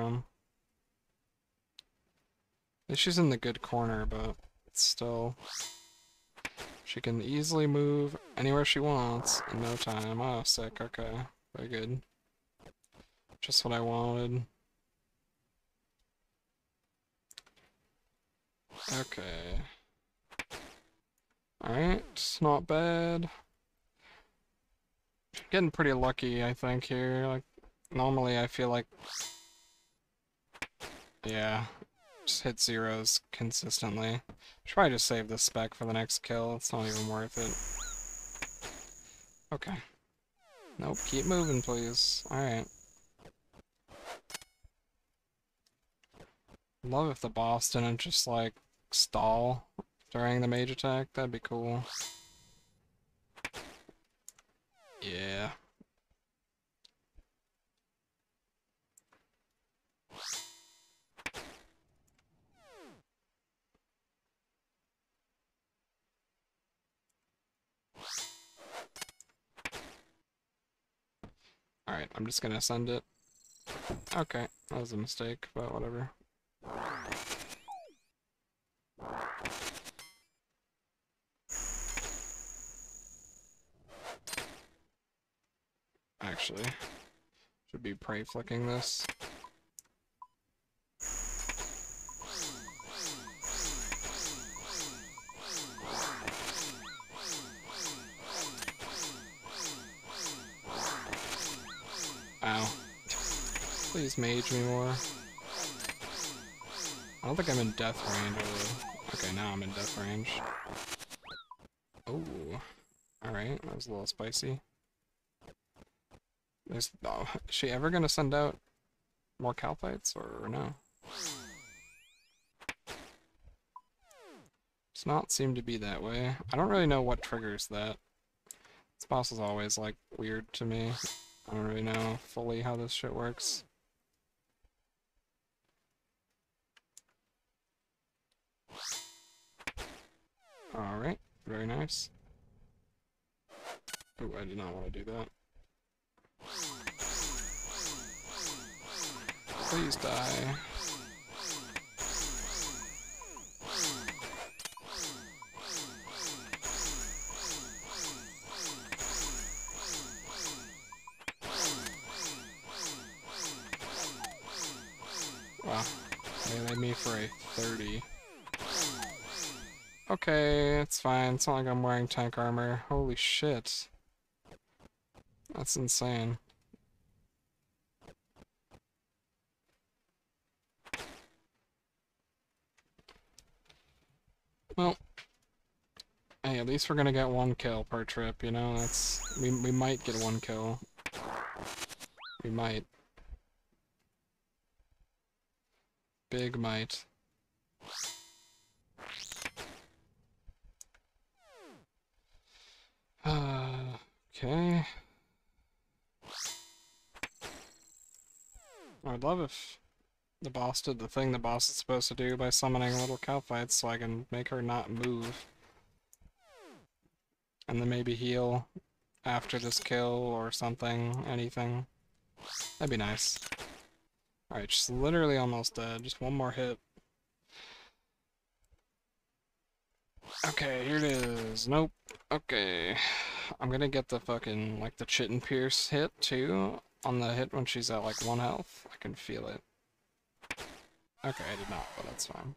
least she's in the good corner, but it's still she can easily move anywhere she wants in no time. Oh, sick. Okay, very good. Just what I wanted. Okay. Alright, not bad. Getting pretty lucky, I think, here. Like, normally I feel like... Yeah, just hit zeros consistently. Try to save this spec for the next kill. It's not even worth it. Okay. Nope, keep moving, please. Alright. Love if the boss didn't just, like, stall during the mage attack. That'd be cool. Yeah. Alright, I'm just gonna send it. Okay, that was a mistake, but whatever. Actually, should be prayer flicking this. Ow. Please mage me more. I don't think I'm in death range. Or... Okay, now I'm in death range. Oh. Alright, that was a little spicy. There's, oh, is she ever gonna send out more Kalphites, or no? Does not seem to be that way. I don't really know what triggers that. This boss is always, like, weird to me. I don't really know fully how this shit works. Alright, very nice. Oh, I did not want to do that. Please die. Wow. They laid me for a 30. Okay, it's fine. It's not like I'm wearing tank armor. Holy shit. That's insane. Well, hey, at least we're gonna get one kill per trip, you know? That's we we might get one kill. We might. Big might. Uh, [sighs] okay. I'd love if the boss did the thing the boss is supposed to do by summoning little Kalphites so I can make her not move. And then maybe heal after this kill or something, anything. That'd be nice. Alright, she's literally almost dead. Just one more hit. Okay, here it is. Nope. Okay. I'm gonna get the fucking, like, the Chitin Pierce hit, too, on the hit when she's at, like, one health. I can feel it. Okay, I did not, but that's fine.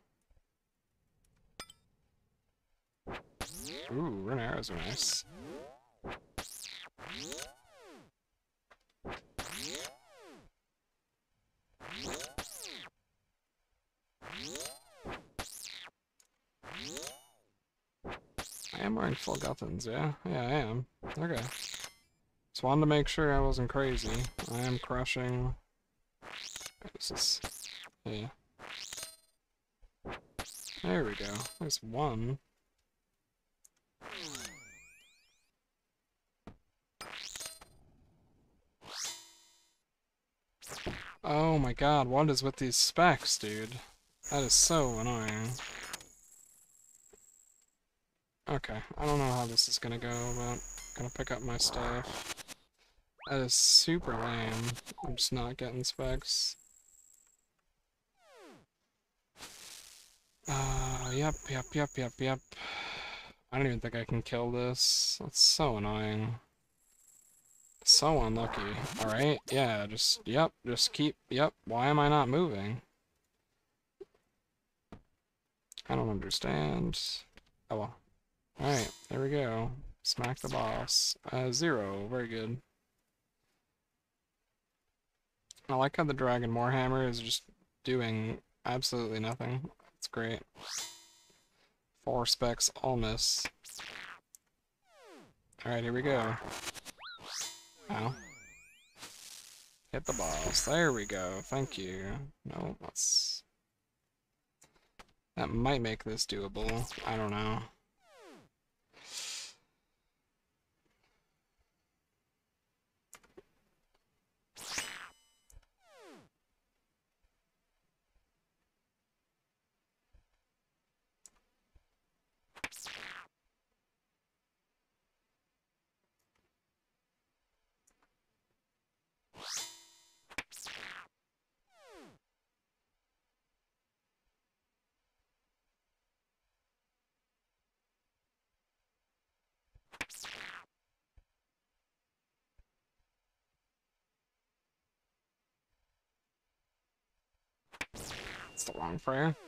Ooh, rune arrows are nice. I am wearing full Guthans, yeah? Yeah, I am. Okay. Just wanted to make sure I wasn't crazy. I am crushing... This is... Yeah. There we go. There's one. Oh my god, what is with these specs, dude? That is so annoying. Okay, I don't know how this is gonna go, but I'm gonna pick up my stuff. That is super lame. I'm just not getting specs. Uh, yep, yep, yep, yep, yep. I don't even think I can kill this. That's so annoying. So unlucky. Alright, yeah, just, yep, just keep, yep. Why am I not moving? I don't understand. Oh well. Alright, there we go. Smack the boss. Uh, zero. Very good. I like how the Dragon Warhammer is just doing absolutely nothing. It's great. Four specs, all miss. Alright, here we go. Ow. Hit the boss. There we go. Thank you. No, that's... That might make this doable. I don't know. It's the wrong prayer. [sighs]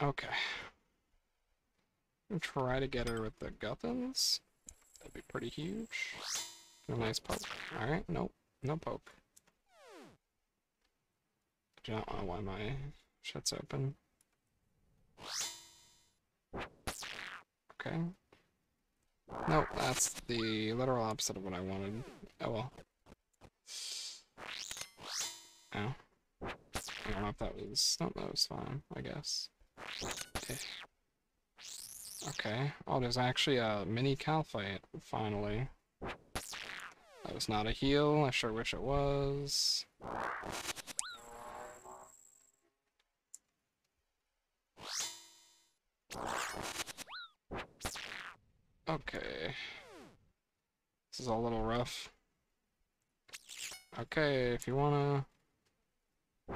Okay. Try to get her with the Guthan's. That'd be pretty huge. A nice poke. Alright, nope. No poke. Do not know why my shit's open. Okay. Nope, that's the literal opposite of what I wanted. Oh well. Ow. I don't know if that was... No, that was fine, I guess. Eh. Okay. Oh, there's actually a mini Kalphite, finally. That was not a heal. I sure wish it was. Okay. This is a little rough. Okay, if you wanna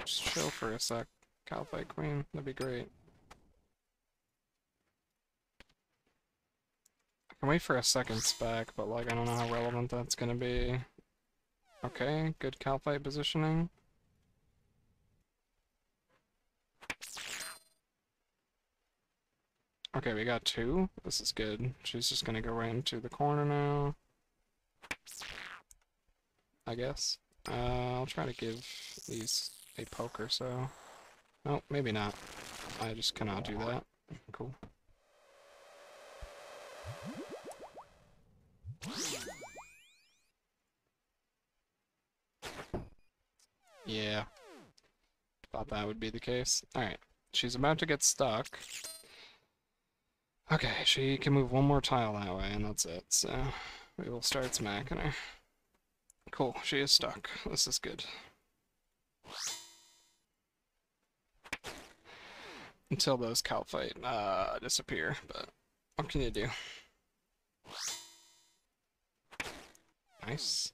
just chill for a sec, Kalphite Queen, that'd be great. I can wait for a second spec, but like I don't know how relevant that's gonna be. Okay, good Kalphite positioning. Okay, we got two. This is good. She's just gonna go right into the corner now. I guess. Uh, I'll try to give these a poker, so. No, maybe not. I just cannot do that. Cool. Yeah. Thought that would be the case. Alright. She's about to get stuck. Okay, she can move one more tile that way, and that's it. So, we will start smacking her. Cool, she is stuck. This is good. Until those Kalphite uh, disappear, but what can you do? Nice.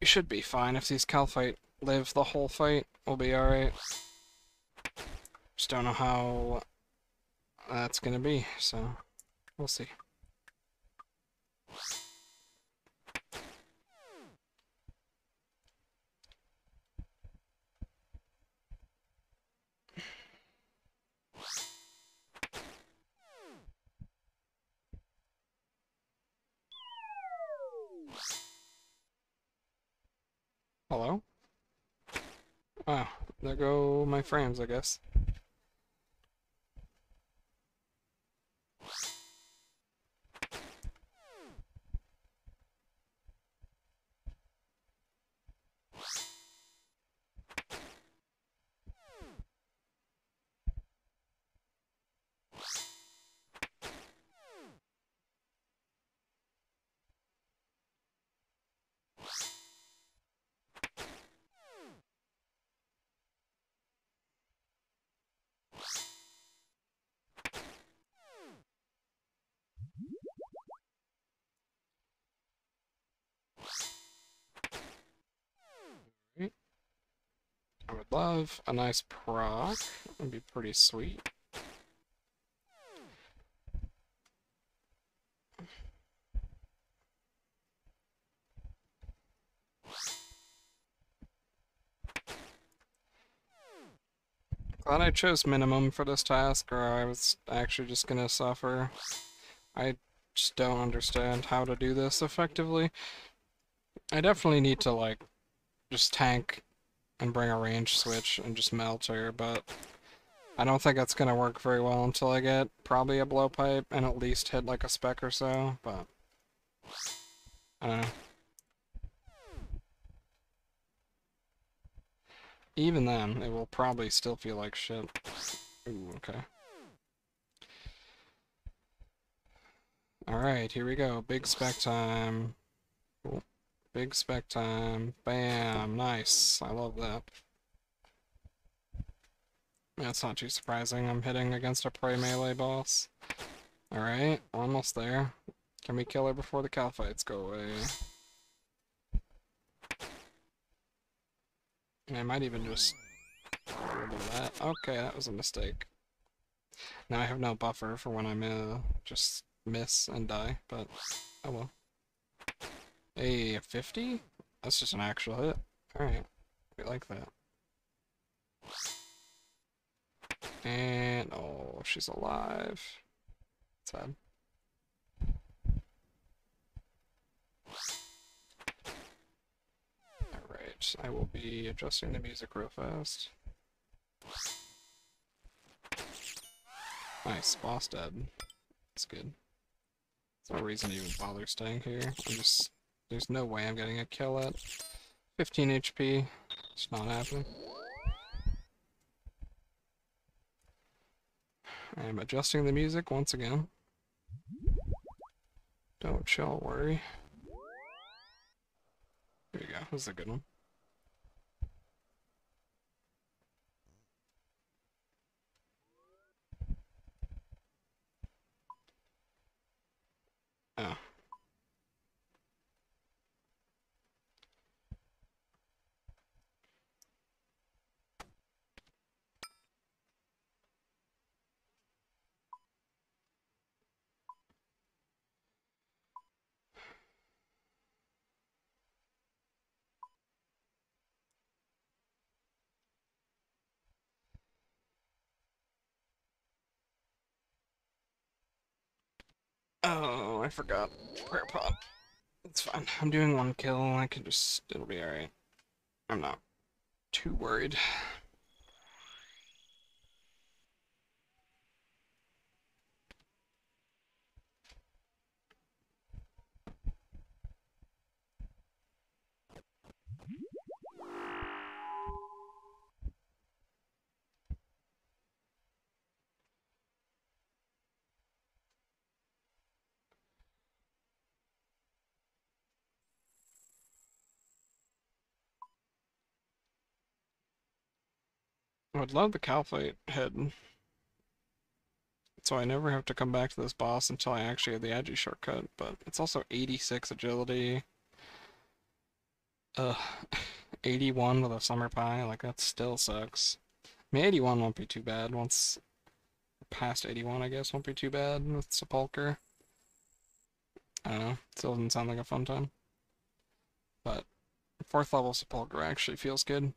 You should be fine if these Kalphite live the whole fight. We'll be alright. Just don't know how that's gonna be, so we'll see. Hello? Wow, there go my frames, I guess. Love a nice proc. Would be pretty sweet. Glad I chose minimum for this task, or I was actually just gonna suffer. I just don't understand how to do this effectively. I definitely need to, like, just tank and bring a range switch and just melt her, but I don't think that's gonna work very well until I get probably a blowpipe and at least hit like a spec or so, but I don't know. Even then, it will probably still feel like shit. Ooh, okay. Alright, here we go. Big spec time. Big spec time. Bam! Nice. I love that. That's not too surprising. I'm hitting against a prey melee boss. Alright, almost there. Can we kill her before the Kalphites go away? I might even just that. Okay, that was a mistake. Now I have no buffer for when I'm uh, just miss and die, but oh well. A 50? That's just an actual hit. Alright, we like that. And, oh, she's alive. Sad. Alright, I will be adjusting the music real fast. Nice, boss dead. That's good. There's no reason to even bother staying here. I'm just... There's no way I'm getting a kill at 15 HP. It's not happening. I'm adjusting the music once again. Don't y'all worry. Here we go, this is a good one. Oh. Oh, I forgot. Prayer pot. It's fine. I'm doing one kill. I can just... It'll be alright. I'm not too worried. I would love the Kalphite head. So I never have to come back to this boss until I actually have the Agi shortcut, but it's also 86 agility. Ugh. [laughs] 81 with a summer pie, like that still sucks. I mean 81 won't be too bad once past 81 I guess won't be too bad with Sepulcher. I don't know, still doesn't sound like a fun time. But fourth level Sepulcher actually feels good.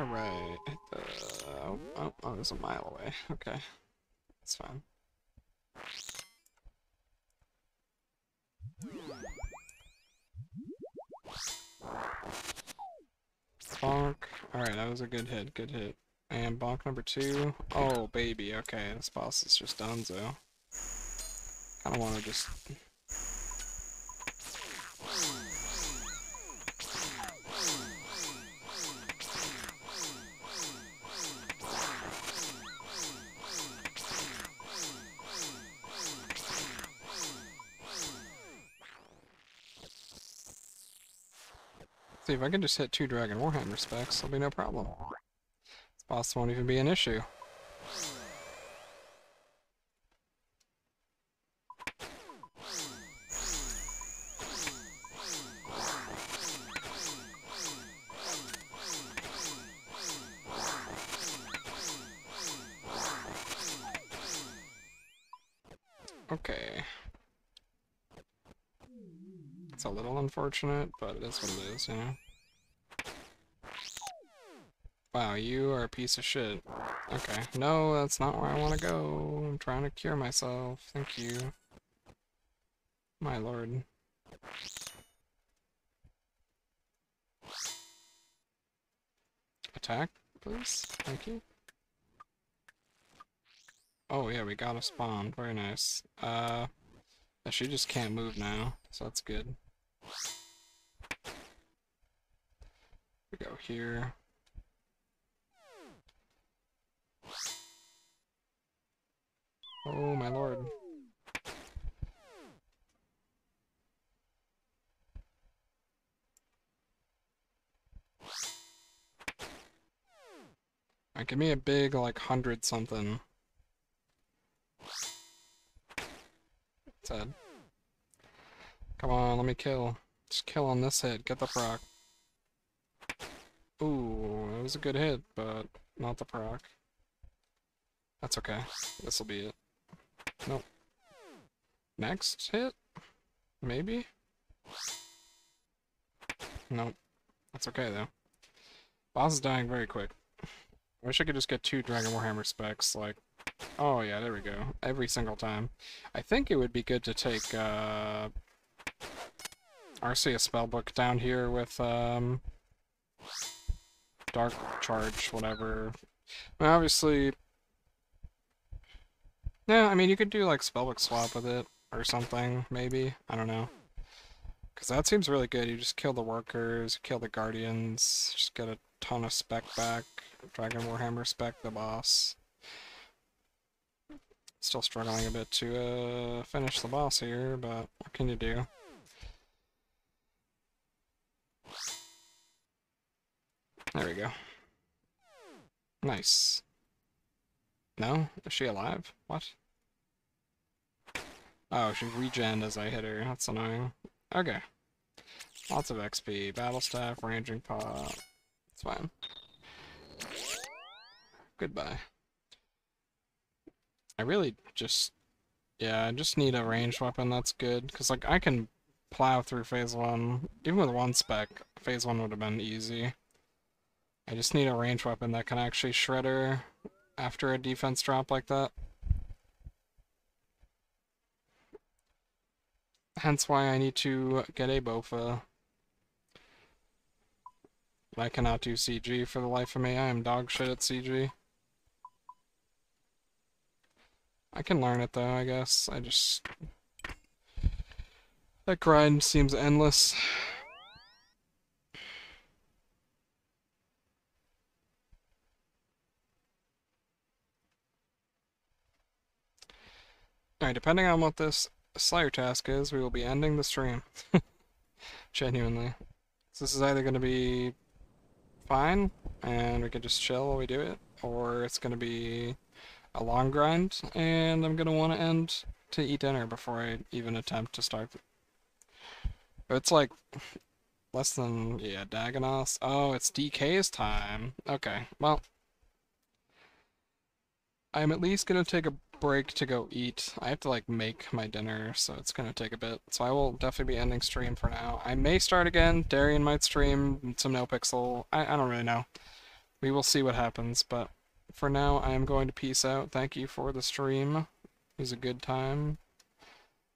Alright, uh, oh, oh, oh, it's a mile away. [laughs] Okay, that's fine. Bonk. Alright, that was a good hit, good hit. And bonk number two. Oh, baby, okay, this boss is just done, so. Kinda wanna just If I can just hit two Dragon Warhammer specs, there'll be no problem. This boss won't even be an issue. Unfortunate, but it is what it is, you know? Wow, you are a piece of shit. Okay. No, that's not where I want to go. I'm trying to cure myself. Thank you. My lord. Attack, please. Thank you. Oh yeah, we got a spawn. Very nice. Uh, she just can't move now, so that's good. We go here. Oh my lord. Alright, give me a big, like, hundred something. Dead. Come on, let me kill. Just kill on this hit, get the proc. Ooh, it was a good hit, but not the proc. That's okay. This'll be it. Nope. Next hit? Maybe? Nope. That's okay, though. Boss is dying very quick. I wish I could just get two Dragon Warhammer specs, like... Oh yeah, there we go. Every single time. I think it would be good to take, uh... Arceuus Spellbook down here with, um... Dark Charge, whatever. I obviously... Yeah, I mean, you could do, like, Spellbook swap with it, or something, maybe. I don't know. Because that seems really good. You just kill the workers, kill the guardians, just get a ton of spec back. Dragon Warhammer spec the boss. Still struggling a bit to uh, finish the boss here, but what can you do? There we go. Nice. No? Is she alive? What? Oh, she regened as I hit her. That's annoying. Okay. Lots of XP. Battle staff, ranging pot. It's fine. Goodbye. I really just... Yeah, I just need a ranged weapon that's good, because, like, I can plow through Phase 1. Even with one spec, Phase 1 would have been easy. I just need a range weapon that can actually shred her after a defense drop like that. Hence why I need to get a Bofa. I cannot do CG for the life of me. I am dog shit at CG. I can learn it though, I guess. I just... That grind seems endless. Alright, depending on what this Slayer task is, we will be ending the stream. [laughs] Genuinely. So this is either going to be fine, and we can just chill while we do it, or it's going to be a long grind, and I'm going to want to end to eat dinner before I even attempt to start. It's like less than, yeah, Dagannoths. Oh, it's DK's time. Okay, well, I'm at least going to take a break to go eat. I have to like make my dinner, so it's gonna take a bit. So I will definitely be ending stream for now. I may start again. Darian might stream some NoPixel. I, I don't really know. We will see what happens, but for now I am going to peace out. Thank you for the stream. It was a good time.